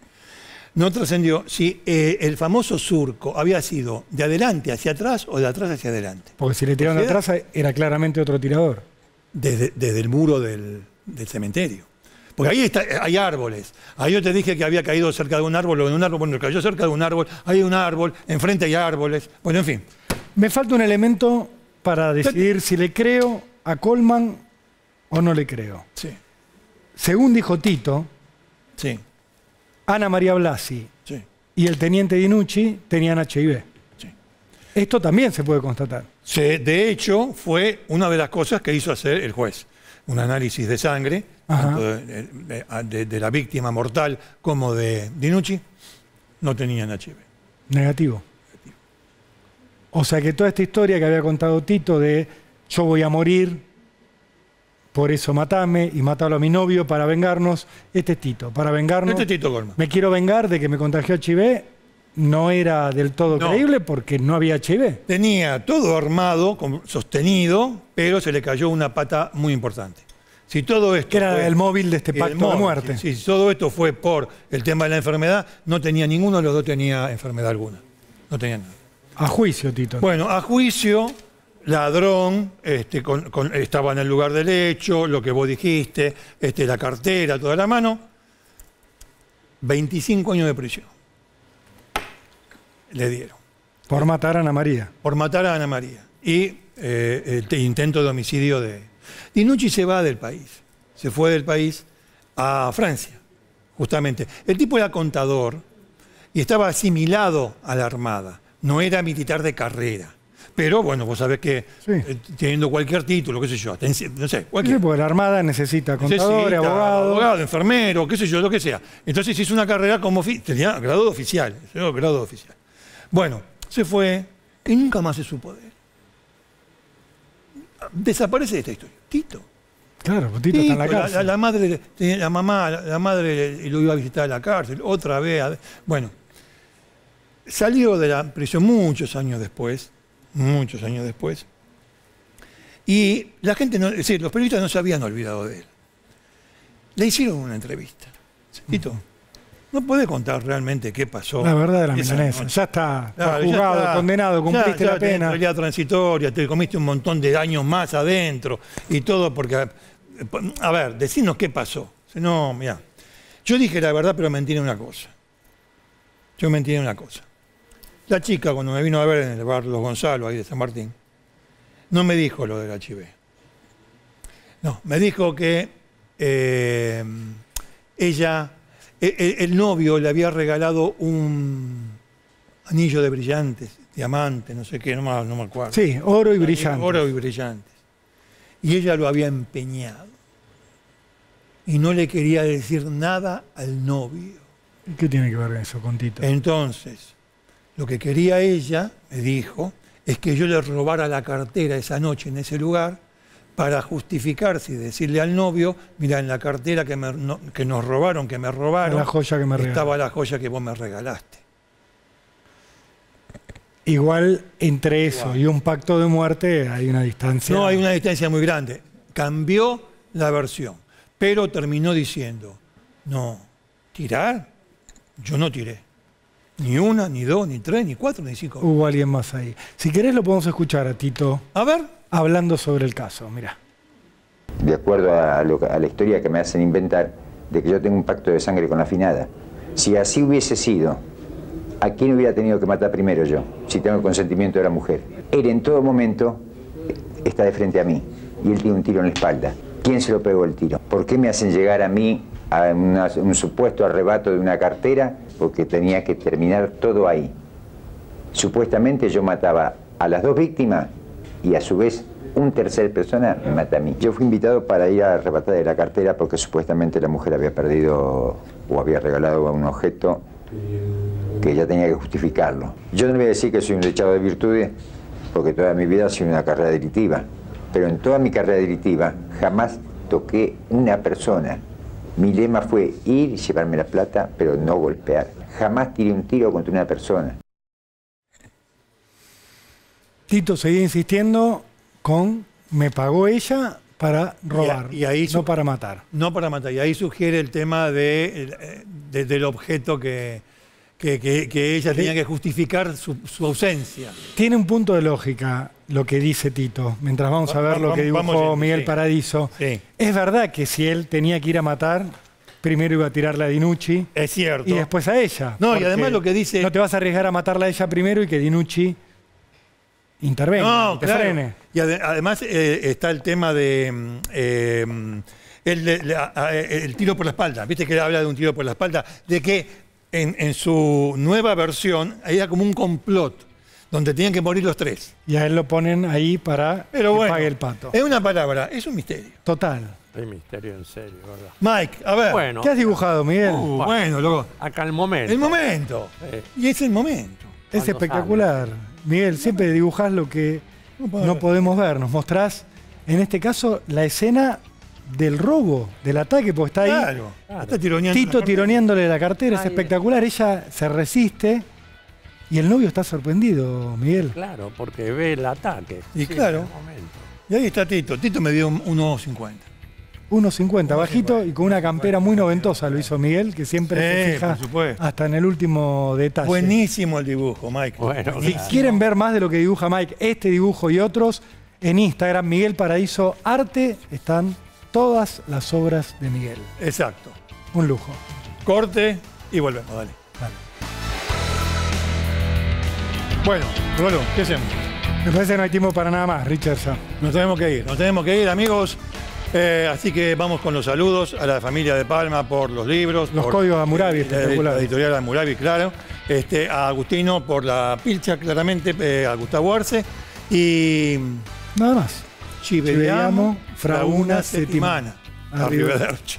No trascendió si eh, el famoso surco había sido de adelante hacia atrás o de atrás hacia adelante. Porque si le tiraron de atrás era claramente otro tirador. Desde, desde el muro del, del cementerio. Porque ahí está, hay árboles. Ahí yo te dije que había caído cerca de un árbol o en un árbol. Bueno, cayó cerca de un árbol. Hay un árbol, enfrente hay árboles. Bueno, en fin. Me falta un elemento para decidir si le creo a Colman o no le creo. Sí, Según dijo Tito, sí, Ana María Blasi sí. y el teniente Dinucci tenían HIV. Sí. Esto también se puede constatar. Se- de hecho, fue una de las cosas que hizo hacer el juez. Un análisis de sangre, tanto de, de- de- de la víctima mortal como de Dinucci. No tenían HIV. Negativo. O sea que toda esta historia que había contado Tito de yo voy a morir, por eso matame y matalo a mi novio para vengarnos, este es Tito, para vengarnos. Este es Tito Goldman. Me quiero vengar de que me contagió HIV, no era del todo No. creíble porque no había HIV. Tenía todo armado, sostenido, pero se le cayó una pata muy importante. Si todo esto Que era fue- el móvil de este pacto de muerte. Si, si todo esto fue por el tema de la enfermedad, no tenía ninguno de los dos tenía enfermedad alguna. No tenía nada. A juicio, Tito. Bueno, a juicio, ladrón, este, con- con- estaba en el lugar del hecho, lo que vos dijiste, este, la cartera, toda la mano. 25 años de prisión. Le dieron. por matar a Ana María. Por matar a Ana María. Y eh, el te- intento de homicidio de. Dinucci se va del país. Se fue del país a Francia, justamente. El tipo era contador y estaba asimilado a la Armada. No era militar de carrera. Pero bueno, vos sabés que Sí. eh, teniendo cualquier título, qué sé yo, no sé, Sí, cualquier. porque la Armada necesita contadores, Necesita abogados. abogado, enfermero, qué sé yo, lo que sea. Entonces hizo una carrera como tenía grado de oficial, grado de oficial. Bueno, se fue y nunca más se supo de él. Desaparece de esta historia. Tito. Claro, Tito está en la cárcel. la madre, la mamá, la, la madre lo iba a visitar a la cárcel, otra vez. a- Bueno, salió de la prisión muchos años después, muchos años después, y la gente, no, es decir, los periodistas no se habían olvidado de él. Le hicieron una entrevista. Tito, no puede contar realmente qué pasó. La verdad de la esa milanesa. Ya está, ya juzgado, está. condenado, Ya- cumpliste ya la pena. realidad transitoria, te comiste un montón de años más adentro y todo porque... A ver, decinos qué pasó. No, mira. Yo dije la verdad, pero mentí en una cosa. Yo mentí en una cosa. La chica, cuando me vino a ver en el bar Los Gonzalo, ahí de San Martín, no me dijo lo del HIV. No, me dijo que eh, ella, el novio le había regalado un anillo de brillantes, diamante, no sé qué, no me, no me acuerdo. Sí, oro y brillante. Oro y brillantes. Y ella lo había empeñado. Y no le quería decir nada al novio. ¿Qué tiene que ver eso con Tito? Entonces, lo que quería ella, me dijo, es que yo le robara la cartera esa noche en ese lugar para justificarse y decirle al novio, mira, en la cartera que, me- no- que nos robaron, que me robaron, La joya que me estaba la joya que vos me regalaste. Igual entre eso y un pacto de muerte hay una distancia. No hay una distancia muy grande. Cambió la versión, pero terminó diciendo, no, tirar, yo no tiré. Ni una, ni dos, ni tres, ni cuatro, ni cinco. Hubo alguien más ahí. Si querés lo podemos escuchar a Tito A ver, hablando sobre el caso. Mira. de acuerdo a, lo a la historia que me hacen inventar, de que yo tengo un pacto de sangre con la finada. Si así hubiese sido, ¿a quién hubiera tenido que matar primero yo? Si tengo el consentimiento de la mujer. Él en todo momento eh, está de frente a mí y él tiene un tiro en la espalda. ¿Quién se lo pegó el tiro? ¿Por qué me hacen llegar a mí un supuesto arrebato de una cartera? Porque tenía que terminar todo ahí. Supuestamente yo mataba a las dos víctimas y a su vez un tercer persona me mata a mí. Yo fui invitado para ir a arrebatar de la cartera porque supuestamente la mujer había perdido o había regalado un objeto que ella tenía que justificarlo. Yo no voy a decir que soy un dechado de virtudes porque toda mi vida ha sido una carrera delictiva, pero en toda mi carrera delictiva jamás toqué una persona. Mi lema fue ir y llevarme la plata, pero no golpear. Jamás tiré un tiro contra una persona. Tito seguía insistiendo con me pagó ella para robar, y ahí no para matar. No para matar. Y ahí sugiere el tema de, eh, de- del objeto que, que- que- que ella tenía que justificar su, su ausencia. Tiene un punto de lógica lo que dice Tito, mientras vamos a ver lo que vamos dibujó Miguel sí. Paradiso. Sí. Es verdad que si él tenía que ir a matar, primero iba a tirarle a Dinucci Es cierto. y después a ella. No, y además lo que dice- No te vas a arriesgar a matarla a ella primero y que Dinucci intervenga, No, y te claro. frene. Y ade- además eh, está el tema de mm, eh, mm, el, tiro por la espalda. Viste que él habla de un tiro por la espalda, de que en, en su nueva versión era como un complot, donde tenían que morir los tres. Y a él lo ponen ahí para Pero que bueno, pague el pato. es una palabra, es un misterio. Total. Hay misterio en serio, ¿verdad? Mike, a ver. Bueno, ¿Qué has dibujado, Miguel? Uh, bueno, loco. acá el momento. El momento. Sí. Y es el momento. Es ¿Cuántos espectacular. Miguel, siempre dibujás lo que no podemos ver. Nos mostrás, en este caso, la escena del robo, del ataque, porque está ahí Claro. Está tironeando Tito tironeándole la cartera, es espectacular. Ella se resiste y el novio está sorprendido, Miguel. Claro, porque ve el ataque. Y Sí, claro. en el momento. Y ahí está Tito. Tito me dio un 1.50. 1.50, bajito y con una campera muy noventosa lo hizo Miguel, que siempre se fija hasta en el último detalle. Buenísimo el dibujo, Mike. Bueno, Si claro. quieren ver más de lo que dibuja Mike, este dibujo y otros, en Instagram, Miguel Paradiso Arte, están todas las obras de Miguel. Exacto. Un lujo. Corte y volvemos, dale. Dale. Bueno, Rolo, ¿qué hacemos? Me parece que no hay tiempo para nada más, Richard. ya. Nos tenemos que ir, nos tenemos que ir, amigos. Eh, así que vamos con los saludos a la familia de Palma por los libros. Los por- códigos de Hammurabi, la- espectacular. La editorial de Hammurabi, claro. Este, a Agustino por la pilcha, claramente, eh, a Gustavo Arce. Y Nada más. ci vediamo vediamo fra una settimana. settimana. Arrivederci.